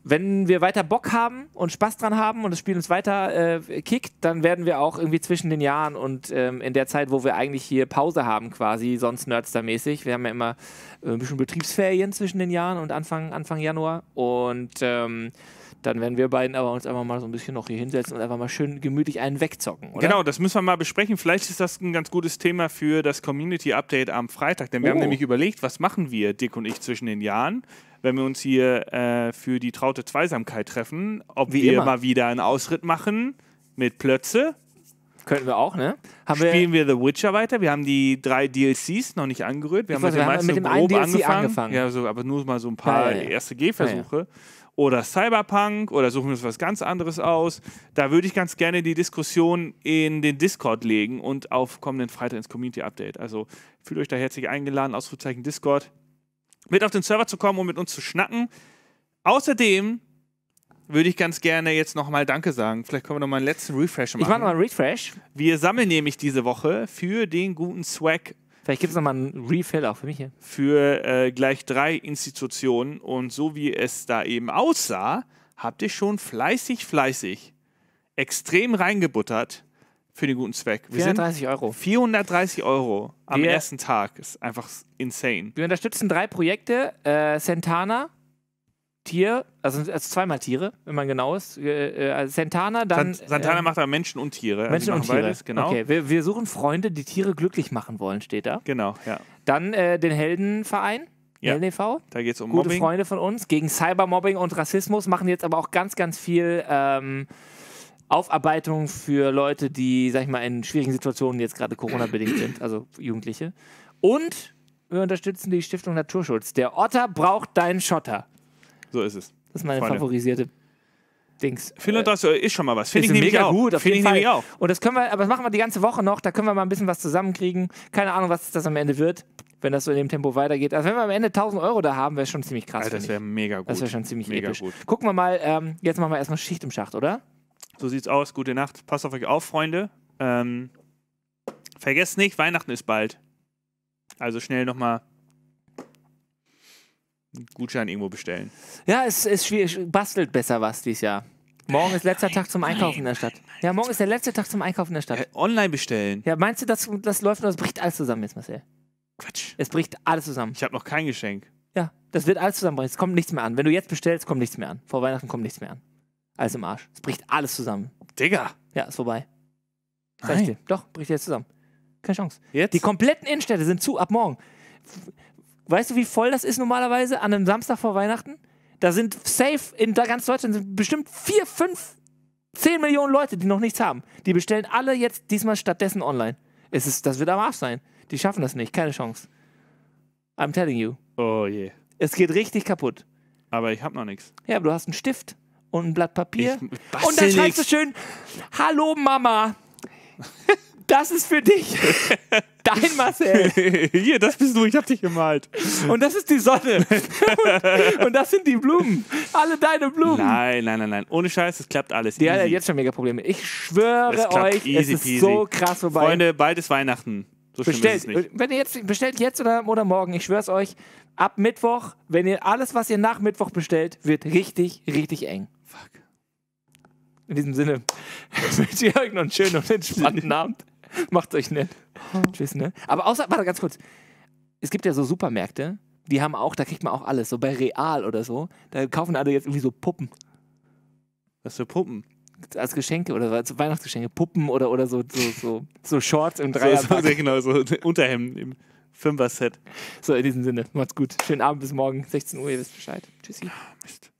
wenn wir weiter Bock haben und Spaß dran haben und das Spiel uns weiter äh, kickt, dann werden wir auch irgendwie zwischen den Jahren und ähm, in der Zeit, wo wir eigentlich hier Pause haben, quasi, sonst Nerdster-mäßig. Wir haben ja immer äh, ein bisschen Betriebsferien zwischen den Jahren und Anfang, Anfang Januar. Und ähm, dann werden wir beiden aber uns einfach mal so ein bisschen noch hier hinsetzen und einfach mal schön gemütlich einen wegzocken, oder?
Genau, das müssen wir mal besprechen. Vielleicht ist das ein ganz gutes Thema für das Community Update am Freitag, denn wir haben
Oh.
nämlich überlegt, was machen wir, Dick und ich, zwischen den Jahren, wenn wir uns hier äh, für die traute Zweisamkeit treffen, ob
Wie
wir
immer.
mal wieder einen Ausritt machen mit Plötze.
Könnten wir auch, ne? Haben
Spielen wir, The Witcher weiter. Wir haben die drei DLCs noch nicht angerührt. Wir
Ich
haben
weiß,
mit,
wir haben
meisten
mit dem einen
grob angefangen.
angefangen.
Ja, so, aber nur mal so ein paar
Ja, ja, ja.
erste Gehversuche. Oder Cyberpunk oder suchen wir uns was ganz anderes aus. Da würde ich ganz gerne die Diskussion in den Discord legen und auf kommenden Freitag ins Community Update. Also fühlt euch da herzlich eingeladen, Ausrufezeichen Discord, mit auf den Server zu kommen und mit uns zu schnacken. Außerdem würde ich ganz gerne jetzt nochmal Danke sagen. Vielleicht können wir noch mal einen letzten Refresh machen.
Ich mache nochmal einen Refresh.
Wir sammeln nämlich diese Woche für den guten Swag
Vielleicht gibt es nochmal einen Refill auch für mich hier.
für äh, gleich drei Institutionen. Und so wie es da eben aussah, habt ihr schon fleißig, fleißig extrem reingebuttert für den guten Zweck. Wir
430
sind
Euro.
430 Euro am
Wir-
ersten Tag. Ist einfach insane.
Wir unterstützen drei Projekte. Äh, Santana, Tier, also, also zweimal Tiere, wenn man genau ist. Äh, äh, Santana, dann.
San Santana
ähm,
macht da Menschen und Tiere. Also
Menschen
die
und Tiere.
Beides, genau.
Okay, wir, wir suchen Freunde, die Tiere glücklich machen wollen, steht da.
Genau, ja.
Dann äh, den Heldenverein,
Ja.
Helden e.V.
Da geht es um
Gute
Mobbing.
Freunde von uns gegen Cybermobbing und Rassismus, machen jetzt aber auch ganz, ganz viel ähm, Aufarbeitung für Leute, die, sag ich mal, in schwierigen Situationen jetzt gerade Corona-bedingt sind, also Jugendliche. Und wir unterstützen die Stiftung Naturschutz. Der Otter braucht deinen Schotter.
So ist es.
Das ist meine
Freunde.
favorisierte Dings.
430 Euro ist schon mal was. Finde ich nämlich
mega
auch.
gut, auf
Finde
jeden
ich nämlich
Fall.
auch.
Und das können wir, aber das machen wir die ganze Woche noch. Da können wir mal ein bisschen was zusammenkriegen. Keine Ahnung, was das am Ende wird, wenn das so in dem Tempo weitergeht. Also wenn wir am Ende 1000 Euro da haben, wäre schon ziemlich krass.
Alter, das wäre mega gut.
Das wäre schon ziemlich
mega
episch.
gut.
Gucken wir mal. Ähm, jetzt machen wir erstmal Schicht im Schacht, oder?
So sieht's aus. Gute Nacht. Passt auf euch auf, Freunde. Ähm, vergesst nicht, Weihnachten ist bald. Also schnell nochmal Gutschein irgendwo bestellen.
Ja, es ist schwierig. Bastelt besser was dieses Jahr. Morgen ist letzter Tag zum Einkaufen in der Stadt. Ja, morgen ist der letzte Tag zum Einkaufen in der Stadt.
online bestellen.
Ja, meinst du, das, das läuft und das bricht alles zusammen jetzt, Marcel?
Quatsch.
Es bricht alles zusammen.
Ich habe noch kein Geschenk.
Ja, das wird alles zusammenbrechen. Es kommt nichts mehr an. Wenn du jetzt bestellst, kommt nichts mehr an. Vor Weihnachten kommt nichts mehr an. Alles im Arsch. Es bricht alles zusammen.
Digga.
Ja, ist vorbei. Sag ich dir. Doch, bricht jetzt zusammen. Keine Chance.
Jetzt?
Die kompletten Innenstädte sind zu ab morgen. Weißt du, wie voll das ist normalerweise an einem Samstag vor Weihnachten? Da sind safe in ganz Deutschland sind bestimmt vier, fünf, zehn Millionen Leute, die noch nichts haben. Die bestellen alle jetzt diesmal stattdessen online. Es ist, das wird am Arsch sein. Die schaffen das nicht. Keine Chance. I'm telling you.
Oh je.
Es geht richtig kaputt.
Aber ich habe noch nichts.
Ja, aber du hast einen Stift und ein Blatt Papier.
Ich
und dann schreibst du schön: Hallo Mama. Das ist für dich. Dein Marcel.
Hier, das bist du, ich hab dich gemalt.
Und das ist die Sonne. und, und das sind die Blumen. Alle deine Blumen.
Nein, nein, nein, nein. Ohne Scheiß, es klappt alles.
Die hat ja jetzt schon mega Probleme. Ich schwöre
Es
euch, es ist
peasy.
so krass vorbei.
Freunde, bald ist Weihnachten. So
bestellt,
ist es nicht.
wenn ihr jetzt bestellt jetzt oder, oder morgen, ich schwör's euch, ab Mittwoch, wenn ihr alles, was ihr nach Mittwoch bestellt, wird richtig, richtig eng. Fuck. In diesem Sinne wünsche ich euch noch einen schönen und entspannten Abend. Macht euch nett. Tschüss, ne? Aber außer, warte ganz kurz. Es gibt ja so Supermärkte, die haben auch, da kriegt man auch alles, so bei Real oder so. Da kaufen alle jetzt irgendwie so Puppen.
Was für Puppen?
Als Geschenke oder als Weihnachtsgeschenke. Puppen oder, oder so, so, so, so Shorts im
So,
Dreierpack.
so, genau, so Unterhemden im Fünfer-Set.
So, in diesem Sinne, macht's gut. Schönen Abend bis morgen, 16 Uhr, ihr wisst Bescheid. Tschüssi.
Mist.